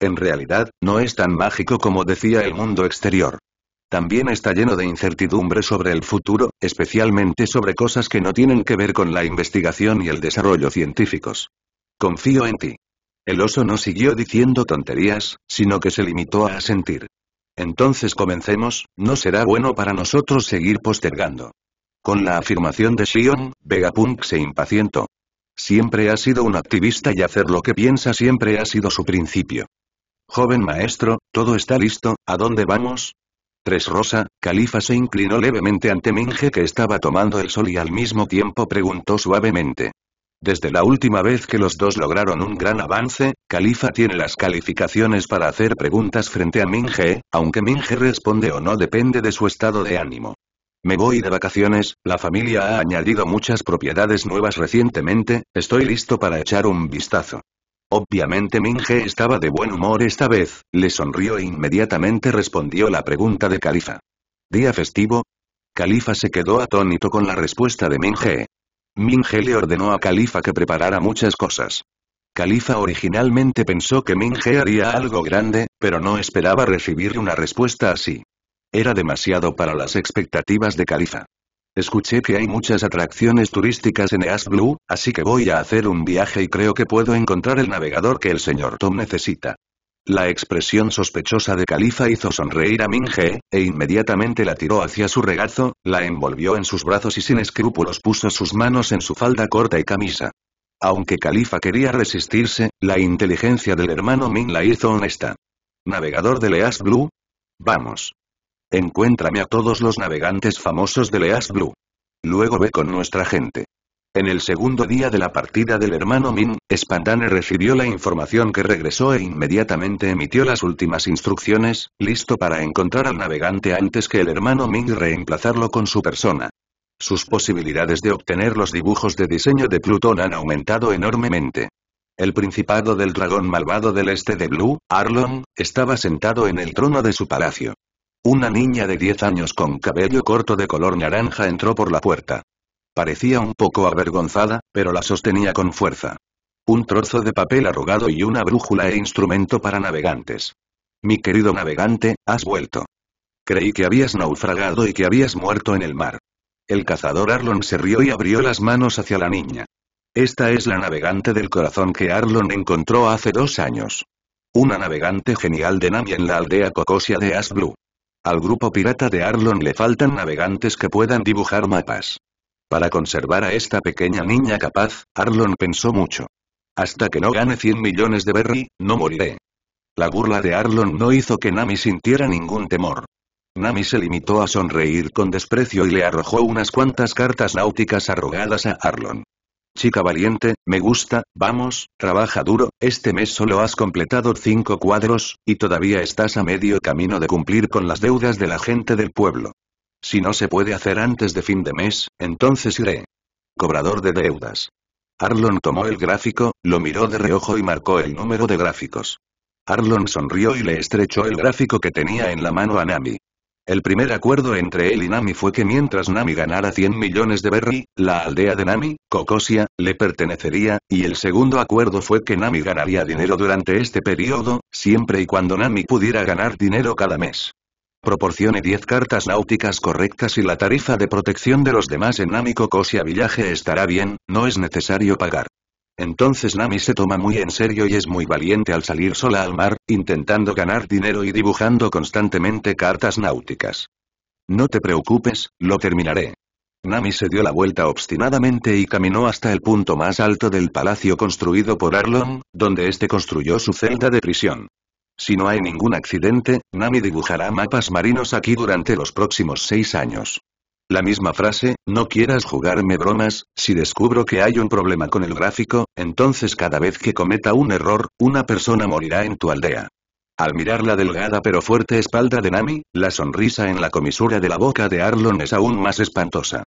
En realidad, no es tan mágico como decía el mundo exterior. También está lleno de incertidumbre sobre el futuro, especialmente sobre cosas que no tienen que ver con la investigación y el desarrollo científicos. Confío en ti. El oso no siguió diciendo tonterías, sino que se limitó a asentir. Entonces comencemos, no será bueno para nosotros seguir postergando. Con la afirmación de Sion, Vegapunk se impacientó. Siempre ha sido un activista y hacer lo que piensa siempre ha sido su principio. Joven maestro, todo está listo, ¿a dónde vamos? Tres Rosa, Califa se inclinó levemente ante Minge que estaba tomando el sol y al mismo tiempo preguntó suavemente. Desde la última vez que los dos lograron un gran avance, Califa tiene las calificaciones para hacer preguntas frente a Minge, aunque Minge responde o no depende de su estado de ánimo. Me voy de vacaciones, la familia ha añadido muchas propiedades nuevas recientemente, estoy listo para echar un vistazo. Obviamente Minge estaba de buen humor esta vez, le sonrió e inmediatamente respondió la pregunta de Califa. ¿Día festivo? Califa se quedó atónito con la respuesta de Minge. Minge le ordenó a Califa que preparara muchas cosas. Califa originalmente pensó que Minge haría algo grande, pero no esperaba recibir una respuesta así. Era demasiado para las expectativas de Califa. Escuché que hay muchas atracciones turísticas en East Blue, así que voy a hacer un viaje y creo que puedo encontrar el navegador que el señor Tom necesita. La expresión sospechosa de Califa hizo sonreír a Minge, e inmediatamente la tiró hacia su regazo, la envolvió en sus brazos y sin escrúpulos puso sus manos en su falda corta y camisa. Aunque Califa quería resistirse, la inteligencia del hermano Min la hizo honesta. ¿Navegador de East Blue? Vamos. Encuéntrame a todos los navegantes famosos de East Blue. Luego ve con nuestra gente. En el segundo día de la partida del hermano Min, Spandane recibió la información que regresó e inmediatamente emitió las últimas instrucciones, listo para encontrar al navegante antes que el hermano Min y reemplazarlo con su persona. Sus posibilidades de obtener los dibujos de diseño de Plutón han aumentado enormemente. El principado del dragón malvado del este de Blue, Arlon, estaba sentado en el trono de su palacio. Una niña de 10 años con cabello corto de color naranja entró por la puerta. Parecía un poco avergonzada, pero la sostenía con fuerza. Un trozo de papel arrugado y una brújula e instrumento para navegantes. Mi querido navegante, has vuelto. Creí que habías naufragado y que habías muerto en el mar. El cazador Arlon se rió y abrió las manos hacia la niña. Esta es la navegante del corazón que Arlon encontró hace dos años. Una navegante genial de Nami en la aldea Cocosia de Asblue. Al grupo pirata de Arlon le faltan navegantes que puedan dibujar mapas. Para conservar a esta pequeña niña capaz, Arlon pensó mucho. Hasta que no gane 100 millones de berry, no moriré. La burla de Arlon no hizo que Nami sintiera ningún temor. Nami se limitó a sonreír con desprecio y le arrojó unas cuantas cartas náuticas arrogadas a Arlon. Chica valiente, me gusta, vamos, trabaja duro, este mes solo has completado cinco cuadros, y todavía estás a medio camino de cumplir con las deudas de la gente del pueblo. Si no se puede hacer antes de fin de mes, entonces iré. Cobrador de deudas. Arlon tomó el gráfico, lo miró de reojo y marcó el número de gráficos. Arlon sonrió y le estrechó el gráfico que tenía en la mano a Nami. El primer acuerdo entre él y Nami fue que mientras Nami ganara 100 millones de berry, la aldea de Nami, Kokosia, le pertenecería, y el segundo acuerdo fue que Nami ganaría dinero durante este periodo, siempre y cuando Nami pudiera ganar dinero cada mes. Proporcione 10 cartas náuticas correctas y la tarifa de protección de los demás en Nami Kokosia Villaje estará bien, no es necesario pagar. Entonces Nami se toma muy en serio y es muy valiente al salir sola al mar, intentando ganar dinero y dibujando constantemente cartas náuticas. No te preocupes, lo terminaré. Nami se dio la vuelta obstinadamente y caminó hasta el punto más alto del palacio construido por Arlon, donde éste construyó su celda de prisión. Si no hay ningún accidente, Nami dibujará mapas marinos aquí durante los próximos seis años. La misma frase, no quieras jugarme bromas, si descubro que hay un problema con el gráfico, entonces cada vez que cometa un error, una persona morirá en tu aldea. Al mirar la delgada pero fuerte espalda de Nami, la sonrisa en la comisura de la boca de Arlon es aún más espantosa.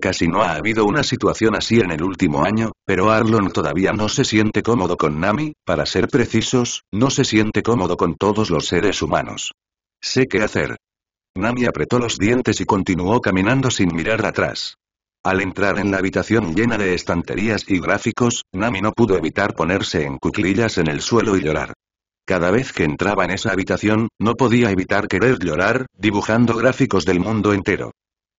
Casi no ha habido una situación así en el último año, pero Arlon todavía no se siente cómodo con Nami, para ser precisos, no se siente cómodo con todos los seres humanos. Sé qué hacer. Nami apretó los dientes y continuó caminando sin mirar atrás. Al entrar en la habitación llena de estanterías y gráficos, Nami no pudo evitar ponerse en cuclillas en el suelo y llorar. Cada vez que entraba en esa habitación, no podía evitar querer llorar, dibujando gráficos del mundo entero.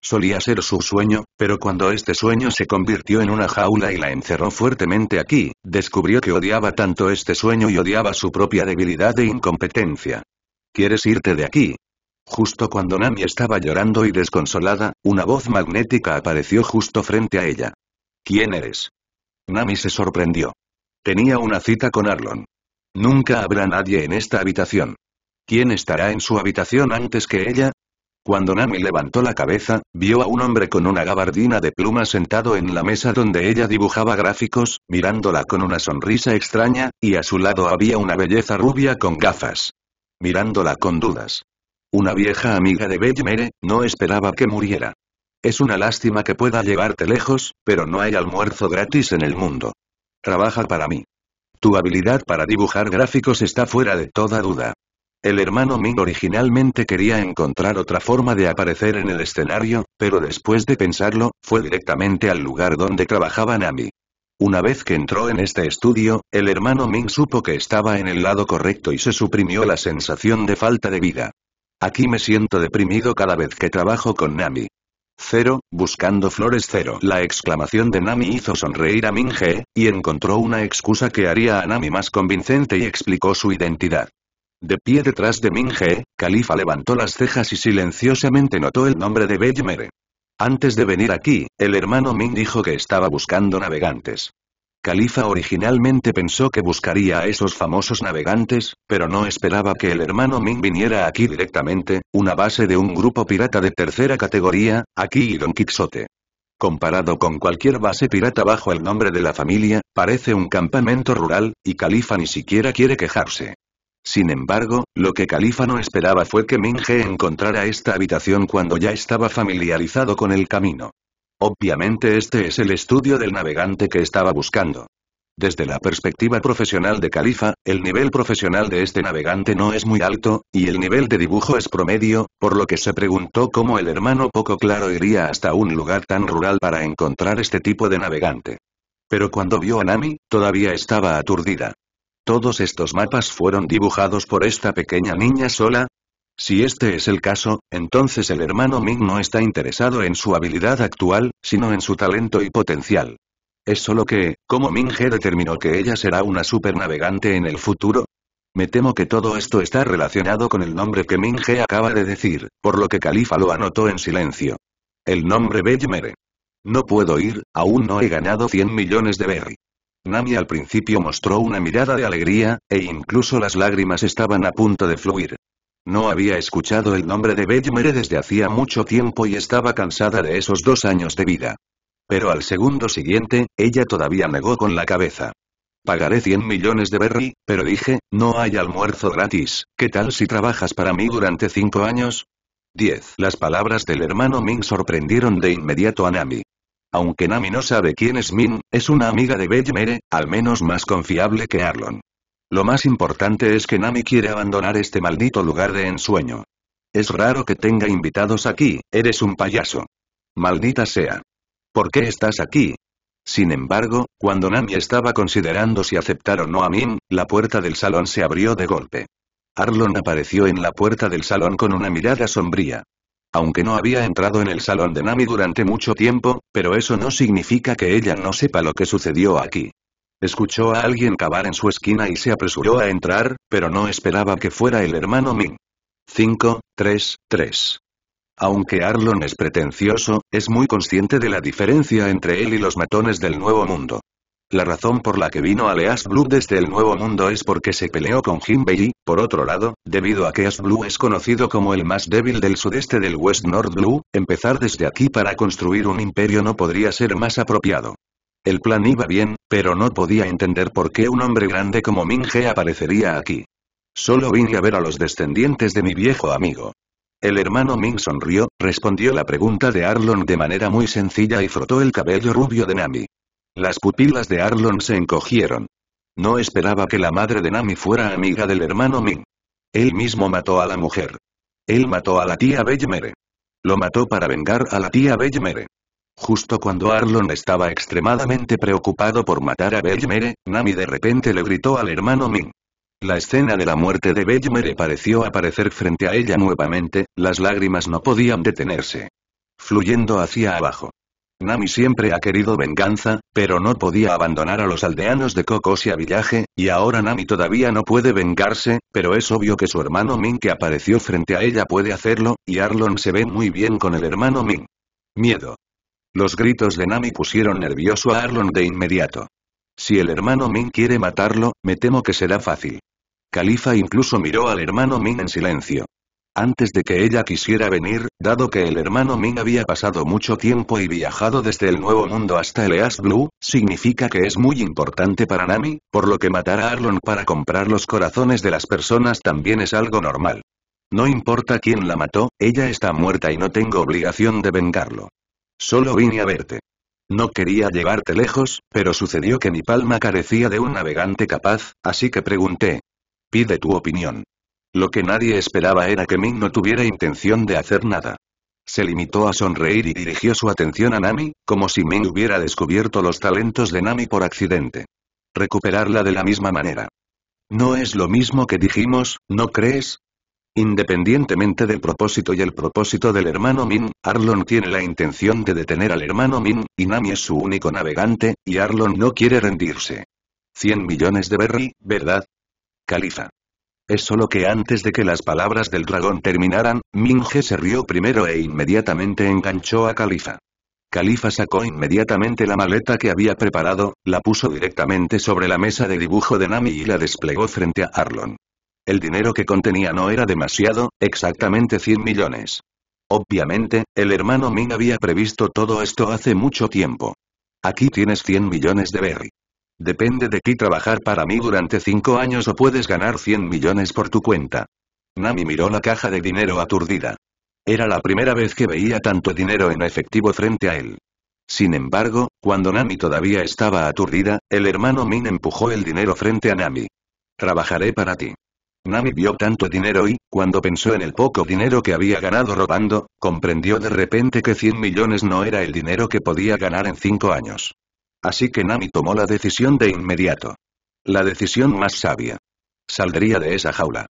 Solía ser su sueño, pero cuando este sueño se convirtió en una jaula y la encerró fuertemente aquí, descubrió que odiaba tanto este sueño y odiaba su propia debilidad e incompetencia. ¿Quieres irte de aquí? Justo cuando Nami estaba llorando y desconsolada, una voz magnética apareció justo frente a ella. ¿Quién eres? Nami se sorprendió. Tenía una cita con Arlon. Nunca habrá nadie en esta habitación. ¿Quién estará en su habitación antes que ella? Cuando Nami levantó la cabeza, vio a un hombre con una gabardina de plumas sentado en la mesa donde ella dibujaba gráficos, mirándola con una sonrisa extraña, y a su lado había una belleza rubia con gafas. Mirándola con dudas. Una vieja amiga de Bellmere, no esperaba que muriera. Es una lástima que pueda llevarte lejos, pero no hay almuerzo gratis en el mundo. Trabaja para mí. Tu habilidad para dibujar gráficos está fuera de toda duda. El hermano Ming originalmente quería encontrar otra forma de aparecer en el escenario, pero después de pensarlo, fue directamente al lugar donde trabajaba Nami. Una vez que entró en este estudio, el hermano Ming supo que estaba en el lado correcto y se suprimió la sensación de falta de vida. Aquí me siento deprimido cada vez que trabajo con Nami. Cero, buscando flores cero. La exclamación de Nami hizo sonreír a Ming-He, y encontró una excusa que haría a Nami más convincente y explicó su identidad. De pie detrás de Minge, Califa levantó las cejas y silenciosamente notó el nombre de Bellmere. Antes de venir aquí, el hermano Ming dijo que estaba buscando navegantes. Califa originalmente pensó que buscaría a esos famosos navegantes, pero no esperaba que el hermano Ming viniera aquí directamente, una base de un grupo pirata de tercera categoría, aquí y Don Quixote. Comparado con cualquier base pirata bajo el nombre de la familia, parece un campamento rural, y Califa ni siquiera quiere quejarse. Sin embargo, lo que Califa no esperaba fue que Minge encontrara esta habitación cuando ya estaba familiarizado con el camino. Obviamente este es el estudio del navegante que estaba buscando. Desde la perspectiva profesional de Califa, el nivel profesional de este navegante no es muy alto, y el nivel de dibujo es promedio, por lo que se preguntó cómo el hermano poco claro iría hasta un lugar tan rural para encontrar este tipo de navegante. Pero cuando vio a Nami, todavía estaba aturdida. ¿Todos estos mapas fueron dibujados por esta pequeña niña sola? Si este es el caso, entonces el hermano Ming no está interesado en su habilidad actual, sino en su talento y potencial. Es solo que, ¿cómo Ming He determinó que ella será una supernavegante en el futuro? Me temo que todo esto está relacionado con el nombre que Ming He acaba de decir, por lo que Califa lo anotó en silencio. El nombre Bellmere. No puedo ir, aún no he ganado 100 millones de berry. Nami al principio mostró una mirada de alegría, e incluso las lágrimas estaban a punto de fluir. No había escuchado el nombre de Bellmere desde hacía mucho tiempo y estaba cansada de esos dos años de vida. Pero al segundo siguiente, ella todavía negó con la cabeza. Pagaré 100 millones de berry, pero dije, no hay almuerzo gratis, ¿qué tal si trabajas para mí durante cinco años? 10. Las palabras del hermano Min sorprendieron de inmediato a Nami. Aunque Nami no sabe quién es Min, es una amiga de Bellmere, al menos más confiable que Arlon. Lo más importante es que Nami quiere abandonar este maldito lugar de ensueño. Es raro que tenga invitados aquí, eres un payaso. Maldita sea. ¿Por qué estás aquí? Sin embargo, cuando Nami estaba considerando si aceptar o no a Min, la puerta del salón se abrió de golpe. Arlon apareció en la puerta del salón con una mirada sombría. Aunque no había entrado en el salón de Nami durante mucho tiempo, pero eso no significa que ella no sepa lo que sucedió aquí. Escuchó a alguien cavar en su esquina y se apresuró a entrar, pero no esperaba que fuera el hermano Min. 5, 3, 3. Aunque Arlon es pretencioso, es muy consciente de la diferencia entre él y los matones del Nuevo Mundo. La razón por la que vino a Leas Blue desde el Nuevo Mundo es porque se peleó con Jinbei, por otro lado, debido a que As Blue es conocido como el más débil del sudeste del West North Blue, empezar desde aquí para construir un imperio no podría ser más apropiado. El plan iba bien, pero no podía entender por qué un hombre grande como Minge aparecería aquí. Solo vine a ver a los descendientes de mi viejo amigo. El hermano Ming sonrió, respondió la pregunta de Arlon de manera muy sencilla y frotó el cabello rubio de Nami. Las pupilas de Arlon se encogieron. No esperaba que la madre de Nami fuera amiga del hermano Ming. Él mismo mató a la mujer. Él mató a la tía Bellmere. Lo mató para vengar a la tía Bellmere. Justo cuando Arlon estaba extremadamente preocupado por matar a Bellmere, Nami de repente le gritó al hermano Min. La escena de la muerte de Bellmere pareció aparecer frente a ella nuevamente, las lágrimas no podían detenerse. Fluyendo hacia abajo. Nami siempre ha querido venganza, pero no podía abandonar a los aldeanos de Kokosia Village, y ahora Nami todavía no puede vengarse, pero es obvio que su hermano Min que apareció frente a ella puede hacerlo, y Arlon se ve muy bien con el hermano Min. Miedo. Los gritos de Nami pusieron nervioso a Arlon de inmediato. Si el hermano Min quiere matarlo, me temo que será fácil. Califa incluso miró al hermano Min en silencio. Antes de que ella quisiera venir, dado que el hermano Min había pasado mucho tiempo y viajado desde el Nuevo Mundo hasta el East Blue, significa que es muy importante para Nami, por lo que matar a Arlon para comprar los corazones de las personas también es algo normal. No importa quién la mató, ella está muerta y no tengo obligación de vengarlo. Solo vine a verte. No quería llevarte lejos, pero sucedió que mi palma carecía de un navegante capaz, así que pregunté. Pide tu opinión. Lo que nadie esperaba era que Min no tuviera intención de hacer nada. Se limitó a sonreír y dirigió su atención a Nami, como si Min hubiera descubierto los talentos de Nami por accidente. Recuperarla de la misma manera. No es lo mismo que dijimos, ¿no crees? Independientemente del propósito y el propósito del hermano Min, Arlon tiene la intención de detener al hermano Min, y Nami es su único navegante, y Arlon no quiere rendirse. 100 millones de berry, ¿verdad? Califa. Es solo que antes de que las palabras del dragón terminaran, Minge se rió primero e inmediatamente enganchó a Califa. Califa sacó inmediatamente la maleta que había preparado, la puso directamente sobre la mesa de dibujo de Nami y la desplegó frente a Arlon. El dinero que contenía no era demasiado, exactamente 100 millones. Obviamente, el hermano Min había previsto todo esto hace mucho tiempo. Aquí tienes 100 millones de berry. Depende de ti trabajar para mí durante 5 años o puedes ganar 100 millones por tu cuenta. Nami miró la caja de dinero aturdida. Era la primera vez que veía tanto dinero en efectivo frente a él. Sin embargo, cuando Nami todavía estaba aturdida, el hermano Min empujó el dinero frente a Nami. Trabajaré para ti. Nami vio tanto dinero y, cuando pensó en el poco dinero que había ganado robando, comprendió de repente que 100 millones no era el dinero que podía ganar en 5 años. Así que Nami tomó la decisión de inmediato. La decisión más sabia. Saldría de esa jaula.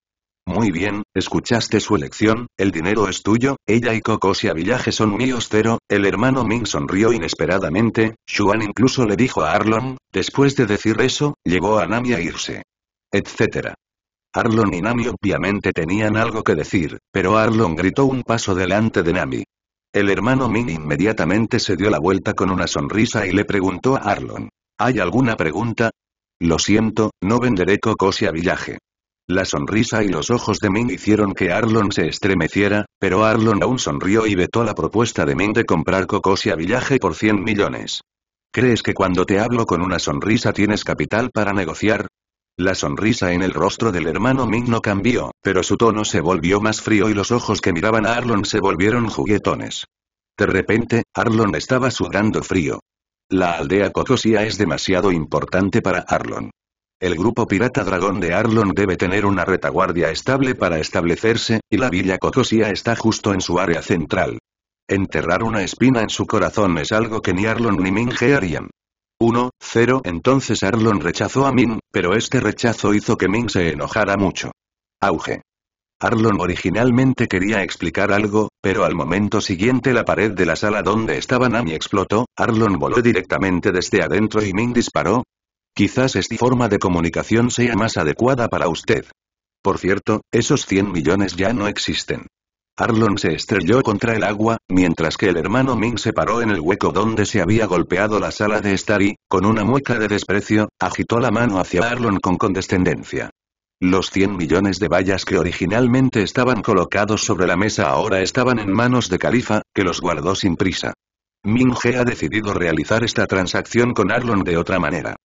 Muy bien, escuchaste su elección, el dinero es tuyo, ella y Kokosia Village son míos cero, el hermano Ming sonrió inesperadamente, Xuan incluso le dijo a Arlon, después de decir eso, llegó a Nami a irse. Etcétera. Arlon y Nami obviamente tenían algo que decir, pero Arlon gritó un paso delante de Nami. El hermano Min inmediatamente se dio la vuelta con una sonrisa y le preguntó a Arlon. ¿Hay alguna pregunta? Lo siento, no venderé Kokosia Villaje. La sonrisa y los ojos de Min hicieron que Arlon se estremeciera, pero Arlon aún sonrió y vetó la propuesta de Min de comprar Kokosia Villaje por 100 millones. ¿Crees que cuando te hablo con una sonrisa tienes capital para negociar? La sonrisa en el rostro del hermano Min no cambió, pero su tono se volvió más frío y los ojos que miraban a Arlon se volvieron juguetones. De repente, Arlon estaba sudando frío. La aldea Kokosia es demasiado importante para Arlon. El grupo pirata dragón de Arlon debe tener una retaguardia estable para establecerse, y la villa Kokosia está justo en su área central. Enterrar una espina en su corazón es algo que ni Arlon ni Minge harían. 1, 0 Entonces Arlon rechazó a Min, pero este rechazo hizo que Min se enojara mucho. Auge. Arlon originalmente quería explicar algo, pero al momento siguiente la pared de la sala donde estaba Nami explotó, Arlon voló directamente desde adentro y Min disparó. Quizás esta forma de comunicación sea más adecuada para usted. Por cierto, esos 100 millones ya no existen. Arlon se estrelló contra el agua, mientras que el hermano Min se paró en el hueco donde se había golpeado la sala de Starry, con una mueca de desprecio, agitó la mano hacia Arlon con condescendencia. Los 100 millones de vallas que originalmente estaban colocados sobre la mesa ahora estaban en manos de Califa, que los guardó sin prisa. Minge ha decidido realizar esta transacción con Arlon de otra manera.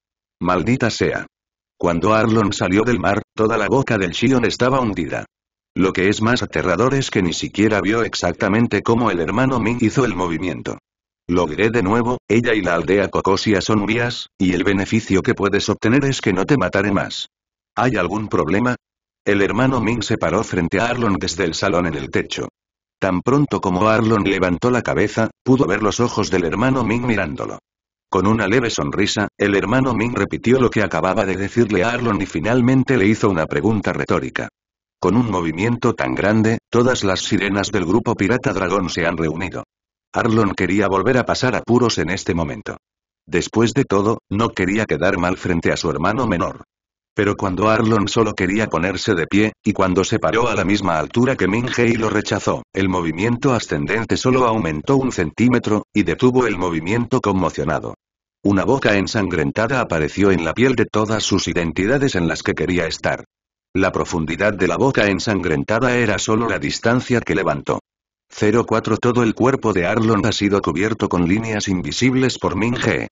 Maldita sea. Cuando Arlon salió del mar, toda la boca del Shion estaba hundida. Lo que es más aterrador es que ni siquiera vio exactamente cómo el hermano Min hizo el movimiento. Lo diré de nuevo, ella y la aldea Kokosia son mías, y el beneficio que puedes obtener es que no te mataré más. ¿Hay algún problema? El hermano Ming se paró frente a Arlon desde el salón en el techo. Tan pronto como Arlon levantó la cabeza, pudo ver los ojos del hermano Ming mirándolo. Con una leve sonrisa, el hermano Ming repitió lo que acababa de decirle a Arlon y finalmente le hizo una pregunta retórica. Con un movimiento tan grande, todas las sirenas del grupo Pirata Dragón se han reunido. Arlon quería volver a pasar apuros en este momento. Después de todo, no quería quedar mal frente a su hermano menor. Pero cuando Arlon solo quería ponerse de pie, y cuando se paró a la misma altura que Minhei lo rechazó, el movimiento ascendente solo aumentó un centímetro, y detuvo el movimiento conmocionado. Una boca ensangrentada apareció en la piel de todas sus identidades en las que quería estar. La profundidad de la boca ensangrentada era solo la distancia que levantó. 04 Todo el cuerpo de Arlon ha sido cubierto con líneas invisibles por Minge.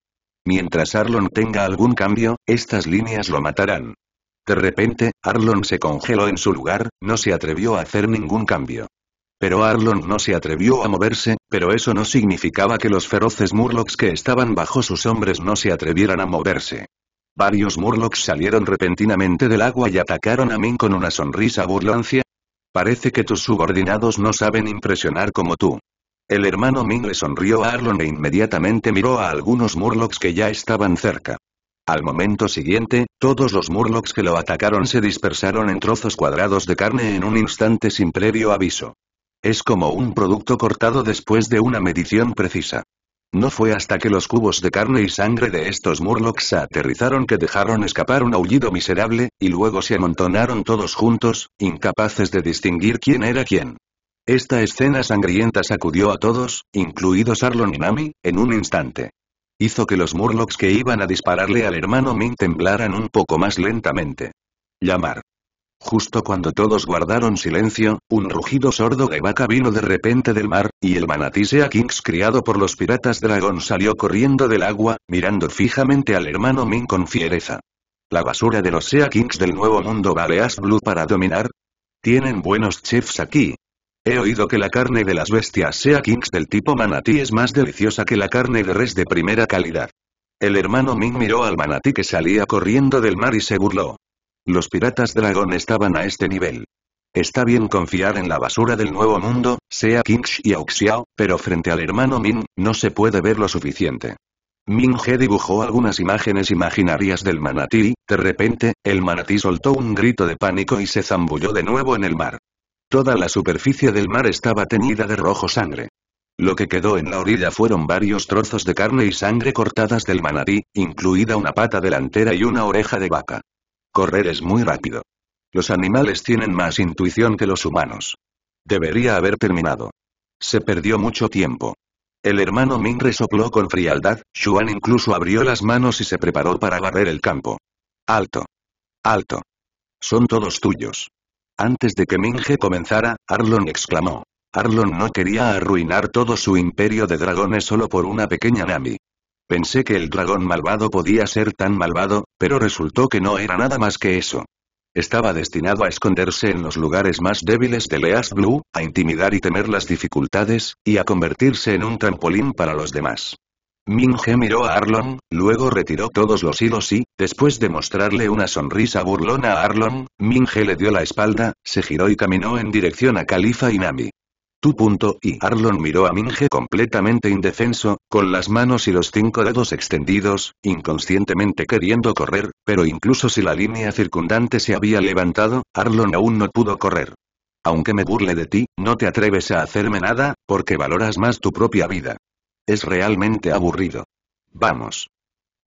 Mientras Arlon tenga algún cambio, estas líneas lo matarán. De repente, Arlon se congeló en su lugar, no se atrevió a hacer ningún cambio. Pero Arlon no se atrevió a moverse, pero eso no significaba que los feroces Murlocs que estaban bajo sus hombres no se atrevieran a moverse. Varios Murlocs salieron repentinamente del agua y atacaron a Min con una sonrisa burlancia. Parece que tus subordinados no saben impresionar como tú. El hermano Ming le sonrió a Arlon e inmediatamente miró a algunos Murlocs que ya estaban cerca. Al momento siguiente, todos los Murlocs que lo atacaron se dispersaron en trozos cuadrados de carne en un instante sin previo aviso. Es como un producto cortado después de una medición precisa. No fue hasta que los cubos de carne y sangre de estos Murlocs aterrizaron que dejaron escapar un aullido miserable, y luego se amontonaron todos juntos, incapaces de distinguir quién era quién. Esta escena sangrienta sacudió a todos, incluidos Arlon y Nami, en un instante. Hizo que los Murlocs que iban a dispararle al hermano Min temblaran un poco más lentamente. Llamar. Justo cuando todos guardaron silencio, un rugido sordo de vaca vino de repente del mar, y el manatí Sea Kings criado por los piratas dragón salió corriendo del agua, mirando fijamente al hermano Min con fiereza. ¿La basura de los Sea Kings del Nuevo Mundo Baleas Blue para dominar? Tienen buenos chefs aquí, He oído que la carne de las bestias Sea Kings del tipo manatí es más deliciosa que la carne de res de primera calidad. El hermano Ming miró al manatí que salía corriendo del mar y se burló. Los piratas dragón estaban a este nivel. Está bien confiar en la basura del nuevo mundo, sea Kings y Auxiao, pero frente al hermano Ming, no se puede ver lo suficiente. Ming He dibujó algunas imágenes imaginarias del manatí, de repente, el manatí soltó un grito de pánico y se zambulló de nuevo en el mar. Toda la superficie del mar estaba teñida de rojo sangre. Lo que quedó en la orilla fueron varios trozos de carne y sangre cortadas del manatí, incluida una pata delantera y una oreja de vaca. Correr es muy rápido. Los animales tienen más intuición que los humanos. Debería haber terminado. Se perdió mucho tiempo. El hermano Ming resopló con frialdad, Xuan incluso abrió las manos y se preparó para barrer el campo. Alto. Alto. Son todos tuyos. Antes de que Minge comenzara, Arlon exclamó. Arlon no quería arruinar todo su imperio de dragones solo por una pequeña Nami. Pensé que el dragón malvado podía ser tan malvado, pero resultó que no era nada más que eso. Estaba destinado a esconderse en los lugares más débiles de Leas Blue, a intimidar y temer las dificultades, y a convertirse en un trampolín para los demás. Minge miró a Arlon, luego retiró todos los hilos y, después de mostrarle una sonrisa burlona a Arlon, Minge le dio la espalda, se giró y caminó en dirección a Califa y Tu punto y Arlon miró a Minge completamente indefenso, con las manos y los cinco dedos extendidos, inconscientemente queriendo correr, pero incluso si la línea circundante se había levantado, Arlon aún no pudo correr. Aunque me burle de ti, no te atreves a hacerme nada, porque valoras más tu propia vida. Es realmente aburrido. Vamos.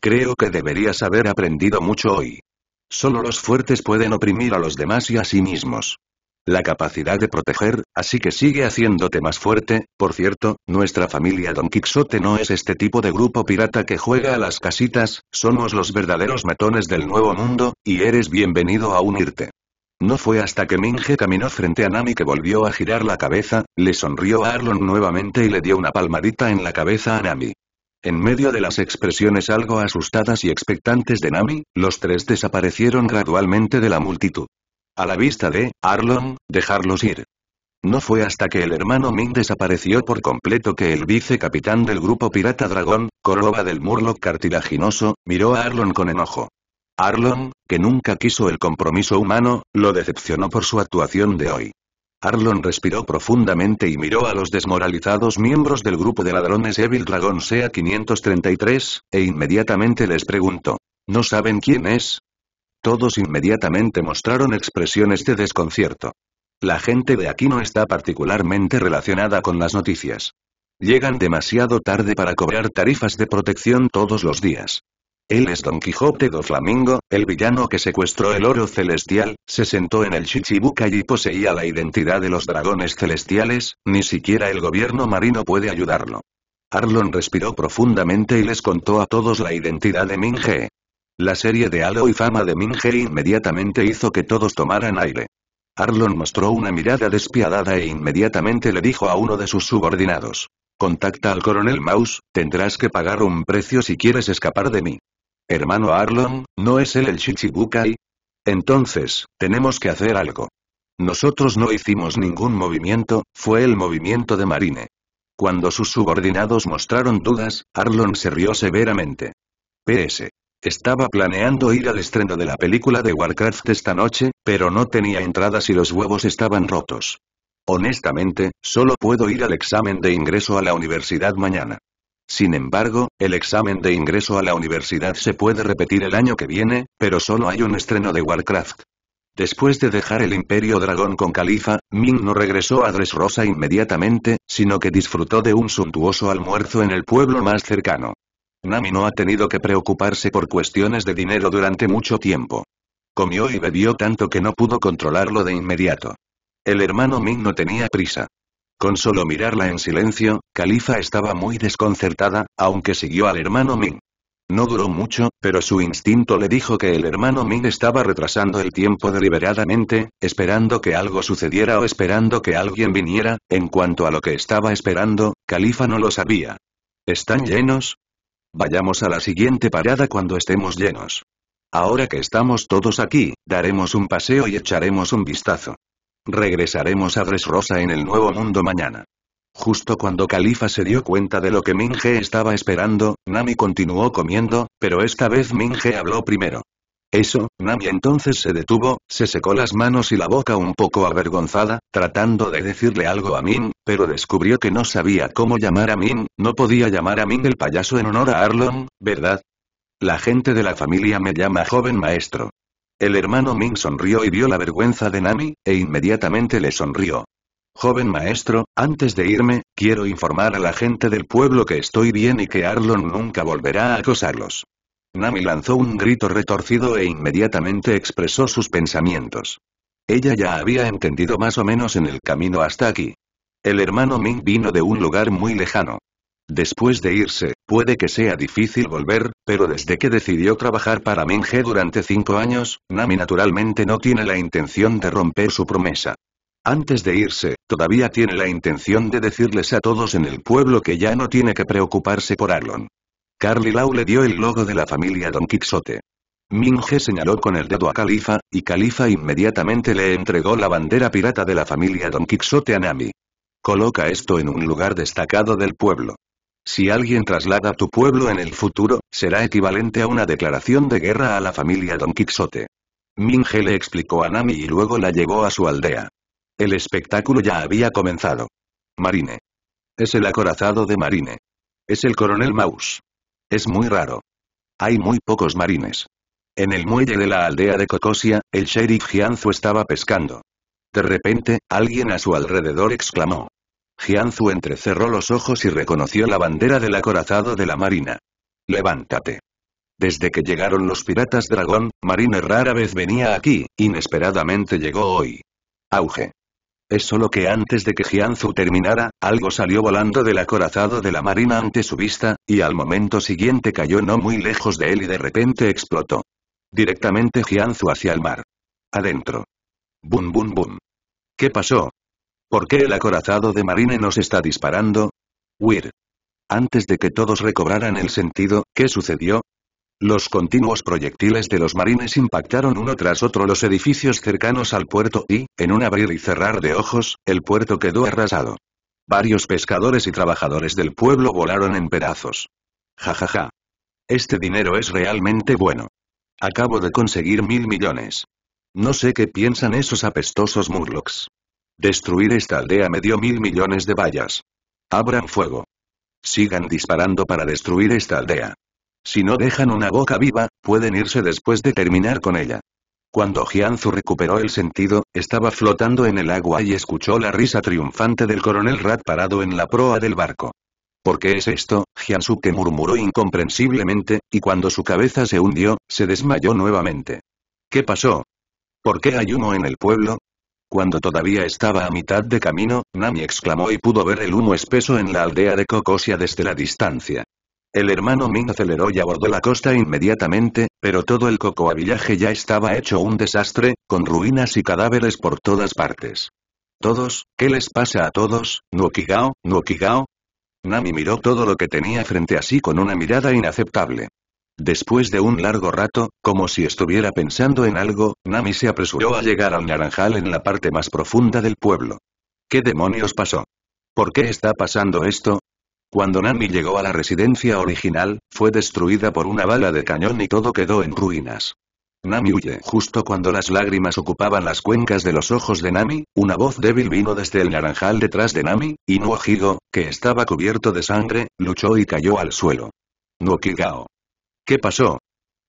Creo que deberías haber aprendido mucho hoy. Solo los fuertes pueden oprimir a los demás y a sí mismos la capacidad de proteger, así que sigue haciéndote más fuerte, por cierto, nuestra familia Don Quixote no es este tipo de grupo pirata que juega a las casitas, somos los verdaderos matones del nuevo mundo, y eres bienvenido a unirte. No fue hasta que Minge caminó frente a Nami que volvió a girar la cabeza, le sonrió a Arlon nuevamente y le dio una palmadita en la cabeza a Nami. En medio de las expresiones algo asustadas y expectantes de Nami, los tres desaparecieron gradualmente de la multitud. A la vista de Arlon, dejarlos ir. No fue hasta que el hermano Ming desapareció por completo que el vicecapitán del grupo Pirata Dragón, Coroba del Murloc cartilaginoso, miró a Arlon con enojo. Arlon, que nunca quiso el compromiso humano, lo decepcionó por su actuación de hoy. Arlon respiró profundamente y miró a los desmoralizados miembros del grupo de ladrones Evil Dragon SEA 533, e inmediatamente les preguntó. ¿No saben quién es? Todos inmediatamente mostraron expresiones de desconcierto. La gente de aquí no está particularmente relacionada con las noticias. Llegan demasiado tarde para cobrar tarifas de protección todos los días. Él es Don Quijote do Flamingo, el villano que secuestró el oro celestial, se sentó en el Chichibuca y poseía la identidad de los dragones celestiales, ni siquiera el gobierno marino puede ayudarlo. Arlon respiró profundamente y les contó a todos la identidad de Minge. La serie de halo y fama de Minge inmediatamente hizo que todos tomaran aire. Arlon mostró una mirada despiadada e inmediatamente le dijo a uno de sus subordinados. Contacta al coronel Mouse, tendrás que pagar un precio si quieres escapar de mí. Hermano Arlon, ¿no es él el Shichibukai? Entonces, tenemos que hacer algo. Nosotros no hicimos ningún movimiento, fue el movimiento de Marine. Cuando sus subordinados mostraron dudas, Arlon se rió severamente. PS. Estaba planeando ir al estreno de la película de Warcraft esta noche, pero no tenía entradas y los huevos estaban rotos. Honestamente, solo puedo ir al examen de ingreso a la universidad mañana. Sin embargo, el examen de ingreso a la universidad se puede repetir el año que viene, pero solo hay un estreno de Warcraft. Después de dejar el Imperio Dragón con Califa, Ming no regresó a Dressrosa inmediatamente, sino que disfrutó de un suntuoso almuerzo en el pueblo más cercano. Nami no ha tenido que preocuparse por cuestiones de dinero durante mucho tiempo. Comió y bebió tanto que no pudo controlarlo de inmediato. El hermano Ming no tenía prisa. Con solo mirarla en silencio, Califa estaba muy desconcertada, aunque siguió al hermano Ming. No duró mucho, pero su instinto le dijo que el hermano Ming estaba retrasando el tiempo deliberadamente, esperando que algo sucediera o esperando que alguien viniera, en cuanto a lo que estaba esperando, Califa no lo sabía. ¿Están llenos? Vayamos a la siguiente parada cuando estemos llenos. Ahora que estamos todos aquí, daremos un paseo y echaremos un vistazo. Regresaremos a Dressrosa en el Nuevo Mundo mañana. Justo cuando Califa se dio cuenta de lo que Minge estaba esperando, Nami continuó comiendo, pero esta vez Minge habló primero. Eso, Nami entonces se detuvo, se secó las manos y la boca un poco avergonzada, tratando de decirle algo a Min, pero descubrió que no sabía cómo llamar a Min, no podía llamar a Min el payaso en honor a Arlon, ¿verdad? La gente de la familia me llama joven maestro. El hermano Min sonrió y vio la vergüenza de Nami, e inmediatamente le sonrió. Joven maestro, antes de irme, quiero informar a la gente del pueblo que estoy bien y que Arlon nunca volverá a acosarlos. Nami lanzó un grito retorcido e inmediatamente expresó sus pensamientos. Ella ya había entendido más o menos en el camino hasta aquí. El hermano Ming vino de un lugar muy lejano. Después de irse, puede que sea difícil volver, pero desde que decidió trabajar para Ming-He durante cinco años, Nami naturalmente no tiene la intención de romper su promesa. Antes de irse, todavía tiene la intención de decirles a todos en el pueblo que ya no tiene que preocuparse por Arlon. Carly Lau le dio el logo de la familia Don Quixote. Ming-He señaló con el dedo a Califa, y Califa inmediatamente le entregó la bandera pirata de la familia Don Quixote a Nami. Coloca esto en un lugar destacado del pueblo. Si alguien traslada tu pueblo en el futuro, será equivalente a una declaración de guerra a la familia Don Quixote. Ming-He le explicó a Nami y luego la llevó a su aldea. El espectáculo ya había comenzado. Marine. Es el acorazado de Marine. Es el coronel Maus. Es muy raro. Hay muy pocos marines. En el muelle de la aldea de Cocosia, el sheriff Jianzu estaba pescando. De repente, alguien a su alrededor exclamó. Jianzu entrecerró los ojos y reconoció la bandera del acorazado de la marina. Levántate. Desde que llegaron los piratas dragón, Marine rara vez venía aquí, inesperadamente llegó hoy. Auge. Es solo que antes de que Jianzu terminara, algo salió volando del acorazado de la marina ante su vista, y al momento siguiente cayó no muy lejos de él y de repente explotó. Directamente Jianzu hacia el mar. Adentro. Bum bum bum. ¿Qué pasó? ¿Por qué el acorazado de Marine nos está disparando? Weir. Antes de que todos recobraran el sentido, ¿qué sucedió? Los continuos proyectiles de los marines impactaron uno tras otro los edificios cercanos al puerto y, en un abrir y cerrar de ojos, el puerto quedó arrasado. Varios pescadores y trabajadores del pueblo volaron en pedazos. Ja ja ja. Este dinero es realmente bueno. Acabo de conseguir mil millones. No sé qué piensan esos apestosos murlocs. Destruir esta aldea me dio mil millones de vallas. Abran fuego. Sigan disparando para destruir esta aldea. Si no dejan una boca viva, pueden irse después de terminar con ella. Cuando Jianzu recuperó el sentido, estaba flotando en el agua y escuchó la risa triunfante del coronel Rat parado en la proa del barco. ¿Por qué es esto? Jiansuke murmuró incomprensiblemente, y cuando su cabeza se hundió, se desmayó nuevamente. ¿Qué pasó? ¿Por qué hay humo en el pueblo? Cuando todavía estaba a mitad de camino, Nami exclamó y pudo ver el humo espeso en la aldea de Kokosia desde la distancia. El hermano Min aceleró y abordó la costa inmediatamente, pero todo el cocoavillaje ya estaba hecho un desastre, con ruinas y cadáveres por todas partes. ¿Todos? ¿Qué les pasa a todos? ¿Nuokigao? ¿Nuokigao? Nami miró todo lo que tenía frente a sí con una mirada inaceptable. Después de un largo rato, como si estuviera pensando en algo, Nami se apresuró a llegar al naranjal en la parte más profunda del pueblo. ¿Qué demonios pasó? ¿Por qué está pasando esto? Cuando Nami llegó a la residencia original, fue destruida por una bala de cañón y todo quedó en ruinas. Nami huye. Justo cuando las lágrimas ocupaban las cuencas de los ojos de Nami, una voz débil vino desde el naranjal detrás de Nami, y Nuojigo, que estaba cubierto de sangre, luchó y cayó al suelo. Nuokigao. ¿Qué pasó?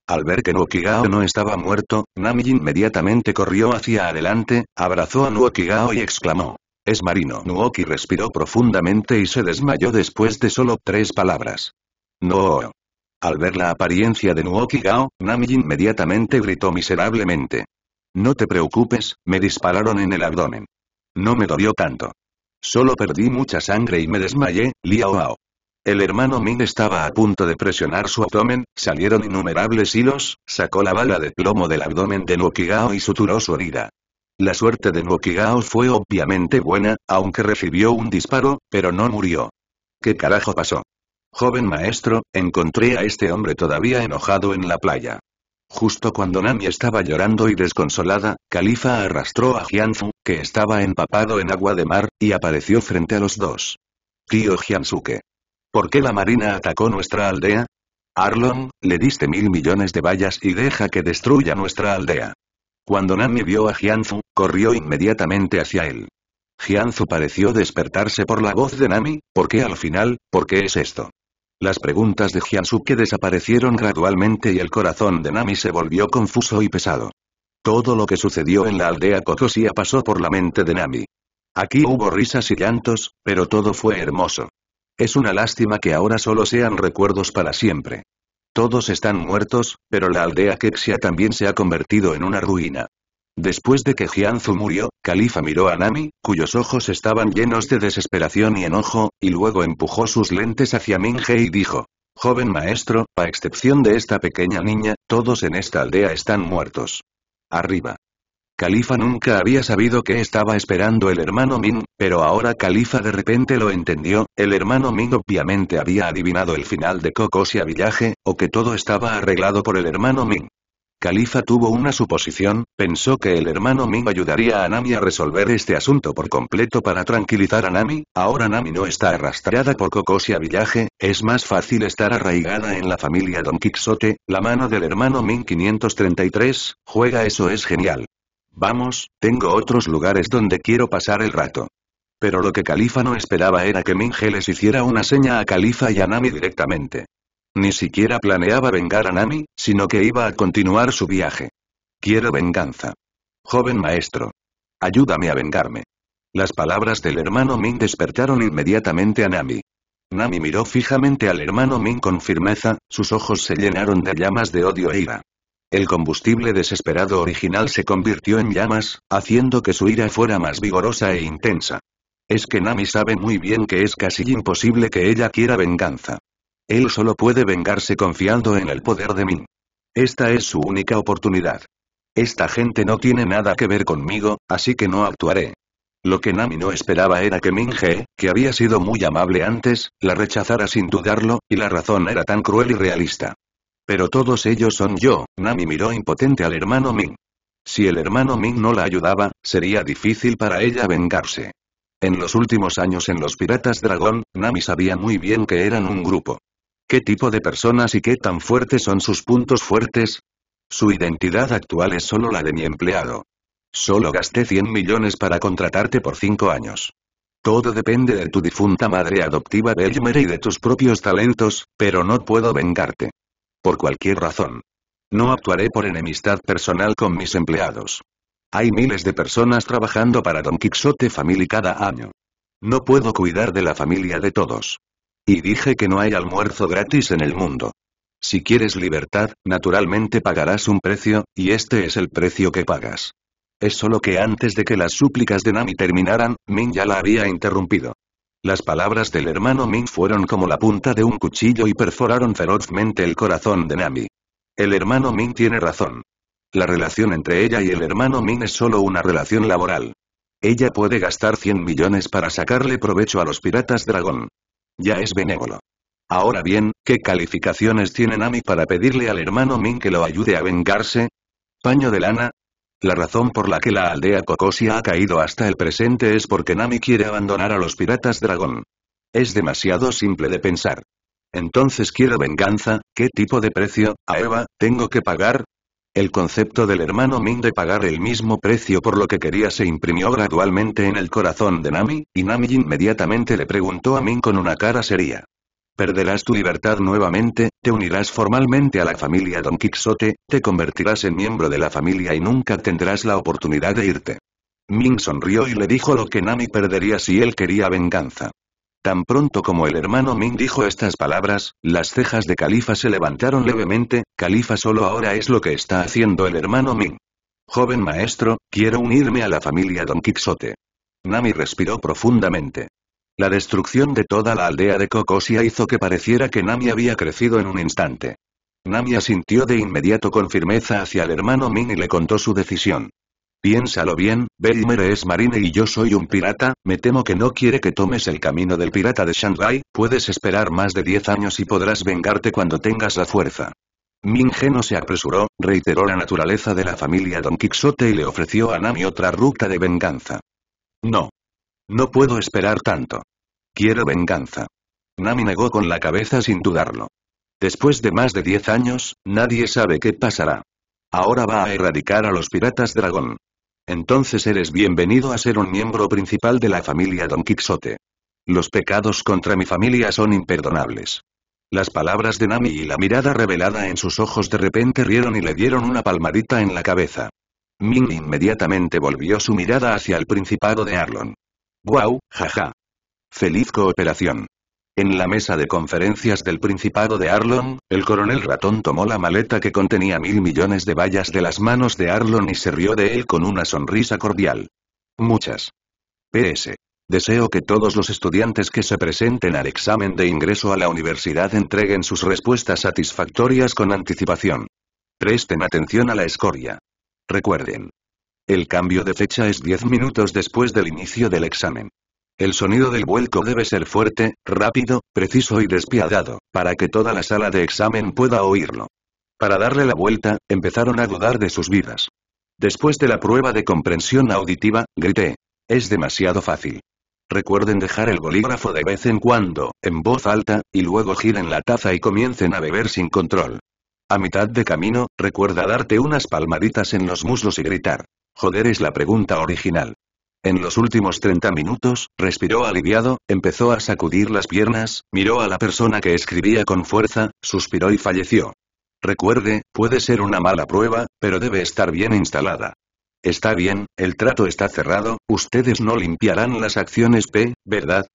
Al ver que Nuokigao no estaba muerto, Nami inmediatamente corrió hacia adelante, abrazó a Nuokigao y exclamó. Es marino. Nuoki respiró profundamente y se desmayó después de solo tres palabras. No. Al ver la apariencia de Nuoki Gao, Nami inmediatamente gritó miserablemente. No te preocupes, me dispararon en el abdomen. No me dolió tanto. Solo perdí mucha sangre y me desmayé, Liao Ao. El hermano Min estaba a punto de presionar su abdomen, salieron innumerables hilos, sacó la bala de plomo del abdomen de Nuokigao y suturó su herida. La suerte de Nuokigao fue obviamente buena, aunque recibió un disparo, pero no murió. ¿Qué carajo pasó? Joven maestro, encontré a este hombre todavía enojado en la playa. Justo cuando Nami estaba llorando y desconsolada, Califa arrastró a Jianzu, que estaba empapado en agua de mar, y apareció frente a los dos. Tío Jiansuke. ¿Por qué la marina atacó nuestra aldea? Arlon, le diste mil millones de vallas y deja que destruya nuestra aldea. Cuando Nami vio a Jianzu, corrió inmediatamente hacia él. Jianzu pareció despertarse por la voz de Nami, ¿por qué al final? ¿Por qué es esto? Las preguntas de Jiansuke desaparecieron gradualmente y el corazón de Nami se volvió confuso y pesado. Todo lo que sucedió en la aldea Kokosia pasó por la mente de Nami. Aquí hubo risas y llantos, pero todo fue hermoso. Es una lástima que ahora solo sean recuerdos para siempre. Todos están muertos, pero la aldea Kexia también se ha convertido en una ruina. Después de que Jianzu murió, Califa miró a Nami, cuyos ojos estaban llenos de desesperación y enojo, y luego empujó sus lentes hacia Minge y dijo. Joven maestro, a excepción de esta pequeña niña, todos en esta aldea están muertos. Arriba. Califa nunca había sabido qué estaba esperando el hermano Min, pero ahora Califa de repente lo entendió, el hermano Min obviamente había adivinado el final de Kokosia Village, o que todo estaba arreglado por el hermano Min. Califa tuvo una suposición, pensó que el hermano Ming ayudaría a Nami a resolver este asunto por completo para tranquilizar a Nami, ahora Nami no está arrastrada por Kokosia Village, es más fácil estar arraigada en la familia Don Quixote, la mano del hermano Ming 533, juega eso es genial. Vamos, tengo otros lugares donde quiero pasar el rato. Pero lo que Califa no esperaba era que Minge les hiciera una seña a Califa y a Nami directamente. Ni siquiera planeaba vengar a Nami, sino que iba a continuar su viaje. Quiero venganza. Joven maestro. Ayúdame a vengarme. Las palabras del hermano Min despertaron inmediatamente a Nami. Nami miró fijamente al hermano Min con firmeza, sus ojos se llenaron de llamas de odio e ira. El combustible desesperado original se convirtió en llamas, haciendo que su ira fuera más vigorosa e intensa. Es que Nami sabe muy bien que es casi imposible que ella quiera venganza. Él solo puede vengarse confiando en el poder de Min. Esta es su única oportunidad. Esta gente no tiene nada que ver conmigo, así que no actuaré. Lo que Nami no esperaba era que Min Ge, que había sido muy amable antes, la rechazara sin dudarlo, y la razón era tan cruel y realista. Pero todos ellos son yo, Nami miró impotente al hermano Min. Si el hermano Min no la ayudaba, sería difícil para ella vengarse. En los últimos años en los Piratas Dragón, Nami sabía muy bien que eran un grupo. ¿Qué tipo de personas y qué tan fuertes son sus puntos fuertes? Su identidad actual es solo la de mi empleado. Solo gasté 100 millones para contratarte por 5 años. Todo depende de tu difunta madre adoptiva Belmer y de tus propios talentos, pero no puedo vengarte. Por cualquier razón. No actuaré por enemistad personal con mis empleados. Hay miles de personas trabajando para Don Quixote Family cada año. No puedo cuidar de la familia de todos. Y dije que no hay almuerzo gratis en el mundo. Si quieres libertad, naturalmente pagarás un precio, y este es el precio que pagas. Es solo que antes de que las súplicas de Nami terminaran, Min ya la había interrumpido. Las palabras del hermano Min fueron como la punta de un cuchillo y perforaron ferozmente el corazón de Nami. El hermano Min tiene razón. La relación entre ella y el hermano Min es solo una relación laboral. Ella puede gastar 100 millones para sacarle provecho a los piratas dragón. Ya es benévolo. Ahora bien, ¿qué calificaciones tiene Nami para pedirle al hermano Min que lo ayude a vengarse? ¿Paño de lana? La razón por la que la aldea Kokosia ha caído hasta el presente es porque Nami quiere abandonar a los piratas dragón. Es demasiado simple de pensar. Entonces quiero venganza, ¿qué tipo de precio, a Eva, tengo que pagar? El concepto del hermano Min de pagar el mismo precio por lo que quería se imprimió gradualmente en el corazón de Nami, y Nami inmediatamente le preguntó a Min con una cara seria. Perderás tu libertad nuevamente, te unirás formalmente a la familia Don Quixote, te convertirás en miembro de la familia y nunca tendrás la oportunidad de irte. Min sonrió y le dijo lo que Nami perdería si él quería venganza. Tan pronto como el hermano Min dijo estas palabras, las cejas de Califa se levantaron levemente, Califa solo ahora es lo que está haciendo el hermano Min. Joven maestro, quiero unirme a la familia Don Quixote. Nami respiró profundamente. La destrucción de toda la aldea de Kokosia hizo que pareciera que Nami había crecido en un instante. Nami asintió de inmediato con firmeza hacia el hermano Min y le contó su decisión. Piénsalo bien, Belmer es marine y yo soy un pirata, me temo que no quiere que tomes el camino del pirata de Shanghai, puedes esperar más de 10 años y podrás vengarte cuando tengas la fuerza. Minge no se apresuró, reiteró la naturaleza de la familia Don Quixote y le ofreció a Nami otra ruta de venganza. No. No puedo esperar tanto. Quiero venganza. Nami negó con la cabeza sin dudarlo. Después de más de 10 años, nadie sabe qué pasará. Ahora va a erradicar a los piratas dragón. Entonces eres bienvenido a ser un miembro principal de la familia Don Quixote. Los pecados contra mi familia son imperdonables. Las palabras de Nami y la mirada revelada en sus ojos de repente rieron y le dieron una palmadita en la cabeza. Min inmediatamente volvió su mirada hacia el principado de Arlon. ¡Guau, jaja! ¡Feliz cooperación! En la mesa de conferencias del Principado de Arlon, el coronel ratón tomó la maleta que contenía mil millones de vallas de las manos de Arlon y se rió de él con una sonrisa cordial. Muchas. PS. Deseo que todos los estudiantes que se presenten al examen de ingreso a la universidad entreguen sus respuestas satisfactorias con anticipación. Presten atención a la escoria. Recuerden. El cambio de fecha es 10 minutos después del inicio del examen. El sonido del vuelco debe ser fuerte, rápido, preciso y despiadado, para que toda la sala de examen pueda oírlo. Para darle la vuelta, empezaron a dudar de sus vidas. Después de la prueba de comprensión auditiva, grité. Es demasiado fácil. Recuerden dejar el bolígrafo de vez en cuando, en voz alta, y luego giren la taza y comiencen a beber sin control. A mitad de camino, recuerda darte unas palmaditas en los muslos y gritar. Joder es la pregunta original. En los últimos 30 minutos, respiró aliviado, empezó a sacudir las piernas, miró a la persona que escribía con fuerza, suspiró y falleció. Recuerde, puede ser una mala prueba, pero debe estar bien instalada. Está bien, el trato está cerrado, ustedes no limpiarán las acciones P, ¿verdad?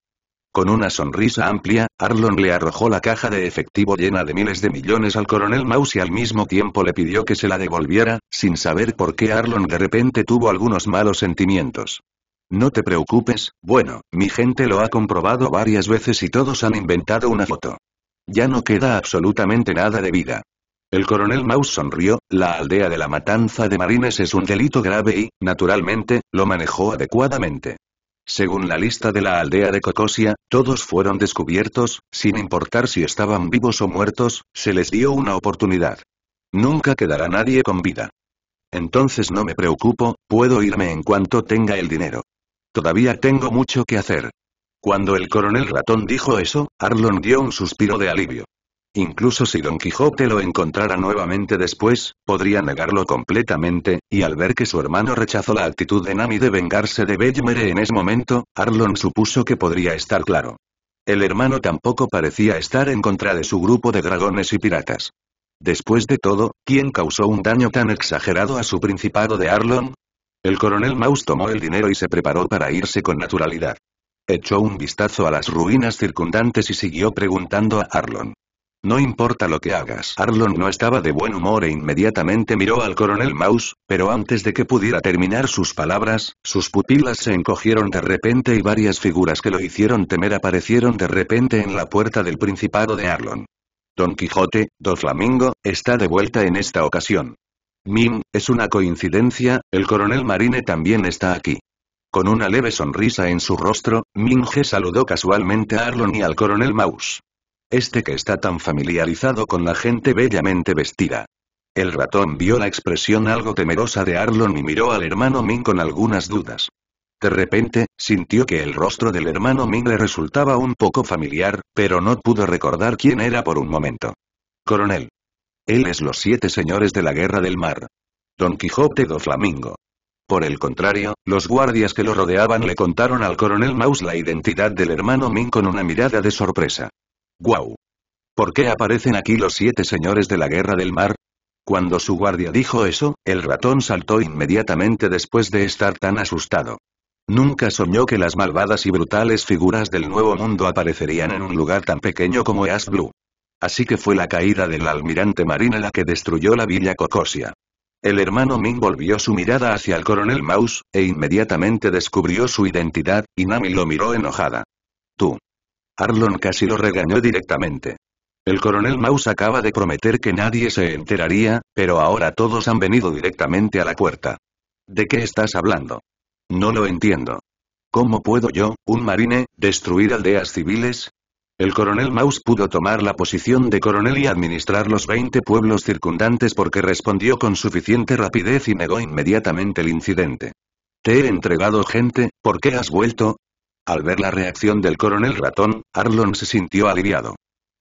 Con una sonrisa amplia, Arlon le arrojó la caja de efectivo llena de miles de millones al coronel Mouse y al mismo tiempo le pidió que se la devolviera, sin saber por qué Arlon de repente tuvo algunos malos sentimientos. No te preocupes, bueno, mi gente lo ha comprobado varias veces y todos han inventado una foto. Ya no queda absolutamente nada de vida. El coronel Mouse sonrió, la aldea de la matanza de marines es un delito grave y, naturalmente, lo manejó adecuadamente. Según la lista de la aldea de Cocosia, todos fueron descubiertos, sin importar si estaban vivos o muertos, se les dio una oportunidad. Nunca quedará nadie con vida. Entonces no me preocupo, puedo irme en cuanto tenga el dinero. Todavía tengo mucho que hacer. Cuando el coronel ratón dijo eso, Arlon dio un suspiro de alivio. Incluso si Don Quijote lo encontrara nuevamente después, podría negarlo completamente, y al ver que su hermano rechazó la actitud de Nami de vengarse de Bellemere en ese momento, Arlon supuso que podría estar claro. El hermano tampoco parecía estar en contra de su grupo de dragones y piratas. Después de todo, ¿quién causó un daño tan exagerado a su principado de Arlon? El coronel Mouse tomó el dinero y se preparó para irse con naturalidad. Echó un vistazo a las ruinas circundantes y siguió preguntando a Arlon. No importa lo que hagas. Arlon no estaba de buen humor e inmediatamente miró al coronel Mouse, pero antes de que pudiera terminar sus palabras, sus pupilas se encogieron de repente y varias figuras que lo hicieron temer aparecieron de repente en la puerta del principado de Arlon. Don Quijote, Do Flamingo, está de vuelta en esta ocasión. Min, es una coincidencia, el coronel Marine también está aquí. Con una leve sonrisa en su rostro, Minge saludó casualmente a Arlon y al coronel Mouse. Este que está tan familiarizado con la gente bellamente vestida. El ratón vio la expresión algo temerosa de Arlon y miró al hermano Min con algunas dudas. De repente, sintió que el rostro del hermano Min le resultaba un poco familiar, pero no pudo recordar quién era por un momento. Coronel. Él es los siete señores de la guerra del mar. Don Quijote do Flamingo. Por el contrario, los guardias que lo rodeaban le contaron al coronel Mouse la identidad del hermano Min con una mirada de sorpresa. ¡Guau! ¿Por qué aparecen aquí los siete señores de la guerra del mar? Cuando su guardia dijo eso, el ratón saltó inmediatamente después de estar tan asustado. Nunca soñó que las malvadas y brutales figuras del Nuevo Mundo aparecerían en un lugar tan pequeño como East Blue. Así que fue la caída del almirante Marine la que destruyó la villa Cocosia. El hermano Ming volvió su mirada hacia el coronel Mouse, e inmediatamente descubrió su identidad, y Nami lo miró enojada. Tú. Arlon casi lo regañó directamente. El coronel Mouse acaba de prometer que nadie se enteraría, pero ahora todos han venido directamente a la puerta. ¿De qué estás hablando? No lo entiendo. ¿Cómo puedo yo, un marine, destruir aldeas civiles? El coronel Mouse pudo tomar la posición de coronel y administrar los 20 pueblos circundantes porque respondió con suficiente rapidez y negó inmediatamente el incidente. Te he entregado gente, ¿por qué has vuelto? Al ver la reacción del coronel ratón, Arlon se sintió aliviado.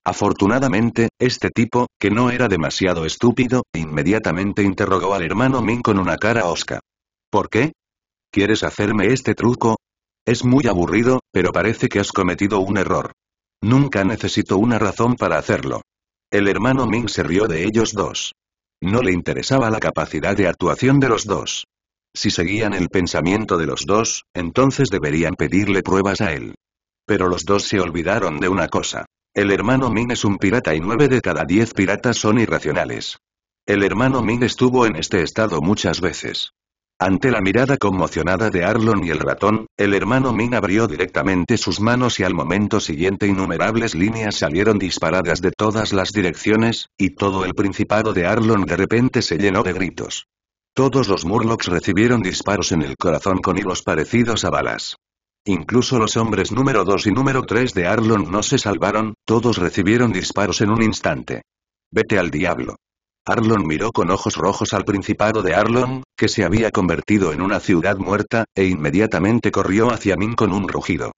Afortunadamente, este tipo, que no era demasiado estúpido, inmediatamente interrogó al hermano Min con una cara osca. ¿Por qué? ¿Quieres hacerme este truco? Es muy aburrido, pero parece que has cometido un error. Nunca necesito una razón para hacerlo. El hermano Ming se rió de ellos dos. No le interesaba la capacidad de actuación de los dos. Si seguían el pensamiento de los dos, entonces deberían pedirle pruebas a él. Pero los dos se olvidaron de una cosa. El hermano Min es un pirata y nueve de cada diez piratas son irracionales. El hermano Min estuvo en este estado muchas veces. Ante la mirada conmocionada de Arlon y el ratón, el hermano Min abrió directamente sus manos y al momento siguiente innumerables líneas salieron disparadas de todas las direcciones, y todo el principado de Arlon de repente se llenó de gritos. Todos los Murlocs recibieron disparos en el corazón con hilos parecidos a balas. Incluso los hombres número 2 y número 3 de Arlon no se salvaron, todos recibieron disparos en un instante. Vete al diablo. Arlon miró con ojos rojos al principado de Arlon, que se había convertido en una ciudad muerta, e inmediatamente corrió hacia Min con un rugido.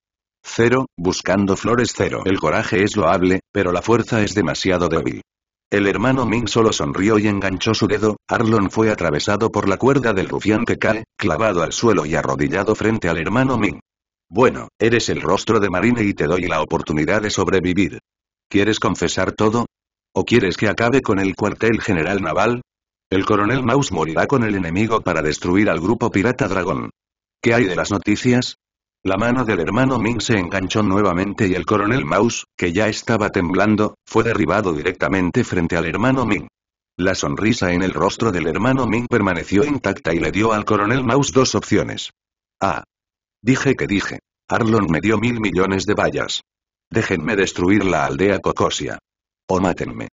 Cero, buscando flores cero. El coraje es loable, pero la fuerza es demasiado débil. El hermano Min solo sonrió y enganchó su dedo, Arlon fue atravesado por la cuerda del rufián que cae, clavado al suelo y arrodillado frente al hermano Min. Bueno, eres el rostro de Marine y te doy la oportunidad de sobrevivir. ¿Quieres confesar todo? ¿O quieres que acabe con el cuartel general naval? El coronel Mouse morirá con el enemigo para destruir al grupo pirata dragón. ¿Qué hay de las noticias? La mano del hermano Ming se enganchó nuevamente y el coronel Mouse, que ya estaba temblando, fue derribado directamente frente al hermano Ming. La sonrisa en el rostro del hermano Ming permaneció intacta y le dio al coronel Mouse dos opciones. Ah. Dije que dije. Arlon me dio mil millones de vallas. Déjenme destruir la aldea Cocosia. O mátenme.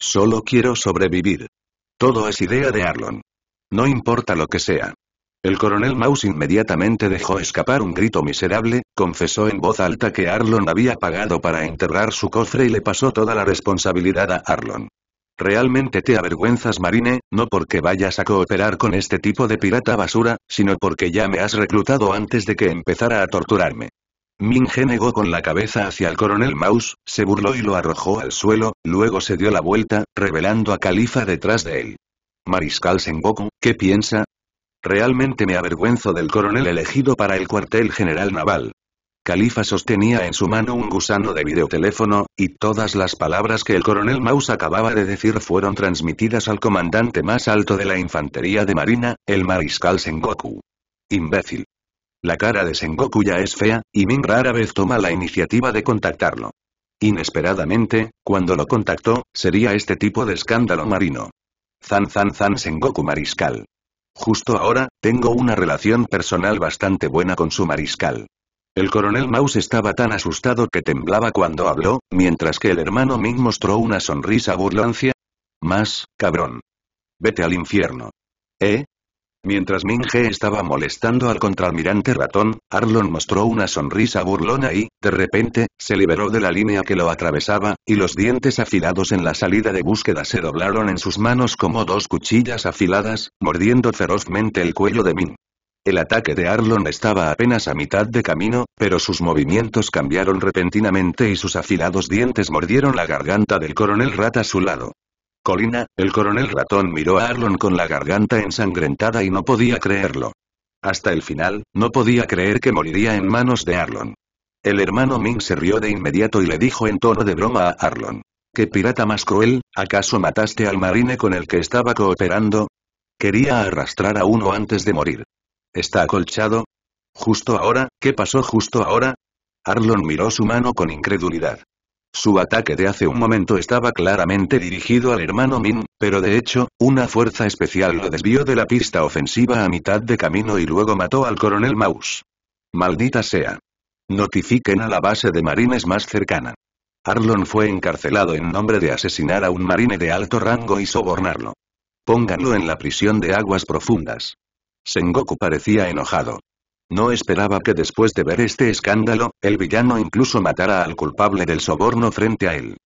Solo quiero sobrevivir. Todo es idea de Arlon. No importa lo que sea. El coronel Mouse inmediatamente dejó escapar un grito miserable, confesó en voz alta que Arlon había pagado para enterrar su cofre y le pasó toda la responsabilidad a Arlon. Realmente te avergüenzas Marine, no porque vayas a cooperar con este tipo de pirata basura, sino porque ya me has reclutado antes de que empezara a torturarme. Minge negó con la cabeza hacia el coronel Mouse, se burló y lo arrojó al suelo, luego se dio la vuelta, revelando a Califa detrás de él. Mariscal Sengoku, ¿qué piensa? Realmente me avergüenzo del coronel elegido para el cuartel general naval. Califa sostenía en su mano un gusano de videoteléfono, y todas las palabras que el coronel Mouse acababa de decir fueron transmitidas al comandante más alto de la infantería de marina, el mariscal Sengoku. Imbécil. La cara de Sengoku ya es fea, y Min rara vez toma la iniciativa de contactarlo. Inesperadamente, cuando lo contactó, sería este tipo de escándalo marino. Zan Zan Zan Sengoku Mariscal. Justo ahora, tengo una relación personal bastante buena con su mariscal. El coronel Mouse estaba tan asustado que temblaba cuando habló, mientras que el hermano Min mostró una sonrisa burlancia. Más, cabrón. Vete al infierno. ¿Eh? Mientras Minge estaba molestando al contraalmirante ratón, Arlon mostró una sonrisa burlona y, de repente, se liberó de la línea que lo atravesaba, y los dientes afilados en la salida de búsqueda se doblaron en sus manos como dos cuchillas afiladas, mordiendo ferozmente el cuello de Min. El ataque de Arlon estaba apenas a mitad de camino, pero sus movimientos cambiaron repentinamente y sus afilados dientes mordieron la garganta del coronel Rat a su lado. Colina, el coronel ratón miró a Arlon con la garganta ensangrentada y no podía creerlo. Hasta el final, no podía creer que moriría en manos de Arlon. El hermano Ming se rió de inmediato y le dijo en tono de broma a Arlon. ¿Qué pirata más cruel? ¿Acaso mataste al marine con el que estaba cooperando? Quería arrastrar a uno antes de morir. ¿Está acolchado? ¿Justo ahora? ¿Qué pasó justo ahora? Arlon miró su mano con incredulidad. Su ataque de hace un momento estaba claramente dirigido al hermano Min, pero de hecho, una fuerza especial lo desvió de la pista ofensiva a mitad de camino y luego mató al coronel Mouse. Maldita sea. Notifiquen a la base de marines más cercana. Arlon fue encarcelado en nombre de asesinar a un marine de alto rango y sobornarlo. Pónganlo en la prisión de aguas profundas. Sengoku parecía enojado. No esperaba que después de ver este escándalo, el villano incluso matara al culpable del soborno frente a él.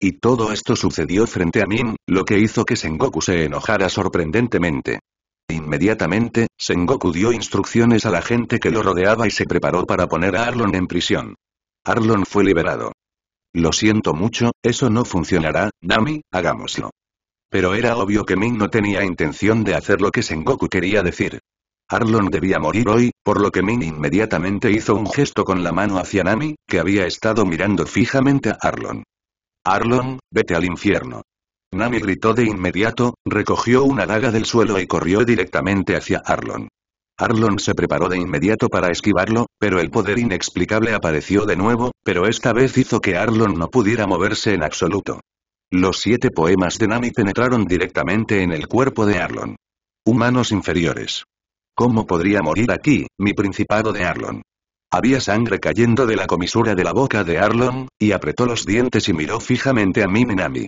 Y todo esto sucedió frente a Min, lo que hizo que Sengoku se enojara sorprendentemente. Inmediatamente, Sengoku dio instrucciones a la gente que lo rodeaba y se preparó para poner a Arlon en prisión. Arlon fue liberado. Lo siento mucho, eso no funcionará, Nami, hagámoslo. Pero era obvio que Min no tenía intención de hacer lo que Sengoku quería decir. Arlon debía morir hoy, por lo que Min inmediatamente hizo un gesto con la mano hacia Nami, que había estado mirando fijamente a Arlon. Arlon, vete al infierno. Nami gritó de inmediato, recogió una daga del suelo y corrió directamente hacia Arlon. Arlon se preparó de inmediato para esquivarlo, pero el poder inexplicable apareció de nuevo, pero esta vez hizo que Arlon no pudiera moverse en absoluto. Los siete poemas de Nami penetraron directamente en el cuerpo de Arlon. Humanos inferiores. ¿Cómo podría morir aquí, mi principado de Arlon? Había sangre cayendo de la comisura de la boca de Arlon, y apretó los dientes y miró fijamente a Mimi Nami.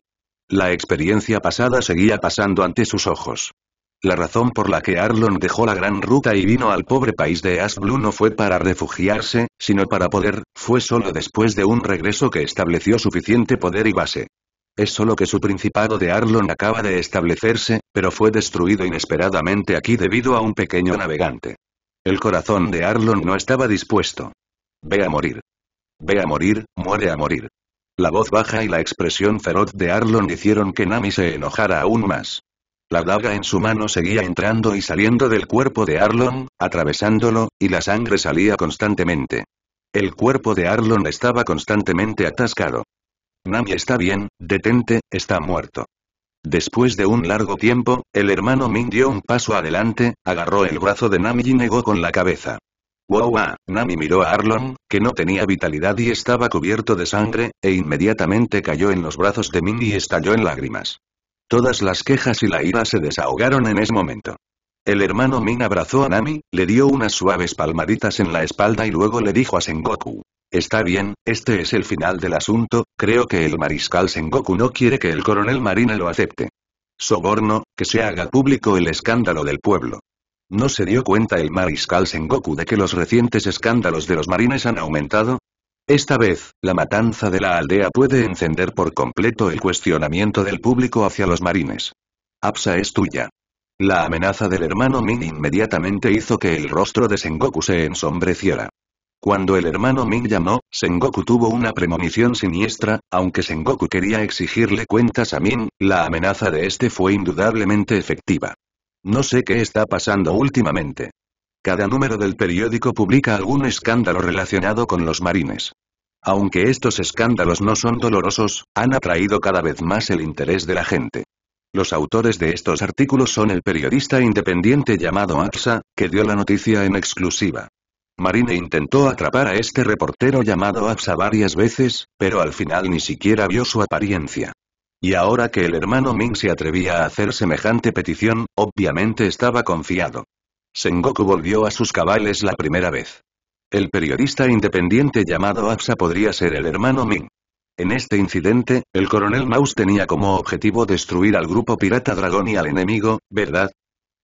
La experiencia pasada seguía pasando ante sus ojos. La razón por la que Arlon dejó la gran ruta y vino al pobre país de Asblue no fue para refugiarse, sino para poder, fue solo después de un regreso que estableció suficiente poder y base. Es solo que su principado de Arlon acaba de establecerse, pero fue destruido inesperadamente aquí debido a un pequeño navegante. El corazón de Arlon no estaba dispuesto. Ve a morir. Ve a morir, muere a morir. La voz baja y la expresión feroz de Arlon hicieron que Nami se enojara aún más. La daga en su mano seguía entrando y saliendo del cuerpo de Arlon, atravesándolo, y la sangre salía constantemente. El cuerpo de Arlon estaba constantemente atascado. Nami está bien, detente, está muerto. Después de un largo tiempo, el hermano Min dio un paso adelante, agarró el brazo de Nami y negó con la cabeza. Wow, ah, Nami miró a Arlon, que no tenía vitalidad y estaba cubierto de sangre, e inmediatamente cayó en los brazos de Min y estalló en lágrimas. Todas las quejas y la ira se desahogaron en ese momento. El hermano Min abrazó a Nami, le dio unas suaves palmaditas en la espalda y luego le dijo a Sengoku. Está bien, este es el final del asunto, creo que el mariscal Sengoku no quiere que el coronel Marine lo acepte. Soborno, que se haga público el escándalo del pueblo. ¿No se dio cuenta el mariscal Sengoku de que los recientes escándalos de los marines han aumentado? Esta vez, la matanza de la aldea puede encender por completo el cuestionamiento del público hacia los marines. Apsa es tuya. La amenaza del hermano Min inmediatamente hizo que el rostro de Sengoku se ensombreciera. Cuando el hermano Ming llamó, Sengoku tuvo una premonición siniestra, aunque Sengoku quería exigirle cuentas a Min, la amenaza de este fue indudablemente efectiva. No sé qué está pasando últimamente. Cada número del periódico publica algún escándalo relacionado con los marines. Aunque estos escándalos no son dolorosos, han atraído cada vez más el interés de la gente. Los autores de estos artículos son el periodista independiente llamado AXA, que dio la noticia en exclusiva. Marine intentó atrapar a este reportero llamado Apsa varias veces, pero al final ni siquiera vio su apariencia. Y ahora que el hermano Ming se atrevía a hacer semejante petición, obviamente estaba confiado. Sengoku volvió a sus cabales la primera vez. El periodista independiente llamado Apsa podría ser el hermano Ming. En este incidente, el coronel Maus tenía como objetivo destruir al grupo pirata dragón y al enemigo, ¿verdad?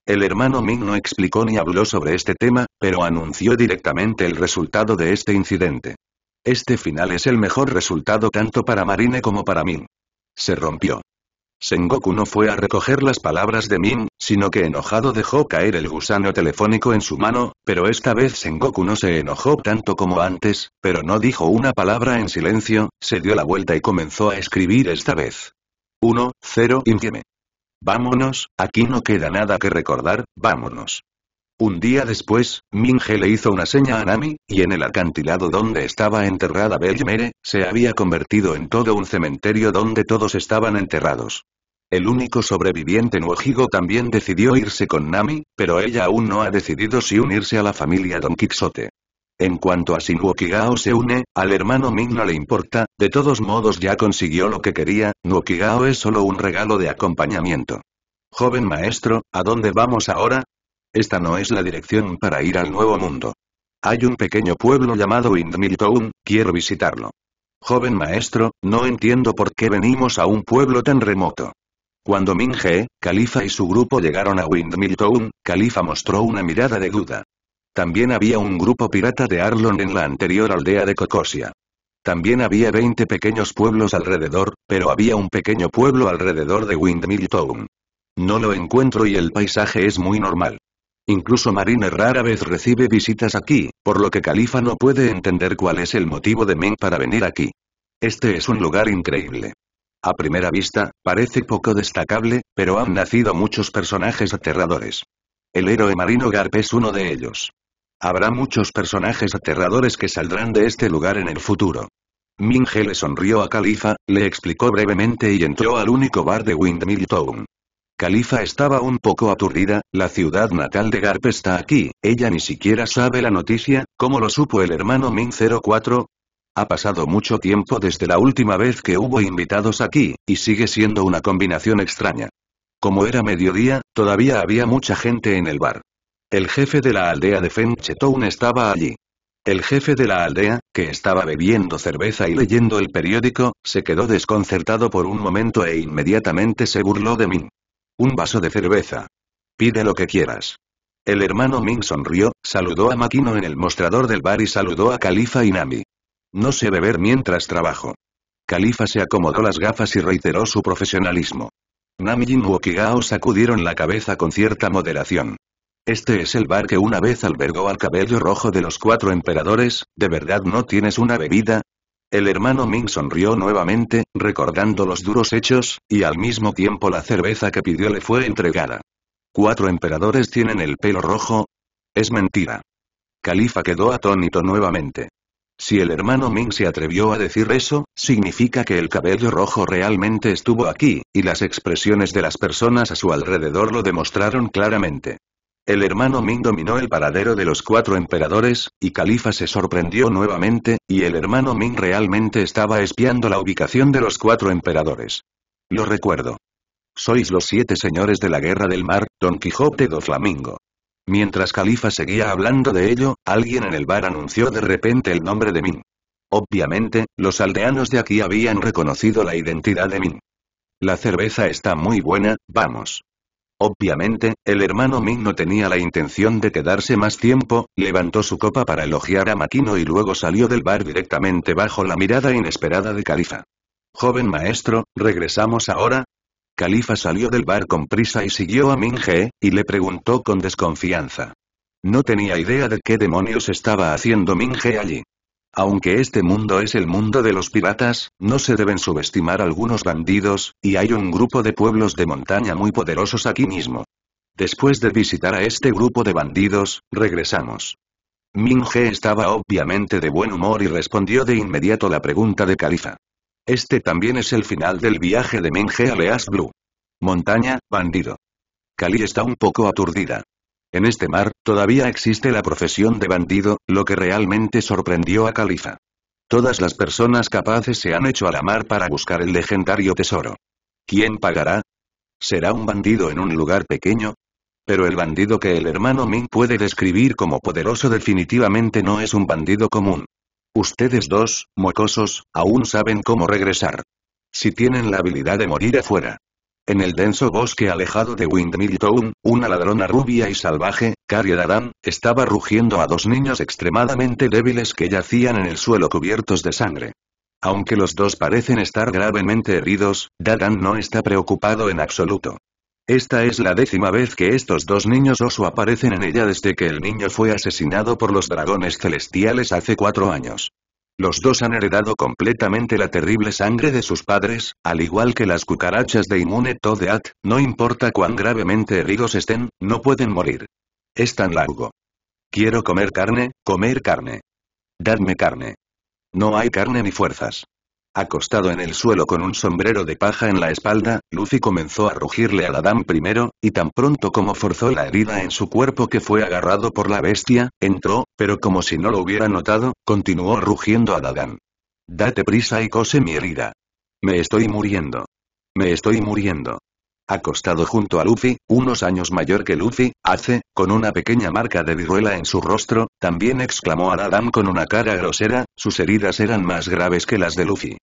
El hermano Ming no explicó ni habló sobre este tema, pero anunció directamente el resultado de este incidente. Este final es el mejor resultado tanto para Marine como para Ming. Se rompió. Sengoku no fue a recoger las palabras de Min, sino que enojado dejó caer el gusano telefónico en su mano, pero esta vez Sengoku no se enojó tanto como antes, pero no dijo una palabra en silencio, se dio la vuelta y comenzó a escribir esta vez. 1, 0, infieme. Vámonos, aquí no queda nada que recordar, vámonos. Un día después, Minge le hizo una seña a Nami, y en el acantilado donde estaba enterrada Bellemere, se había convertido en todo un cementerio donde todos estaban enterrados. El único sobreviviente Nuojigo también decidió irse con Nami, pero ella aún no ha decidido si unirse a la familia Don Quixote. En cuanto a si Nuokigao se une, al hermano Ming no le importa, de todos modos ya consiguió lo que quería, Nuokigao es solo un regalo de acompañamiento. Joven maestro, ¿a dónde vamos ahora? Esta no es la dirección para ir al nuevo mundo. Hay un pequeño pueblo llamado Windmill Town, quiero visitarlo. Joven maestro, no entiendo por qué venimos a un pueblo tan remoto. Cuando Minge, Califa y su grupo llegaron a Windmill Town, Califa mostró una mirada de duda. También había un grupo pirata de Arlon en la anterior aldea de Cocosia. También había 20 pequeños pueblos alrededor, pero había un pequeño pueblo alrededor de Windmill Town. No lo encuentro y el paisaje es muy normal. Incluso Marine rara vez recibe visitas aquí, por lo que Califa no puede entender cuál es el motivo de Ming para venir aquí. Este es un lugar increíble. A primera vista, parece poco destacable, pero han nacido muchos personajes aterradores. El héroe marino Garp es uno de ellos. Habrá muchos personajes aterradores que saldrán de este lugar en el futuro. Minge le sonrió a Califa, le explicó brevemente y entró al único bar de Windmill Town. Califa estaba un poco aturdida, la ciudad natal de Garp está aquí, ella ni siquiera sabe la noticia, ¿cómo lo supo el hermano Min 04? Ha pasado mucho tiempo desde la última vez que hubo invitados aquí, y sigue siendo una combinación extraña. Como era mediodía, todavía había mucha gente en el bar. El jefe de la aldea de Fenchetown estaba allí. El jefe de la aldea, que estaba bebiendo cerveza y leyendo el periódico, se quedó desconcertado por un momento e inmediatamente se burló de Min. Un vaso de cerveza. Pide lo que quieras. El hermano Ming sonrió, saludó a Makino en el mostrador del bar y saludó a Califa y Nami. No sé beber mientras trabajo. Califa se acomodó las gafas y reiteró su profesionalismo. Nami y Wokigao sacudieron la cabeza con cierta moderación. Este es el bar que una vez albergó al cabello rojo de los cuatro emperadores, ¿de verdad no tienes una bebida? El hermano Ming sonrió nuevamente, recordando los duros hechos, y al mismo tiempo la cerveza que pidió le fue entregada. ¿Cuatro emperadores tienen el pelo rojo? Es mentira. Califa quedó atónito nuevamente. Si el hermano Ming se atrevió a decir eso, significa que el cabello rojo realmente estuvo aquí, y las expresiones de las personas a su alrededor lo demostraron claramente. El hermano Ming dominó el paradero de los cuatro emperadores, y Califa se sorprendió nuevamente, y el hermano Ming realmente estaba espiando la ubicación de los cuatro emperadores. Lo recuerdo. Sois los siete señores de la guerra del mar, Don Quijote do Flamingo. Mientras Califa seguía hablando de ello, alguien en el bar anunció de repente el nombre de Ming. Obviamente, los aldeanos de aquí habían reconocido la identidad de Ming. La cerveza está muy buena, vamos. Obviamente, el hermano Ming no tenía la intención de quedarse más tiempo, levantó su copa para elogiar a Makino y luego salió del bar directamente bajo la mirada inesperada de Califa. Joven maestro, ¿regresamos ahora? Califa salió del bar con prisa y siguió a Ming He, y le preguntó con desconfianza. No tenía idea de qué demonios estaba haciendo Ming He allí. Aunque este mundo es el mundo de los piratas, no se deben subestimar algunos bandidos, y hay un grupo de pueblos de montaña muy poderosos aquí mismo. Después de visitar a este grupo de bandidos, regresamos. Ming-He estaba obviamente de buen humor y respondió de inmediato la pregunta de Califa. Este también es el final del viaje de Ming-He a Leas Blue. Montaña, bandido. Cali está un poco aturdida. En este mar, todavía existe la profesión de bandido, lo que realmente sorprendió a Califa. Todas las personas capaces se han hecho a la mar para buscar el legendario tesoro. ¿Quién pagará? ¿Será un bandido en un lugar pequeño? Pero el bandido que el hermano Ming puede describir como poderoso definitivamente no es un bandido común. Ustedes dos, mocosos, aún saben cómo regresar. Si tienen la habilidad de morir afuera. En el denso bosque alejado de Windmill Town, una ladrona rubia y salvaje, Carrie Dadan, estaba rugiendo a dos niños extremadamente débiles que yacían en el suelo cubiertos de sangre. Aunque los dos parecen estar gravemente heridos, Dadan no está preocupado en absoluto. Esta es la décima vez que estos dos niños oso aparecen en ella desde que el niño fue asesinado por los dragones celestiales hace cuatro años. Los dos han heredado completamente la terrible sangre de sus padres, al igual que las cucarachas de Inmune Todeat, no importa cuán gravemente heridos estén, no pueden morir. Es tan largo. Quiero comer carne, comer carne. Dadme carne. No hay carne ni fuerzas. Acostado en el suelo con un sombrero de paja en la espalda, Luffy comenzó a rugirle a Adam primero, y tan pronto como forzó la herida en su cuerpo que fue agarrado por la bestia, entró, pero como si no lo hubiera notado, continuó rugiendo a Dadan. Date prisa y cose mi herida. Me estoy muriendo. Me estoy muriendo. Acostado junto a Luffy, unos años mayor que Luffy, hace, con una pequeña marca de viruela en su rostro, también exclamó a Adam con una cara grosera, sus heridas eran más graves que las de Luffy.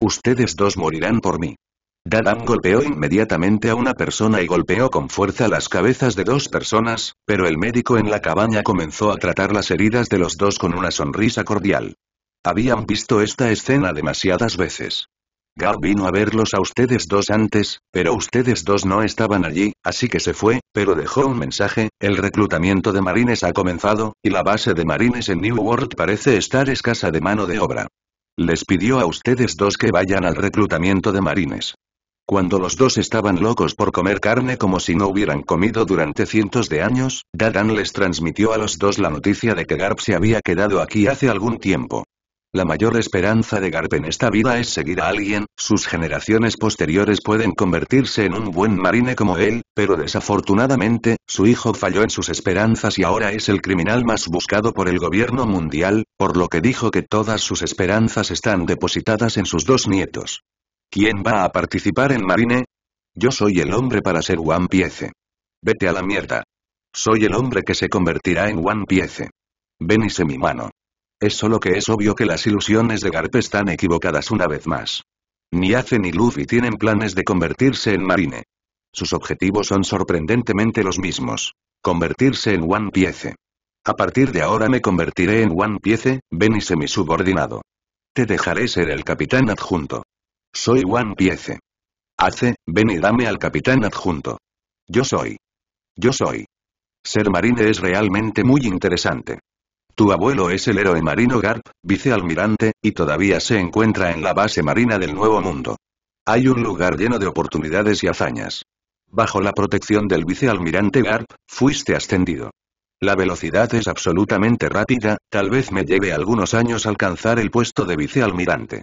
Ustedes dos morirán por mí. Dadam golpeó inmediatamente a una persona y golpeó con fuerza las cabezas de dos personas, pero el médico en la cabaña comenzó a tratar las heridas de los dos con una sonrisa cordial. Habían visto esta escena demasiadas veces. Gar vino a verlos a ustedes dos antes, pero ustedes dos no estaban allí, así que se fue, pero dejó un mensaje, el reclutamiento de marines ha comenzado, y la base de marines en New World parece estar escasa de mano de obra. Les pidió a ustedes dos que vayan al reclutamiento de marines. Cuando los dos estaban locos por comer carne como si no hubieran comido durante cientos de años, Dadan les transmitió a los dos la noticia de que Garp se había quedado aquí hace algún tiempo. La mayor esperanza de Garp en esta vida es seguir a alguien, sus generaciones posteriores pueden convertirse en un buen marine como él, pero desafortunadamente, su hijo falló en sus esperanzas y ahora es el criminal más buscado por el gobierno mundial, por lo que dijo que todas sus esperanzas están depositadas en sus dos nietos. ¿Quién va a participar en marine? Yo soy el hombre para ser One Piece. Vete a la mierda. Soy el hombre que se convertirá en One Piece. Ven y sé mi mano. Es solo que es obvio que las ilusiones de Garp están equivocadas una vez más. Ni Ace ni Luffy tienen planes de convertirse en marine. Sus objetivos son sorprendentemente los mismos. Convertirse en One Piece. A partir de ahora me convertiré en One Piece, ven y mi subordinado. Te dejaré ser el capitán adjunto. Soy One Piece. Ace, ven y dame al capitán adjunto. Yo soy. Yo soy. Ser marine es realmente muy interesante. Tu abuelo es el héroe marino Garp, vicealmirante, y todavía se encuentra en la base marina del Nuevo Mundo. Hay un lugar lleno de oportunidades y hazañas. Bajo la protección del vicealmirante Garp, fuiste ascendido. La velocidad es absolutamente rápida, tal vez me lleve algunos años alcanzar el puesto de vicealmirante.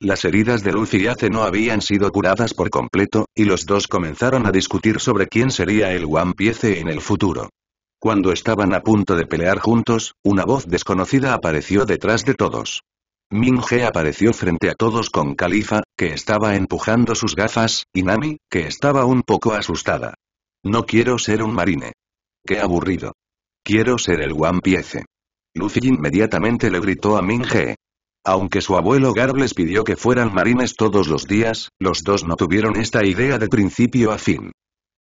Las heridas de Luffy y Ace no habían sido curadas por completo, y los dos comenzaron a discutir sobre quién sería el One Piece en el futuro. Cuando estaban a punto de pelear juntos, una voz desconocida apareció detrás de todos. Ming He apareció frente a todos con Califa, que estaba empujando sus gafas, y Nami, que estaba un poco asustada. No quiero ser un marine. Qué aburrido. Quiero ser el One Piece. Luffy inmediatamente le gritó a Ming He. Aunque su abuelo Garb les pidió que fueran marines todos los días, los dos no tuvieron esta idea de principio a fin.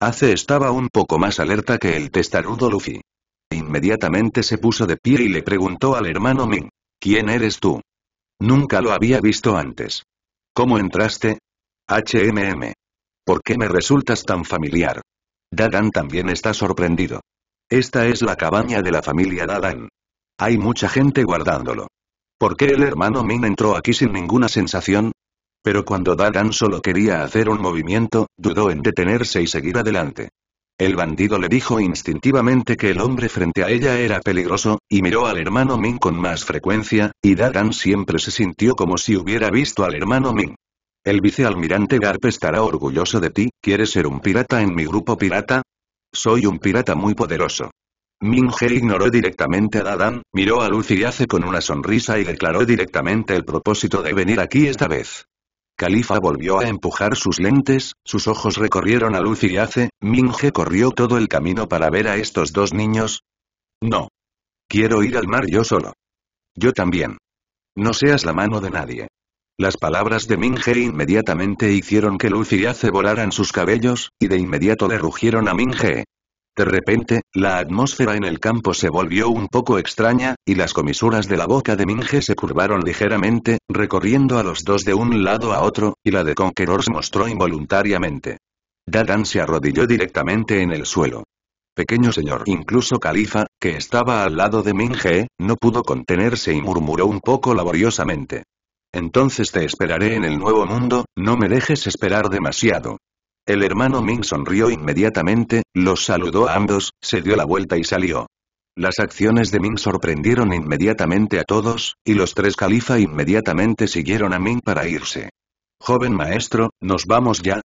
Ace estaba un poco más alerta que el testarudo Luffy. Inmediatamente se puso de pie y le preguntó al hermano Ming. ¿Quién eres tú? Nunca lo había visto antes. ¿Cómo entraste? HMM. ¿Por qué me resultas tan familiar? Dadan también está sorprendido. Esta es la cabaña de la familia Dadan. Hay mucha gente guardándolo. ¿Por qué el hermano Min entró aquí sin ninguna sensación? Pero cuando Dagan solo quería hacer un movimiento, dudó en detenerse y seguir adelante. El bandido le dijo instintivamente que el hombre frente a ella era peligroso, y miró al hermano Min con más frecuencia, y Dagan siempre se sintió como si hubiera visto al hermano Min. El vicealmirante Garp estará orgulloso de ti, ¿quieres ser un pirata en mi grupo pirata? Soy un pirata muy poderoso. Min He ignoró directamente a Dadan, miró a Luffy y con una sonrisa y declaró directamente el propósito de venir aquí esta vez. Califa volvió a empujar sus lentes, sus ojos recorrieron a luz y hace, Minge corrió todo el camino para ver a estos dos niños. No. Quiero ir al mar yo solo. Yo también. No seas la mano de nadie. Las palabras de Minge inmediatamente hicieron que Luffy y Ace volaran sus cabellos, y de inmediato le rugieron a Minge. De repente, la atmósfera en el campo se volvió un poco extraña, y las comisuras de la boca de Minge se curvaron ligeramente, recorriendo a los dos de un lado a otro, y la de Conqueror se mostró involuntariamente. Dadan se arrodilló directamente en el suelo. Pequeño señor, incluso Califa, que estaba al lado de Minge, no pudo contenerse y murmuró un poco laboriosamente. Entonces te esperaré en el nuevo mundo, no me dejes esperar demasiado. El hermano Ming sonrió inmediatamente, los saludó a ambos, se dio la vuelta y salió. Las acciones de Ming sorprendieron inmediatamente a todos, y los tres califa inmediatamente siguieron a Ming para irse. Joven maestro, ¿nos vamos ya?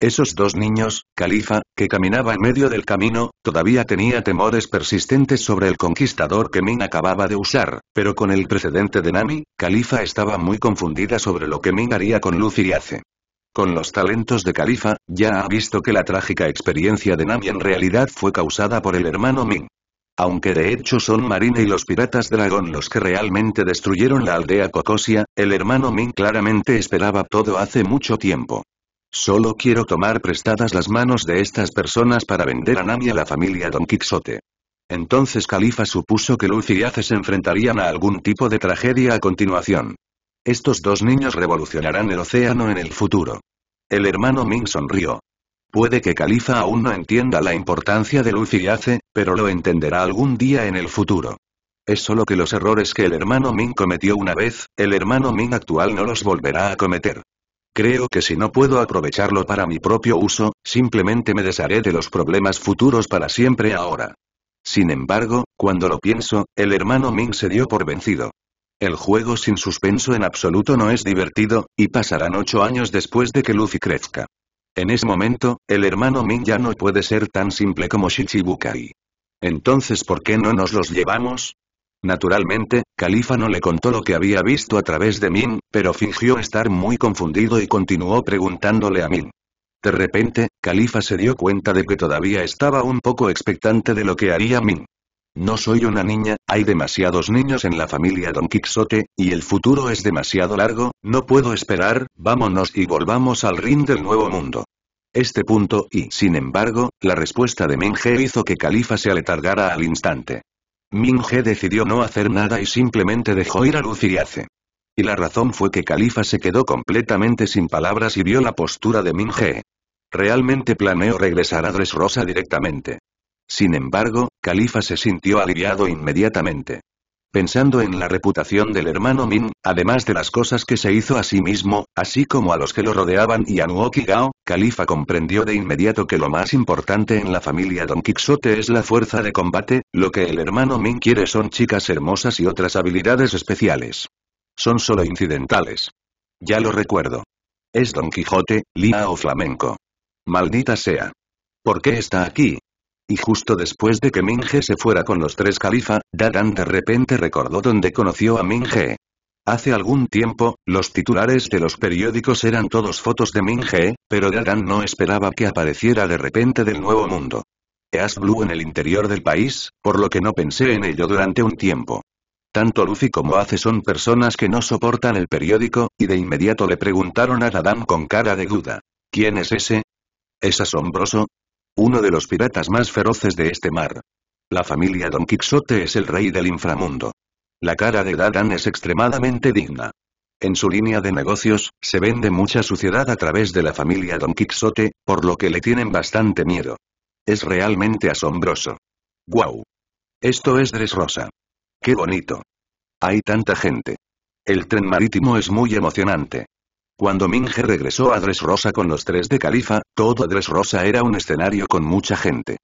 Esos dos niños, Califa, que caminaba en medio del camino, todavía tenía temores persistentes sobre el conquistador que Ming acababa de usar, pero con el precedente de Nami, Califa estaba muy confundida sobre lo que Ming haría con Luffy y. Con los talentos de Califa, ya ha visto que la trágica experiencia de Nami en realidad fue causada por el hermano Ming. Aunque de hecho son Marine y los piratas dragón los que realmente destruyeron la aldea Kokosia, el hermano Ming claramente esperaba todo hace mucho tiempo. Solo quiero tomar prestadas las manos de estas personas para vender a Nami a la familia Don Quixote. Entonces Califa supuso que Luffy y Ace se enfrentarían a algún tipo de tragedia a continuación. Estos dos niños revolucionarán el océano en el futuro. El hermano Ming sonrió. Puede que Califa aún no entienda la importancia de Luffy y pero lo entenderá algún día en el futuro. Es solo que los errores que el hermano Ming cometió una vez, el hermano Ming actual no los volverá a cometer. Creo que si no puedo aprovecharlo para mi propio uso, simplemente me desharé de los problemas futuros para siempre ahora. Sin embargo, cuando lo pienso, el hermano Ming se dio por vencido. El juego sin suspenso en absoluto no es divertido, y pasarán ocho años después de que Luffy crezca. En ese momento, el hermano Min ya no puede ser tan simple como Shichibukai. Entonces ¿por qué no nos los llevamos? Naturalmente, Califa no le contó lo que había visto a través de Min, pero fingió estar muy confundido y continuó preguntándole a Min. De repente, Califa se dio cuenta de que todavía estaba un poco expectante de lo que haría Min. No soy una niña, hay demasiados niños en la familia Don Quixote, y el futuro es demasiado largo, no puedo esperar, vámonos y volvamos al ring del nuevo mundo. Este punto y, sin embargo, la respuesta de Minge hizo que Califa se aletargara al instante. Minge decidió no hacer nada y simplemente dejó ir a Luciace. Y la razón fue que Califa se quedó completamente sin palabras y vio la postura de Minge. Realmente planeó regresar a Dressrosa directamente. Sin embargo, Califa se sintió aliviado inmediatamente. Pensando en la reputación del hermano Min, además de las cosas que se hizo a sí mismo, así como a los que lo rodeaban y a Nuoki Gao, Califa comprendió de inmediato que lo más importante en la familia Don Quixote es la fuerza de combate, lo que el hermano Min quiere son chicas hermosas y otras habilidades especiales. Son solo incidentales. Ya lo recuerdo. Es Don Quijote, Lía o Flamenco. Maldita sea. ¿Por qué está aquí? Y justo después de que Minge se fuera con los tres califa, Dadan de repente recordó dónde conoció a Minge. Hace algún tiempo, los titulares de los periódicos eran todos fotos de Minge, pero Dadan no esperaba que apareciera de repente del nuevo mundo. Eas Blue en el interior del país, por lo que no pensé en ello durante un tiempo. Tanto Luffy como Ace son personas que no soportan el periódico, y de inmediato le preguntaron a Dadan con cara de duda. ¿Quién es ese? ¿Es asombroso? Uno de los piratas más feroces de este mar. La familia Don Quixote es el rey del inframundo. La cara de Dadan es extremadamente digna. En su línea de negocios, se vende mucha suciedad a través de la familia Don Quixote, por lo que le tienen bastante miedo. Es realmente asombroso. ¡Guau! Esto es Dressrosa. ¡Qué bonito! Hay tanta gente. El tren marítimo es muy emocionante. Cuando Minge regresó a Dressrosa con los tres de Califa, todo Dressrosa era un escenario con mucha gente.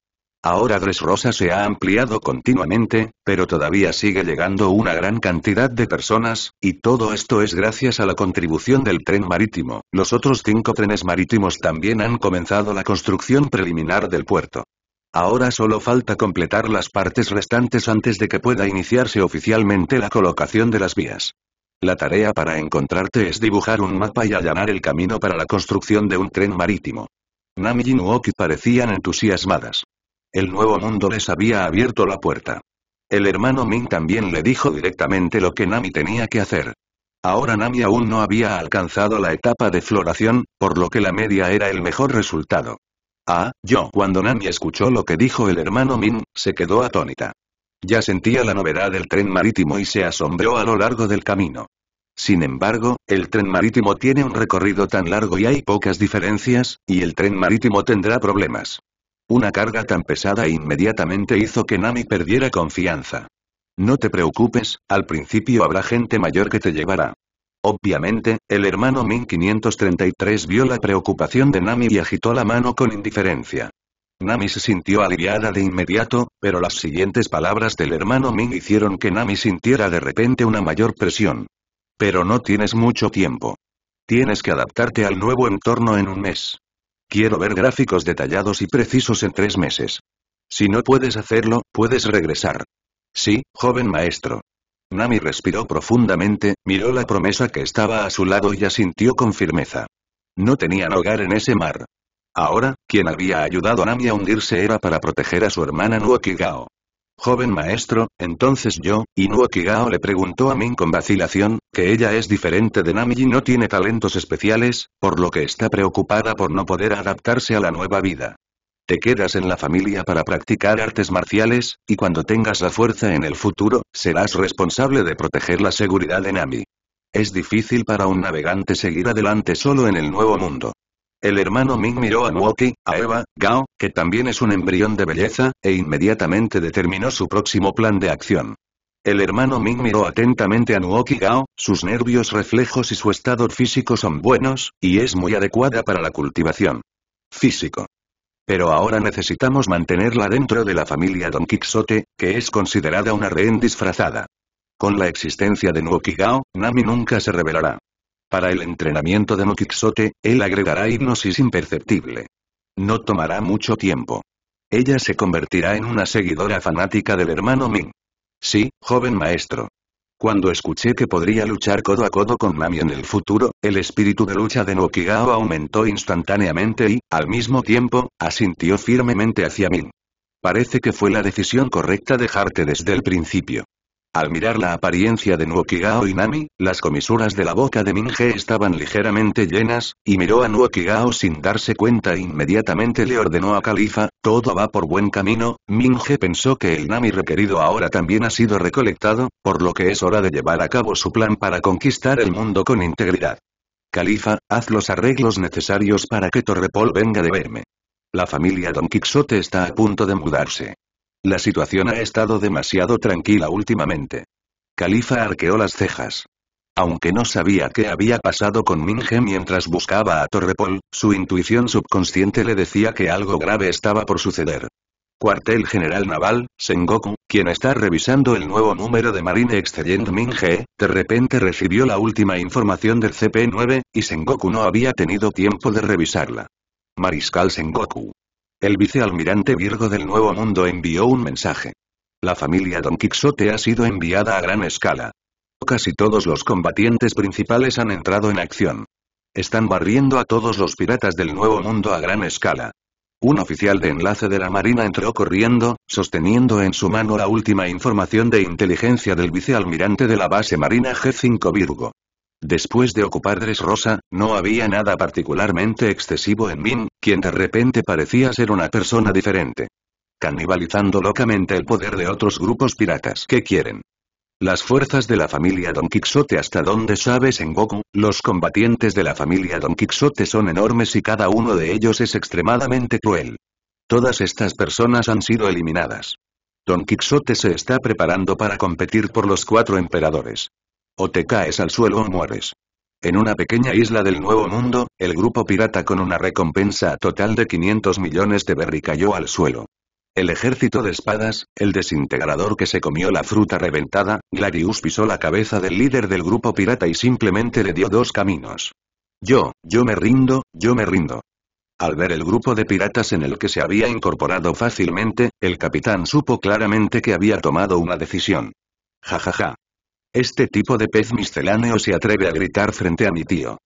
Ahora Dressrosa se ha ampliado continuamente, pero todavía sigue llegando una gran cantidad de personas, y todo esto es gracias a la contribución del tren marítimo. Los otros cinco trenes marítimos también han comenzado la construcción preliminar del puerto. Ahora solo falta completar las partes restantes antes de que pueda iniciarse oficialmente la colocación de las vías. La tarea para encontrarte es dibujar un mapa y allanar el camino para la construcción de un tren marítimo. Nami y Nuoki parecían entusiasmadas. El nuevo mundo les había abierto la puerta. El hermano Min también le dijo directamente lo que Nami tenía que hacer. Ahora Nami aún no había alcanzado la etapa de floración, por lo que la media era el mejor resultado. Ah, yo. Cuando Nami escuchó lo que dijo el hermano Min, se quedó atónita. Ya sentía la novedad del tren marítimo y se asombró a lo largo del camino. Sin embargo, el tren marítimo tiene un recorrido tan largo y hay pocas diferencias, y el tren marítimo tendrá problemas. Una carga tan pesada inmediatamente hizo que Nami perdiera confianza. No te preocupes, al principio habrá gente mayor que te llevará. Obviamente, el hermano Min 533 vio la preocupación de Nami y agitó la mano con indiferencia. Nami se sintió aliviada de inmediato, pero las siguientes palabras del hermano Min hicieron que Nami sintiera de repente una mayor presión. Pero no tienes mucho tiempo. Tienes que adaptarte al nuevo entorno en un mes. Quiero ver gráficos detallados y precisos en tres meses. Si no puedes hacerlo, puedes regresar. Sí, joven maestro. Nami respiró profundamente, miró la promesa que estaba a su lado y asintió con firmeza. No tenían hogar en ese mar. Ahora, quien había ayudado a Nami a hundirse era para proteger a su hermana Nuokigao. Joven maestro, entonces yo, y Nuokigao le preguntó a Min con vacilación, que ella es diferente de Nami y no tiene talentos especiales, por lo que está preocupada por no poder adaptarse a la nueva vida. Te quedas en la familia para practicar artes marciales, y cuando tengas la fuerza en el futuro, serás responsable de proteger la seguridad de Nami. Es difícil para un navegante seguir adelante solo en el nuevo mundo. El hermano Ming miró a Nuoki, a Eva, Gao, que también es un embrión de belleza, e inmediatamente determinó su próximo plan de acción. El hermano Ming miró atentamente a Nuoki Gao, sus nervios reflejos y su estado físico son buenos, y es muy adecuada para la cultivación. Físico. Pero ahora necesitamos mantenerla dentro de la familia Don Quixote, que es considerada una rehén disfrazada. Con la existencia de Nuokigao, Nami nunca se revelará. Para el entrenamiento de Nokixote, él agregará hipnosis imperceptible. No tomará mucho tiempo. Ella se convertirá en una seguidora fanática del hermano Min. Sí, joven maestro. Cuando escuché que podría luchar codo a codo con Nami en el futuro, el espíritu de lucha de Nokigao aumentó instantáneamente y, al mismo tiempo, asintió firmemente hacia Min. Parece que fue la decisión correcta dejarte desde el principio. Al mirar la apariencia de Nuokigao y Nami, las comisuras de la boca de Minje estaban ligeramente llenas, y miró a Nuokigao sin darse cuenta e inmediatamente le ordenó a Califa, todo va por buen camino, Minje pensó que el Nami requerido ahora también ha sido recolectado, por lo que es hora de llevar a cabo su plan para conquistar el mundo con integridad. Califa, haz los arreglos necesarios para que Torrepol venga de verme. La familia Don Quixote está a punto de mudarse. La situación ha estado demasiado tranquila últimamente. Califa arqueó las cejas. Aunque no sabía qué había pasado con Minge mientras buscaba a Torrepol, su intuición subconsciente le decía que algo grave estaba por suceder. Cuartel General Naval, Sengoku, quien está revisando el nuevo número de Marine Excellent Minge, de repente recibió la última información del CP-9, y Sengoku no había tenido tiempo de revisarla. Mariscal Sengoku. El vicealmirante Virgo del Nuevo Mundo envió un mensaje. La familia Don Quixote ha sido enviada a gran escala. Casi todos los combatientes principales han entrado en acción. Están barriendo a todos los piratas del Nuevo Mundo a gran escala. Un oficial de enlace de la Marina entró corriendo, sosteniendo en su mano la última información de inteligencia del vicealmirante de la base marina G5 Virgo. Después de ocupar Dressrosa, no había nada particularmente excesivo en Min, quien de repente parecía ser una persona diferente. Canibalizando locamente el poder de otros grupos piratas. ¿Qué quieren? Las fuerzas de la familia Don Quixote hasta donde sabes en Goku, los combatientes de la familia Don Quixote son enormes y cada uno de ellos es extremadamente cruel. Todas estas personas han sido eliminadas. Don Quixote se está preparando para competir por los cuatro emperadores. O te caes al suelo o mueres. En una pequeña isla del Nuevo Mundo, el grupo pirata con una recompensa total de 500 millones de berry cayó al suelo. El ejército de espadas, el desintegrador que se comió la fruta reventada, Gladius pisó la cabeza del líder del grupo pirata y simplemente le dio dos caminos. Yo, yo me rindo, yo me rindo. Al ver el grupo de piratas en el que se había incorporado fácilmente, el capitán supo claramente que había tomado una decisión. Jajaja. Este tipo de pez misceláneo se atreve a gritar frente a mi tío.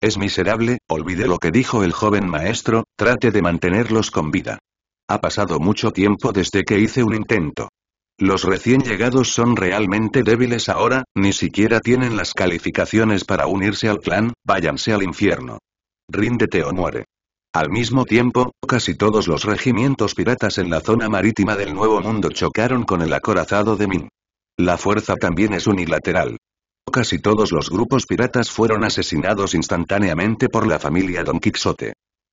Es miserable, olvidé lo que dijo el joven maestro, trate de mantenerlos con vida. Ha pasado mucho tiempo desde que hice un intento. Los recién llegados son realmente débiles ahora, ni siquiera tienen las calificaciones para unirse al clan, váyanse al infierno. Ríndete o muere. Al mismo tiempo, casi todos los regimientos piratas en la zona marítima del Nuevo Mundo chocaron con el acorazado de Min. La fuerza también es unilateral. Casi todos los grupos piratas fueron asesinados instantáneamente por la familia Don Quixote.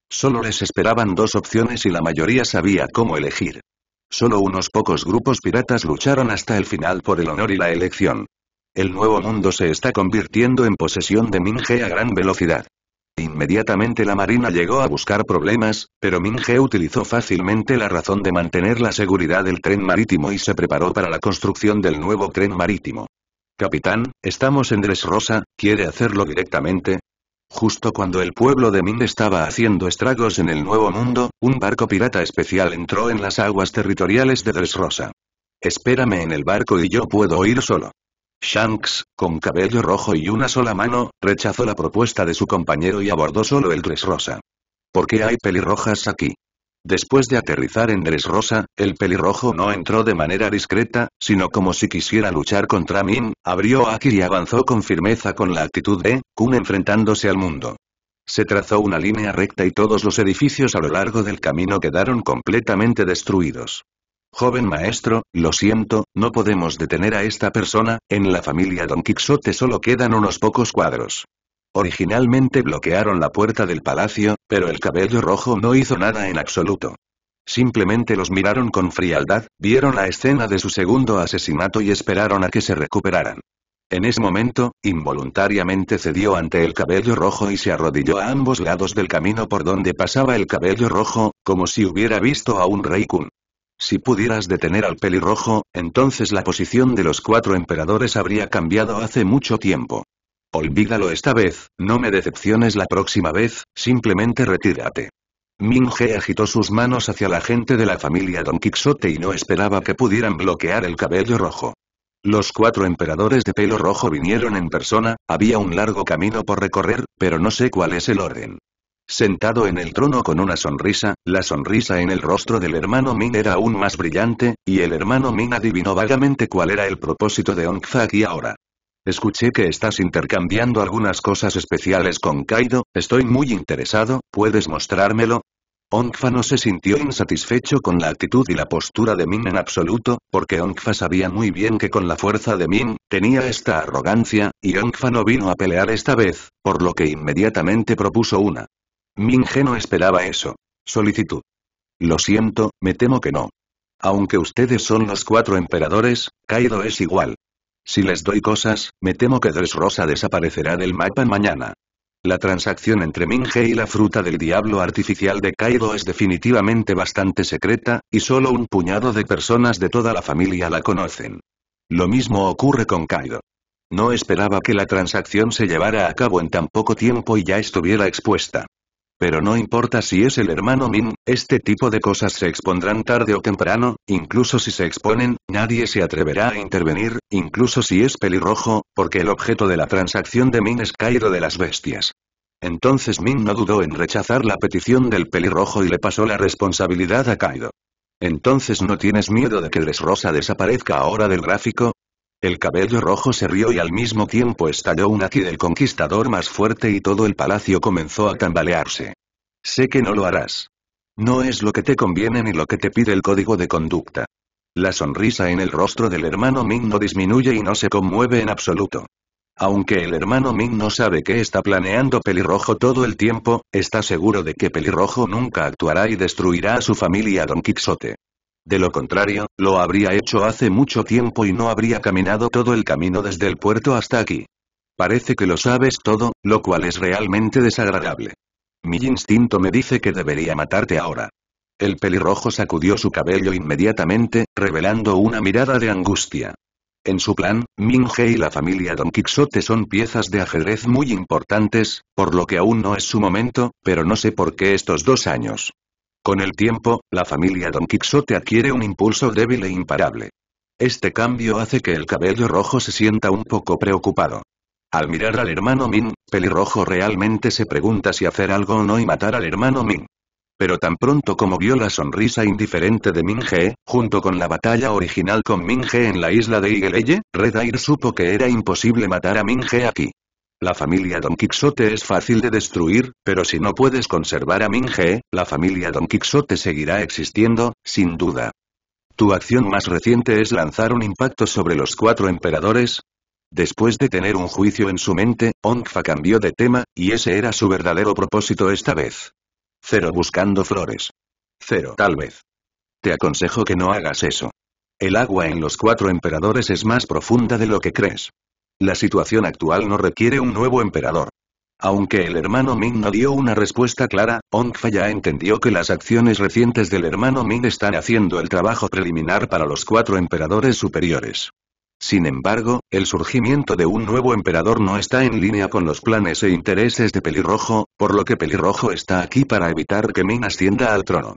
Solo les esperaban dos opciones y la mayoría sabía cómo elegir. Solo unos pocos grupos piratas lucharon hasta el final por el honor y la elección. El nuevo mundo se está convirtiendo en posesión de Minge a gran velocidad. Inmediatamente la marina llegó a buscar problemas, pero Minge utilizó fácilmente la razón de mantener la seguridad del tren marítimo y se preparó para la construcción del nuevo tren marítimo. Capitán, estamos en Dressrosa, ¿quiere hacerlo directamente? Justo cuando el pueblo de Min estaba haciendo estragos en el Nuevo Mundo, un barco pirata especial entró en las aguas territoriales de Dressrosa. Espérame en el barco y yo puedo ir solo. Shanks, con cabello rojo y una sola mano, rechazó la propuesta de su compañero y abordó solo el Dressrosa. ¿Por qué hay pelirrojas aquí? Después de aterrizar en Dressrosa, el pelirrojo no entró de manera discreta, sino como si quisiera luchar contra Min, abrió Aki y avanzó con firmeza con la actitud de Kun enfrentándose al mundo. Se trazó una línea recta y todos los edificios a lo largo del camino quedaron completamente destruidos. Joven maestro, lo siento, no podemos detener a esta persona, en la familia Don Quixote solo quedan unos pocos cuadros. Originalmente bloquearon la puerta del palacio, pero el cabello rojo no hizo nada en absoluto. Simplemente los miraron con frialdad, vieron la escena de su segundo asesinato y esperaron a que se recuperaran. En ese momento, involuntariamente cedió ante el cabello rojo y se arrodilló a ambos lados del camino por donde pasaba el cabello rojo, como si hubiera visto a un rey kun. Si pudieras detener al pelirrojo, entonces la posición de los cuatro emperadores habría cambiado hace mucho tiempo. Olvídalo esta vez, no me decepciones la próxima vez, simplemente retírate. Ming He agitó sus manos hacia la gente de la familia Don Quixote y no esperaba que pudieran bloquear el cabello rojo. Los cuatro emperadores de pelo rojo vinieron en persona, había un largo camino por recorrer, pero no sé cuál es el orden. Sentado en el trono con una sonrisa, la sonrisa en el rostro del hermano Ming era aún más brillante, y el hermano Ming adivinó vagamente cuál era el propósito de Ongfa aquí ahora. Escuché que estás intercambiando algunas cosas especiales con Kaido, estoy muy interesado, ¿puedes mostrármelo? Ongfa no se sintió insatisfecho con la actitud y la postura de Min en absoluto, porque Ongfa sabía muy bien que con la fuerza de Min, tenía esta arrogancia, y Ongfa no vino a pelear esta vez, por lo que inmediatamente propuso una. Ge no esperaba eso. Solicitud. Lo siento, me temo que no. Aunque ustedes son los cuatro emperadores, Kaido es igual. Si les doy cosas, me temo que Dressrosa desaparecerá del mapa mañana. La transacción entre Minge y la fruta del diablo artificial de Kaido es definitivamente bastante secreta, y solo un puñado de personas de toda la familia la conocen. Lo mismo ocurre con Kaido. No esperaba que la transacción se llevara a cabo en tan poco tiempo y ya estuviera expuesta. Pero no importa si es el hermano Min, este tipo de cosas se expondrán tarde o temprano, incluso si se exponen, nadie se atreverá a intervenir, incluso si es pelirrojo, porque el objeto de la transacción de Min es Cairo de las bestias. Entonces Min no dudó en rechazar la petición del pelirrojo y le pasó la responsabilidad a Kaido. Entonces no tienes miedo de que Dressrosa desaparezca ahora del gráfico, el cabello rojo se rió y al mismo tiempo estalló un aquí del conquistador más fuerte y todo el palacio comenzó a tambalearse. Sé que no lo harás. No es lo que te conviene ni lo que te pide el código de conducta. La sonrisa en el rostro del hermano Ming no disminuye y no se conmueve en absoluto. Aunque el hermano Ming no sabe qué está planeando Pelirrojo todo el tiempo, está seguro de que Pelirrojo nunca actuará y destruirá a su familia Don Quixote. De lo contrario, lo habría hecho hace mucho tiempo y no habría caminado todo el camino desde el puerto hasta aquí. Parece que lo sabes todo, lo cual es realmente desagradable. Mi instinto me dice que debería matarte ahora. El pelirrojo sacudió su cabello inmediatamente, revelando una mirada de angustia. En su plan, Minge y la familia Don Quixote son piezas de ajedrez muy importantes, por lo que aún no es su momento, pero no sé por qué estos dos años. Con el tiempo, la familia Don Quixote adquiere un impulso débil e imparable. Este cambio hace que el cabello rojo se sienta un poco preocupado. Al mirar al hermano Min, Pelirrojo realmente se pregunta si hacer algo o no y matar al hermano Min. Pero tan pronto como vio la sonrisa indiferente de Minge, junto con la batalla original con Minge en la isla de Igeleye, Red Air supo que era imposible matar a Minge aquí. La familia Don Quixote es fácil de destruir, pero si no puedes conservar a Minge, la familia Don Quixote seguirá existiendo, sin duda. Tu acción más reciente es lanzar un impacto sobre los cuatro emperadores. Después de tener un juicio en su mente, Ongfa cambió de tema, y ese era su verdadero propósito esta vez. Cero buscando flores. Cero tal vez. Te aconsejo que no hagas eso. El agua en los cuatro emperadores es más profunda de lo que crees. La situación actual no requiere un nuevo emperador. Aunque el hermano Ming no dio una respuesta clara, Ongfa ya entendió que las acciones recientes del hermano Ming están haciendo el trabajo preliminar para los cuatro emperadores superiores. Sin embargo, el surgimiento de un nuevo emperador no está en línea con los planes e intereses de Pelirrojo, por lo que Pelirrojo está aquí para evitar que Ming ascienda al trono.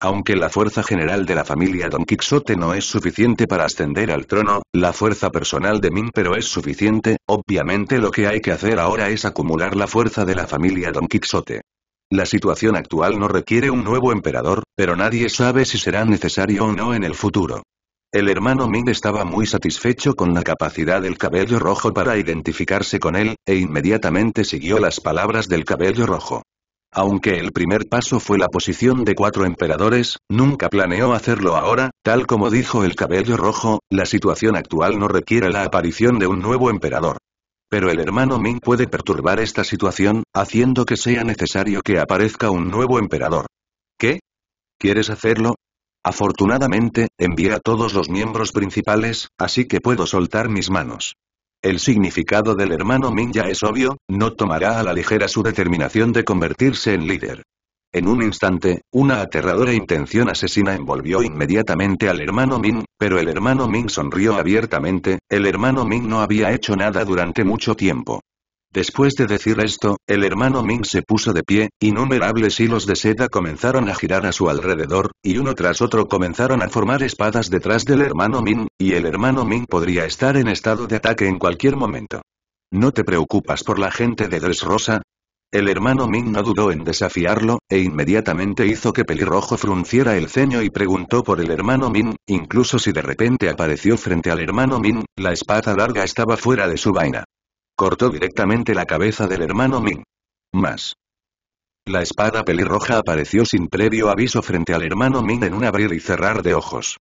Aunque la fuerza general de la familia Don Quixote no es suficiente para ascender al trono, la fuerza personal de Min pero es suficiente, obviamente lo que hay que hacer ahora es acumular la fuerza de la familia Don Quixote. La situación actual no requiere un nuevo emperador, pero nadie sabe si será necesario o no en el futuro. El hermano Min estaba muy satisfecho con la capacidad del cabello rojo para identificarse con él, e inmediatamente siguió las palabras del cabello rojo. Aunque el primer paso fue la posición de cuatro emperadores, nunca planeó hacerlo ahora, tal como dijo el cabello rojo, la situación actual no requiere la aparición de un nuevo emperador. Pero el hermano Ming puede perturbar esta situación, haciendo que sea necesario que aparezca un nuevo emperador. ¿Qué? ¿Quieres hacerlo? Afortunadamente, envié a todos los miembros principales, así que puedo soltar mis manos. El significado del hermano Min ya es obvio, no tomará a la ligera su determinación de convertirse en líder. En un instante, una aterradora intención asesina envolvió inmediatamente al hermano Min, pero el hermano Min sonrió abiertamente, el hermano Min no había hecho nada durante mucho tiempo. Después de decir esto, el hermano Ming se puso de pie, innumerables hilos de seda comenzaron a girar a su alrededor, y uno tras otro comenzaron a formar espadas detrás del hermano Ming, y el hermano Ming podría estar en estado de ataque en cualquier momento. ¿No te preocupas por la gente de Dressrosa? El hermano Ming no dudó en desafiarlo, e inmediatamente hizo que Pelirrojo frunciera el ceño y preguntó por el hermano Min, incluso si de repente apareció frente al hermano Min, la espada larga estaba fuera de su vaina. Cortó directamente la cabeza del hermano Ming. Más. La espada pelirroja apareció sin previo aviso frente al hermano Ming en un abrir y cerrar de ojos.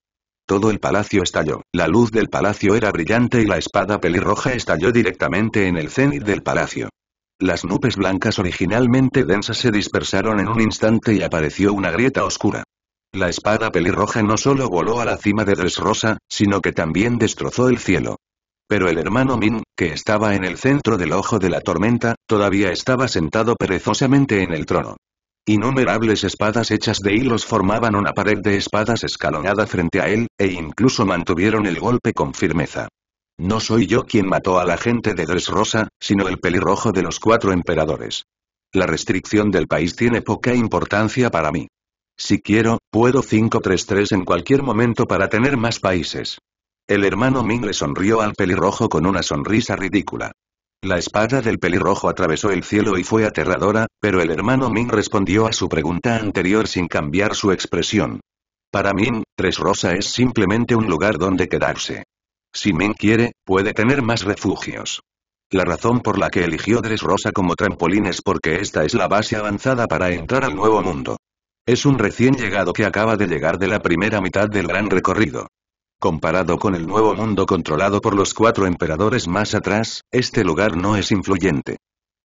Todo el palacio estalló, la luz del palacio era brillante y la espada pelirroja estalló directamente en el cenit del palacio. Las nubes blancas originalmente densas se dispersaron en un instante y apareció una grieta oscura. La espada pelirroja no solo voló a la cima de Dressrosa, sino que también destrozó el cielo. Pero el hermano Min, que estaba en el centro del ojo de la tormenta, todavía estaba sentado perezosamente en el trono. Innumerables espadas hechas de hilos formaban una pared de espadas escalonada frente a él, e incluso mantuvieron el golpe con firmeza. No soy yo quien mató a la gente de Dressrosa, sino el pelirrojo de los cuatro emperadores. La restricción del país tiene poca importancia para mí. Si quiero, puedo 533 en cualquier momento para tener más países. El hermano Ming le sonrió al pelirrojo con una sonrisa ridícula. La espada del pelirrojo atravesó el cielo y fue aterradora, pero el hermano Ming respondió a su pregunta anterior sin cambiar su expresión. Para Ming, Tres Rosa es simplemente un lugar donde quedarse. Si Ming quiere, puede tener más refugios. La razón por la que eligió Tres Rosa como trampolín es porque esta es la base avanzada para entrar al nuevo mundo. Es un recién llegado que acaba de llegar de la primera mitad del gran recorrido. Comparado con el nuevo mundo controlado por los cuatro emperadores más atrás, este lugar no es influyente.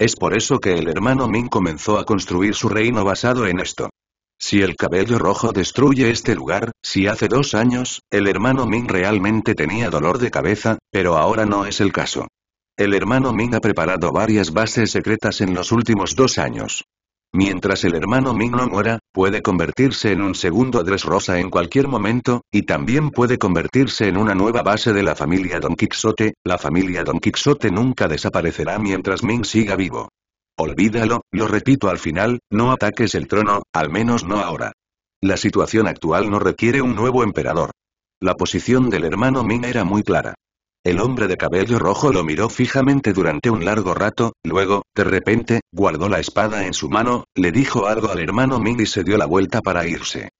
Es por eso que el hermano Ming comenzó a construir su reino basado en esto. Si el cabello rojo destruye este lugar, si hace dos años, el hermano Ming realmente tenía dolor de cabeza, pero ahora no es el caso. El hermano Ming ha preparado varias bases secretas en los últimos dos años. Mientras el hermano Ming no muera, puede convertirse en un segundo Dressrosa en cualquier momento, y también puede convertirse en una nueva base de la familia Don Quixote, la familia Don Quixote nunca desaparecerá mientras Ming siga vivo. Olvídalo, lo repito al final, no ataques el trono, al menos no ahora. La situación actual no requiere un nuevo emperador. La posición del hermano Ming era muy clara. El hombre de cabello rojo lo miró fijamente durante un largo rato, luego, de repente, guardó la espada en su mano, le dijo algo al hermano Ming y se dio la vuelta para irse.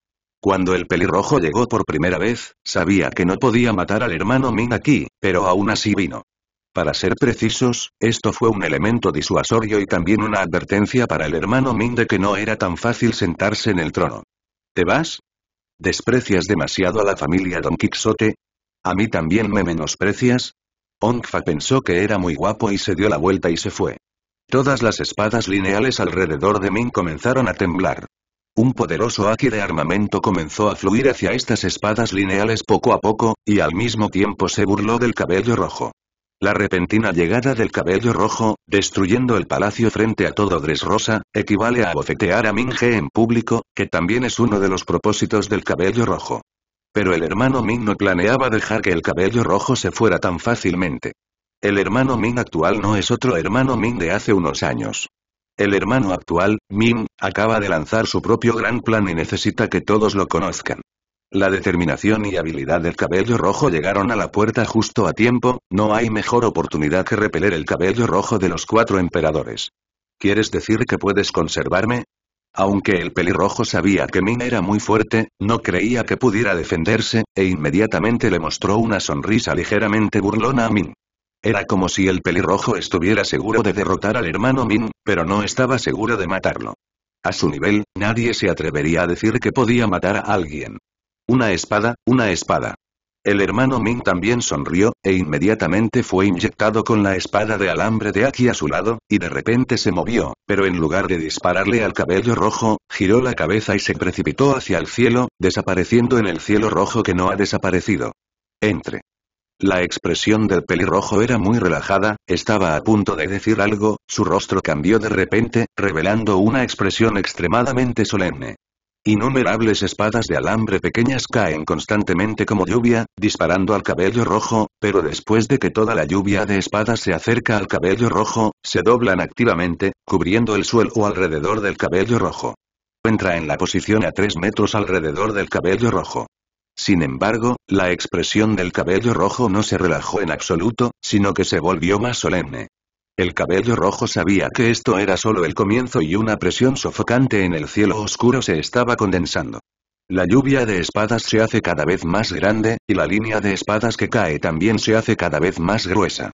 Cuando el pelirrojo llegó por primera vez, sabía que no podía matar al hermano Ming aquí, pero aún así vino. Para ser precisos, esto fue un elemento disuasorio y también una advertencia para el hermano Ming de que no era tan fácil sentarse en el trono. ¿Te vas? ¿Desprecias demasiado a la familia Don Quixote? ¿A mí también me menosprecias? Ongfa pensó que era muy guapo y se dio la vuelta y se fue. Todas las espadas lineales alrededor de Min comenzaron a temblar. Un poderoso aki de armamento comenzó a fluir hacia estas espadas lineales poco a poco, y al mismo tiempo se burló del cabello rojo. La repentina llegada del cabello rojo, destruyendo el palacio frente a todo Dressrosa, equivale a bofetear a Minge en público, que también es uno de los propósitos del cabello rojo. Pero el hermano Ming no planeaba dejar que el cabello rojo se fuera tan fácilmente. El hermano Ming actual no es otro hermano Ming de hace unos años. El hermano actual, Ming, acaba de lanzar su propio gran plan y necesita que todos lo conozcan. La determinación y habilidad del cabello rojo llegaron a la puerta justo a tiempo, no hay mejor oportunidad que repeler el cabello rojo de los cuatro emperadores. ¿Quieres decir que puedes conservarme? Aunque el pelirrojo sabía que Min era muy fuerte, no creía que pudiera defenderse, e inmediatamente le mostró una sonrisa ligeramente burlona a Min. Era como si el pelirrojo estuviera seguro de derrotar al hermano Min, pero no estaba seguro de matarlo. A su nivel, nadie se atrevería a decir que podía matar a alguien. Una espada, una espada. El hermano Ming también sonrió, e inmediatamente fue inyectado con la espada de alambre de Aki a su lado, y de repente se movió, pero en lugar de dispararle al cabello rojo, giró la cabeza y se precipitó hacia el cielo, desapareciendo en el cielo rojo que no ha desaparecido. Entre. La expresión del pelirrojo era muy relajada, estaba a punto de decir algo, su rostro cambió de repente, revelando una expresión extremadamente solemne. Innumerables espadas de alambre pequeñas caen constantemente como lluvia, disparando al cabello rojo, pero después de que toda la lluvia de espadas se acerca al cabello rojo, se doblan activamente, cubriendo el suelo alrededor del cabello rojo. Entra en la posición a tres metros alrededor del cabello rojo. Sin embargo, la expresión del cabello rojo no se relajó en absoluto, sino que se volvió más solemne. El cabello rojo sabía que esto era solo el comienzo y una presión sofocante en el cielo oscuro se estaba condensando. La lluvia de espadas se hace cada vez más grande, y la línea de espadas que cae también se hace cada vez más gruesa.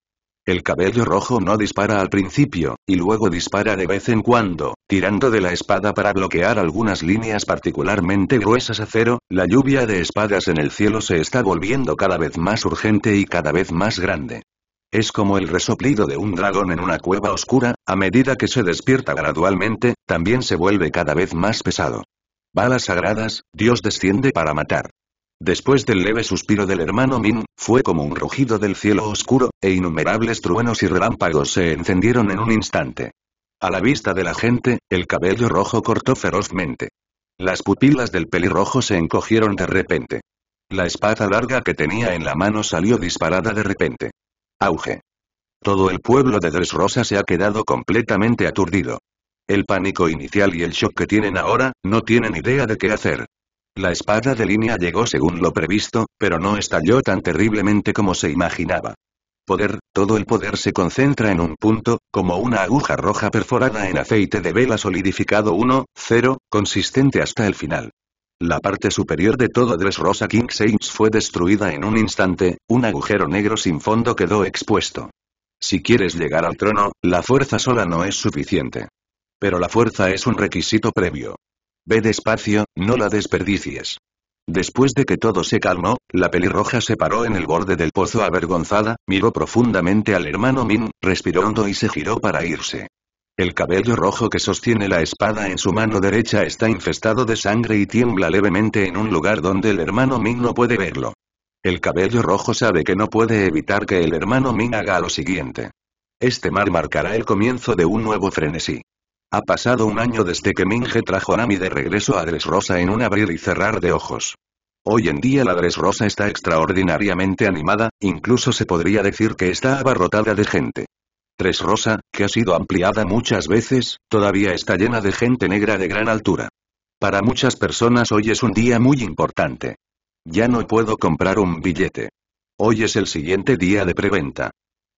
El cabello rojo no dispara al principio, y luego dispara de vez en cuando, tirando de la espada para bloquear algunas líneas particularmente gruesas a cero, la lluvia de espadas en el cielo se está volviendo cada vez más urgente y cada vez más grande. Es como el resoplido de un dragón en una cueva oscura, a medida que se despierta gradualmente, también se vuelve cada vez más pesado. Balas sagradas, Dios desciende para matar. Después del leve suspiro del hermano Min, fue como un rugido del cielo oscuro, e innumerables truenos y relámpagos se encendieron en un instante. A la vista de la gente, el cabello rojo cortó ferozmente. Las pupilas del pelirrojo se encogieron de repente. La espada larga que tenía en la mano salió disparada de repente. Auge. Todo el pueblo de Dressrosa se ha quedado completamente aturdido. El pánico inicial y el shock que tienen ahora, no tienen idea de qué hacer. La espada de línea llegó según lo previsto, pero no estalló tan terriblemente como se imaginaba. Poder, todo el poder se concentra en un punto, como una aguja roja perforada en aceite de vela solidificado 1, 0, consistente hasta el final. La parte superior de todo Dressrosa King Saints fue destruida en un instante, un agujero negro sin fondo quedó expuesto. Si quieres llegar al trono, la fuerza sola no es suficiente. Pero la fuerza es un requisito previo. Ve despacio, no la desperdicies. Después de que todo se calmó, la pelirroja se paró en el borde del pozo avergonzada, miró profundamente al hermano Min, respiró hondo y se giró para irse. El cabello rojo que sostiene la espada en su mano derecha está infestado de sangre y tiembla levemente en un lugar donde el hermano Ming no puede verlo. El cabello rojo sabe que no puede evitar que el hermano Ming haga lo siguiente. Este mar marcará el comienzo de un nuevo frenesí. Ha pasado un año desde que Minge trajo a Nami de regreso a Dressrosa en un abrir y cerrar de ojos. Hoy en día la Dressrosa está extraordinariamente animada, incluso se podría decir que está abarrotada de gente. Tres Rosa, que ha sido ampliada muchas veces, todavía está llena de gente negra de gran altura. Para muchas personas hoy es un día muy importante. Ya no puedo comprar un billete. Hoy es el siguiente día de preventa.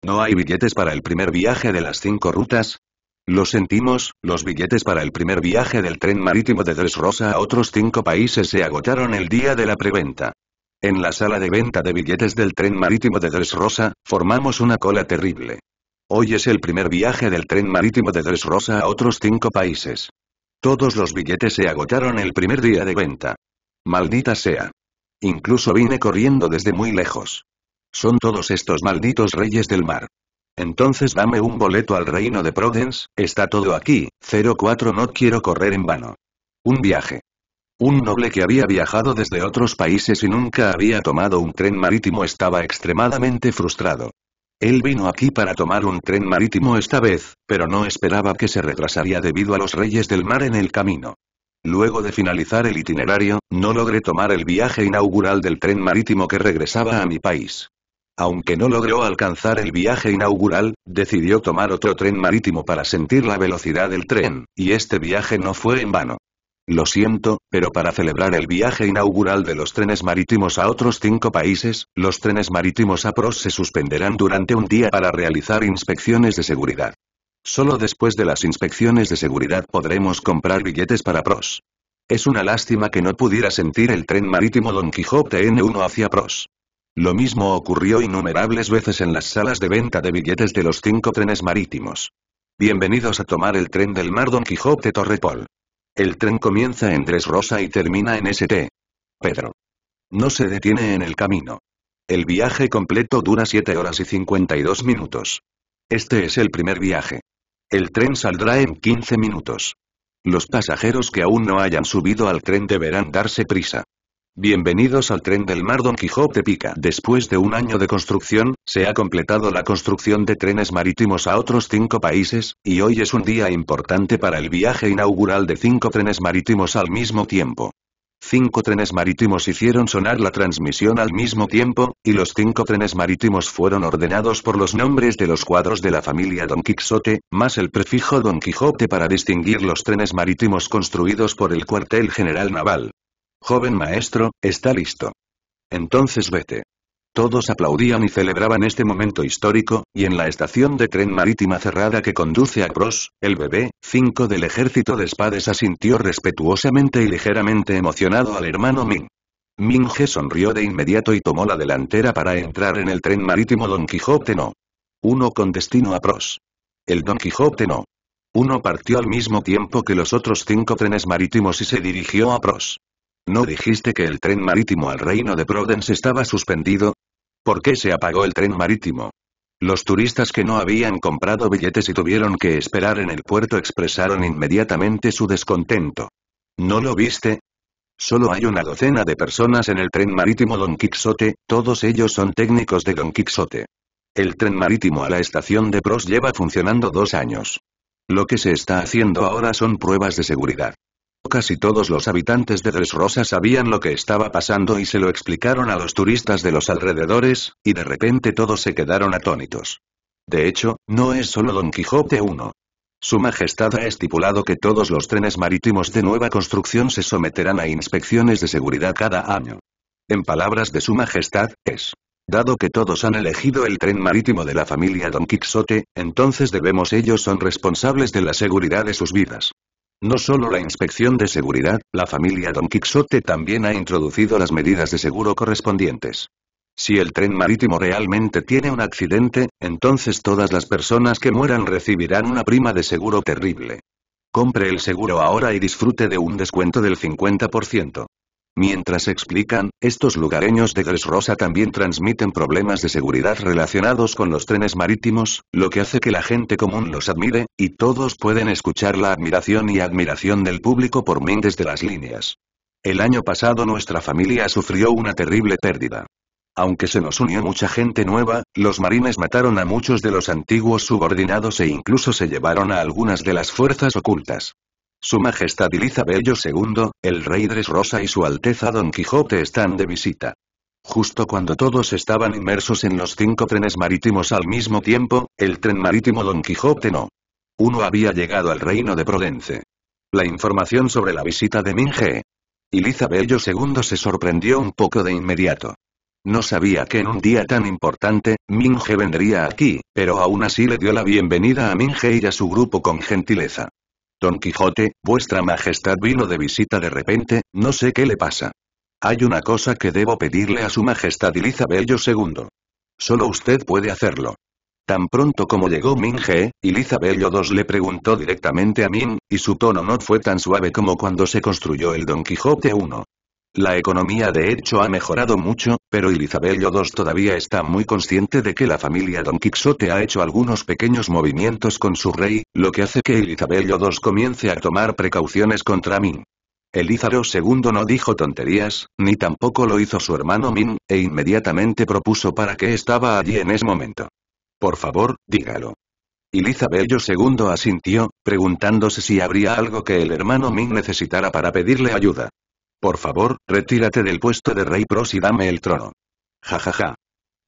¿No hay billetes para el primer viaje de las cinco rutas? Lo sentimos, los billetes para el primer viaje del tren marítimo de Rosa a otros cinco países se agotaron el día de la preventa. En la sala de venta de billetes del tren marítimo de Rosa, formamos una cola terrible. Hoy es el primer viaje del tren marítimo de Dressrosa a otros cinco países. Todos los billetes se agotaron el primer día de venta. Maldita sea. Incluso vine corriendo desde muy lejos. Son todos estos malditos reyes del mar. Entonces dame un boleto al reino de Prudence, está todo aquí, 04 no quiero correr en vano. Un viaje. Un noble que había viajado desde otros países y nunca había tomado un tren marítimo estaba extremadamente frustrado. Él vino aquí para tomar un tren marítimo esta vez, pero no esperaba que se retrasaría debido a los reyes del mar en el camino. Luego de finalizar el itinerario, no logré tomar el viaje inaugural del tren marítimo que regresaba a mi país. Aunque no logró alcanzar el viaje inaugural, decidió tomar otro tren marítimo para sentir la velocidad del tren, y este viaje no fue en vano. Lo siento, pero para celebrar el viaje inaugural de los trenes marítimos a otros cinco países, los trenes marítimos a PROS se suspenderán durante un día para realizar inspecciones de seguridad. Solo después de las inspecciones de seguridad podremos comprar billetes para PROS. Es una lástima que no pudiera sentir el tren marítimo Don Quijote N1 hacia PROS. Lo mismo ocurrió innumerables veces en las salas de venta de billetes de los cinco trenes marítimos. Bienvenidos a tomar el tren del mar Don Quijote Torrepol. El tren comienza en Rosa y termina en St. Pedro. No se detiene en el camino. El viaje completo dura 7 horas y 52 minutos. Este es el primer viaje. El tren saldrá en 15 minutos. Los pasajeros que aún no hayan subido al tren deberán darse prisa. Bienvenidos al tren del mar Don Quijote Pica. Después de un año de construcción, se ha completado la construcción de trenes marítimos a otros cinco países, y hoy es un día importante para el viaje inaugural de cinco trenes marítimos al mismo tiempo. Cinco trenes marítimos hicieron sonar la transmisión al mismo tiempo, y los cinco trenes marítimos fueron ordenados por los nombres de los cuadros de la familia Don Quixote, más el prefijo Don Quijote para distinguir los trenes marítimos construidos por el cuartel general naval. Joven maestro, está listo. Entonces vete. Todos aplaudían y celebraban este momento histórico, y en la estación de tren marítima cerrada que conduce a Pros, el bebé, 5 del ejército de espades asintió respetuosamente y ligeramente emocionado al hermano Ming. Minge sonrió de inmediato y tomó la delantera para entrar en el tren marítimo Don Quijote no. Uno con destino a Pros. El Don Quijote no. Uno partió al mismo tiempo que los otros cinco trenes marítimos y se dirigió a Pros. ¿No dijiste que el tren marítimo al reino de Provence estaba suspendido? ¿Por qué se apagó el tren marítimo? Los turistas que no habían comprado billetes y tuvieron que esperar en el puerto expresaron inmediatamente su descontento. ¿No lo viste? Solo hay una docena de personas en el tren marítimo Don Quixote, todos ellos son técnicos de Don Quixote. El tren marítimo a la estación de Pros lleva funcionando dos años. Lo que se está haciendo ahora son pruebas de seguridad. Casi todos los habitantes de Dressrosa sabían lo que estaba pasando y se lo explicaron a los turistas de los alrededores, y de repente todos se quedaron atónitos. De hecho, no es solo Don Quijote uno. Su Majestad ha estipulado que todos los trenes marítimos de nueva construcción se someterán a inspecciones de seguridad cada año. En palabras de Su Majestad, es. Dado que todos han elegido el tren marítimo de la familia Don Quixote, entonces debemos ellos son responsables de la seguridad de sus vidas. No solo la inspección de seguridad, la familia Don Quixote también ha introducido las medidas de seguro correspondientes. Si el tren marítimo realmente tiene un accidente, entonces todas las personas que mueran recibirán una prima de seguro terrible. Compre el seguro ahora y disfrute de un descuento del 50%. Mientras explican, estos lugareños de Rosa también transmiten problemas de seguridad relacionados con los trenes marítimos, lo que hace que la gente común los admire, y todos pueden escuchar la admiración y admiración del público por mí desde las líneas. El año pasado nuestra familia sufrió una terrible pérdida. Aunque se nos unió mucha gente nueva, los marines mataron a muchos de los antiguos subordinados e incluso se llevaron a algunas de las fuerzas ocultas. Su Majestad Elizabeth II, el Rey Rosa y Su Alteza Don Quijote están de visita. Justo cuando todos estaban inmersos en los cinco trenes marítimos al mismo tiempo, el tren marítimo Don Quijote no. Uno había llegado al reino de Provence. La información sobre la visita de Minge. Elizabeth II se sorprendió un poco de inmediato. No sabía que en un día tan importante, Minge vendría aquí, pero aún así le dio la bienvenida a Minge y a su grupo con gentileza. Don Quijote, vuestra majestad vino de visita de repente, no sé qué le pasa. Hay una cosa que debo pedirle a su majestad Elizabeth II. Solo usted puede hacerlo. Tan pronto como llegó Minge, Elizabeth II le preguntó directamente a Min, y su tono no fue tan suave como cuando se construyó el Don Quijote I. La economía de hecho ha mejorado mucho, pero Elizabeth II todavía está muy consciente de que la familia Don Quixote ha hecho algunos pequeños movimientos con su rey, lo que hace que Elizabeth II comience a tomar precauciones contra Min. Elizaro II no dijo tonterías, ni tampoco lo hizo su hermano Min, e inmediatamente propuso para qué estaba allí en ese momento. Por favor, dígalo. Elizabeth II asintió, preguntándose si habría algo que el hermano Min necesitara para pedirle ayuda. Por favor, retírate del puesto de rey pros y dame el trono. Ja ja ja.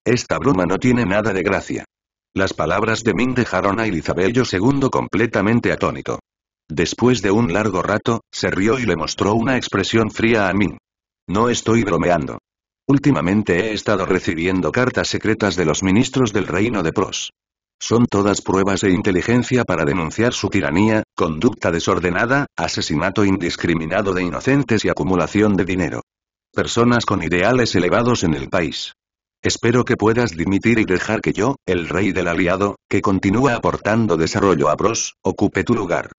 Esta broma no tiene nada de gracia. Las palabras de Min dejaron a Elizabeth II completamente atónito. Después de un largo rato, se rió y le mostró una expresión fría a Min. No estoy bromeando. Últimamente he estado recibiendo cartas secretas de los ministros del reino de Pros. Son todas pruebas de inteligencia para denunciar su tiranía, conducta desordenada, asesinato indiscriminado de inocentes y acumulación de dinero. Personas con ideales elevados en el país. Espero que puedas dimitir y dejar que yo, el rey del aliado, que continúa aportando desarrollo a Bros, ocupe tu lugar.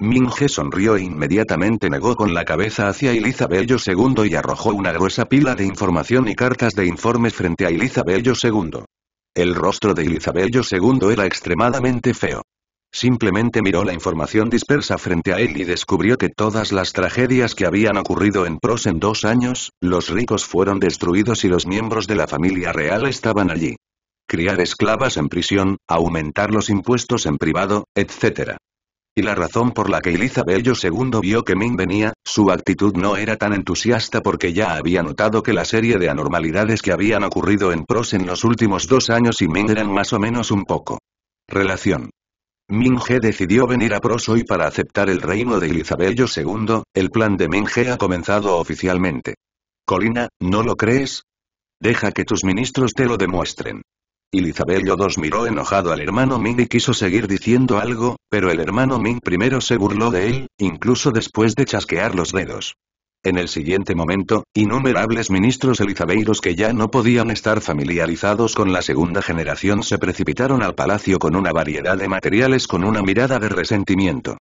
Minge sonrió e inmediatamente negó con la cabeza hacia Elizabeth II y arrojó una gruesa pila de información y cartas de informes frente a Elizabeth II. El rostro de Elizabeth II era extremadamente feo. Simplemente miró la información dispersa frente a él y descubrió que todas las tragedias que habían ocurrido en Pros en dos años, los ricos fueron destruidos y los miembros de la familia real estaban allí. Criar esclavas en prisión, aumentar los impuestos en privado, etc. Y la razón por la que Elizabeth II vio que Ming venía, su actitud no era tan entusiasta porque ya había notado que la serie de anormalidades que habían ocurrido en Pros en los últimos dos años y Ming eran más o menos un poco. Relación. Ming-He decidió venir a Pros hoy para aceptar el reino de Elizabeth II, el plan de Ming-He ha comenzado oficialmente. Colina, ¿no lo crees? Deja que tus ministros te lo demuestren. Elizabeth II miró enojado al hermano Ming y quiso seguir diciendo algo, pero el hermano Ming primero se burló de él, incluso después de chasquear los dedos. En el siguiente momento, innumerables ministros elizabeiros que ya no podían estar familiarizados con la segunda generación se precipitaron al palacio con una variedad de materiales con una mirada de resentimiento.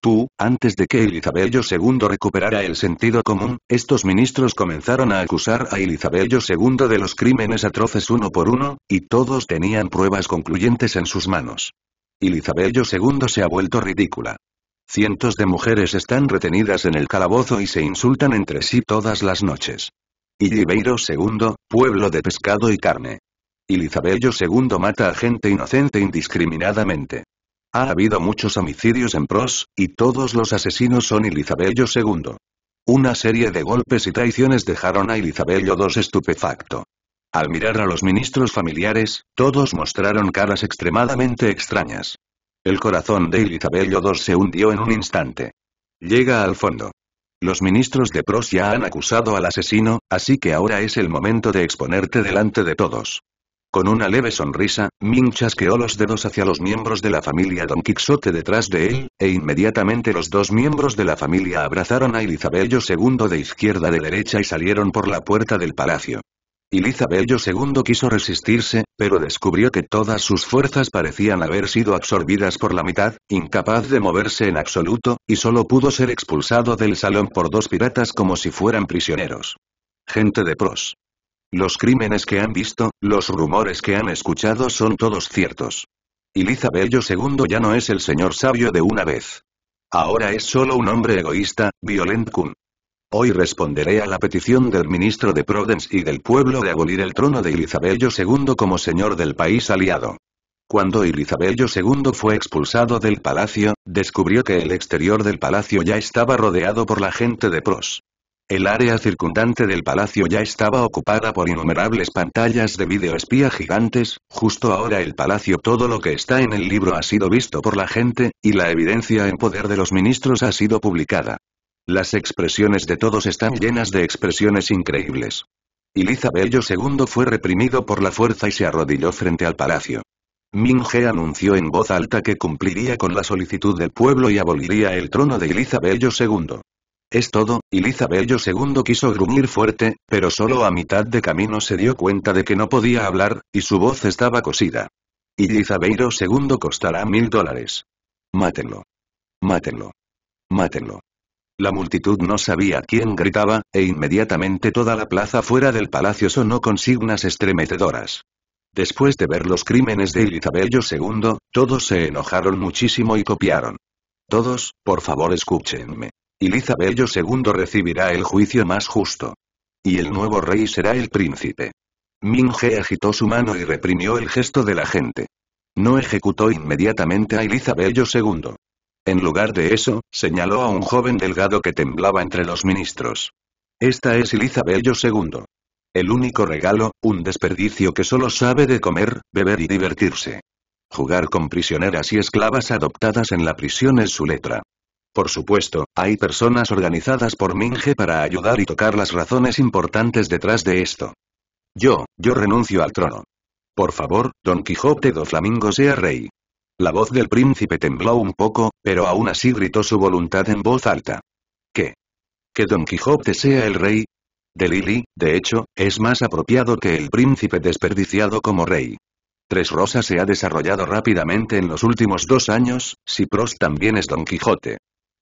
Tú, antes de que Elizabeth II recuperara el sentido común, estos ministros comenzaron a acusar a Elizabeth II de los crímenes atroces uno por uno, y todos tenían pruebas concluyentes en sus manos. Elizabeth II se ha vuelto ridícula. Cientos de mujeres están retenidas en el calabozo y se insultan entre sí todas las noches. Y Ribeiro II, pueblo de pescado y carne. Elizabeth II mata a gente inocente indiscriminadamente. Ha habido muchos homicidios en pros, y todos los asesinos son Elizabeth II. Una serie de golpes y traiciones dejaron a Elizabeth II estupefacto. Al mirar a los ministros familiares, todos mostraron caras extremadamente extrañas. El corazón de Elizabeth II se hundió en un instante. Llega al fondo. Los ministros de Pros ya han acusado al asesino, así que ahora es el momento de exponerte delante de todos. Con una leve sonrisa, Ming chasqueó los dedos hacia los miembros de la familia Don Quixote detrás de él, e inmediatamente los dos miembros de la familia abrazaron a Elizabeth II de izquierda de derecha y salieron por la puerta del palacio. Elizabeth II quiso resistirse, pero descubrió que todas sus fuerzas parecían haber sido absorbidas por la mitad, incapaz de moverse en absoluto, y solo pudo ser expulsado del salón por dos piratas como si fueran prisioneros. Gente de pros. Los crímenes que han visto, los rumores que han escuchado son todos ciertos. Elizabeth II ya no es el señor sabio de una vez. Ahora es solo un hombre egoísta, violent. Hoy responderé a la petición del ministro de Prudence y del pueblo de abolir el trono de Elizabeth II como señor del país aliado. Cuando Elizabeth II fue expulsado del palacio, descubrió que el exterior del palacio ya estaba rodeado por la gente de pros. El área circundante del palacio ya estaba ocupada por innumerables pantallas de videoespía gigantes, justo ahora el palacio todo lo que está en el libro ha sido visto por la gente, y la evidencia en poder de los ministros ha sido publicada. Las expresiones de todos están llenas de expresiones increíbles. Elizabeth II fue reprimido por la fuerza y se arrodilló frente al palacio. Ming He anunció en voz alta que cumpliría con la solicitud del pueblo y aboliría el trono de Elizabeth II. Es todo, Elizabeth II quiso gruñir fuerte, pero solo a mitad de camino se dio cuenta de que no podía hablar, y su voz estaba cosida. Elizabeth II costará mil dólares. Mátenlo. Mátenlo. Mátenlo. La multitud no sabía quién gritaba, e inmediatamente toda la plaza fuera del palacio sonó consignas estremecedoras. Después de ver los crímenes de Elizabeth II, todos se enojaron muchísimo y copiaron. Todos, por favor escúchenme. Elizabeth II recibirá el juicio más justo. Y el nuevo rey será el príncipe. Ming He agitó su mano y reprimió el gesto de la gente. No ejecutó inmediatamente a Elizabeth II. En lugar de eso, señaló a un joven delgado que temblaba entre los ministros. Esta es Elizabeth II. El único regalo, un desperdicio que solo sabe de comer, beber y divertirse. Jugar con prisioneras y esclavas adoptadas en la prisión es su letra. Por supuesto, hay personas organizadas por Minge para ayudar y tocar las razones importantes detrás de esto. Yo, yo renuncio al trono. Por favor, Don Quijote do Flamingo sea rey. La voz del príncipe tembló un poco, pero aún así gritó su voluntad en voz alta. ¿Qué? ¿Que Don Quijote sea el rey? De Lily, de hecho, es más apropiado que el príncipe desperdiciado como rey. Tres Rosas se ha desarrollado rápidamente en los últimos dos años, si Pros también es Don Quijote.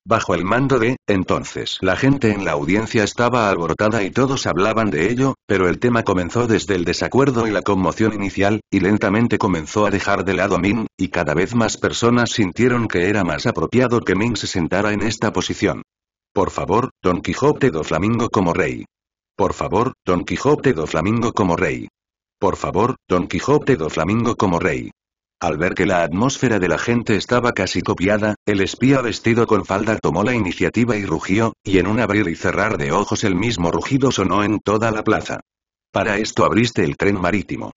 Bajo el mando de, entonces. La gente en la audiencia estaba alborotada y todos hablaban de ello, pero el tema comenzó desde el desacuerdo y la conmoción inicial, y lentamente comenzó a dejar de lado a Min, y cada vez más personas sintieron que era más apropiado que Min se sentara en esta posición. Por favor, Don Quijote do Flamingo como rey. Por favor, Don Quijote do Flamingo como rey. Por favor, Don Quijote do Flamingo como rey. Al ver que la atmósfera de la gente estaba casi copiada, el espía vestido con falda tomó la iniciativa y rugió, y en un abrir y cerrar de ojos el mismo rugido sonó en toda la plaza. Para esto abriste el tren marítimo.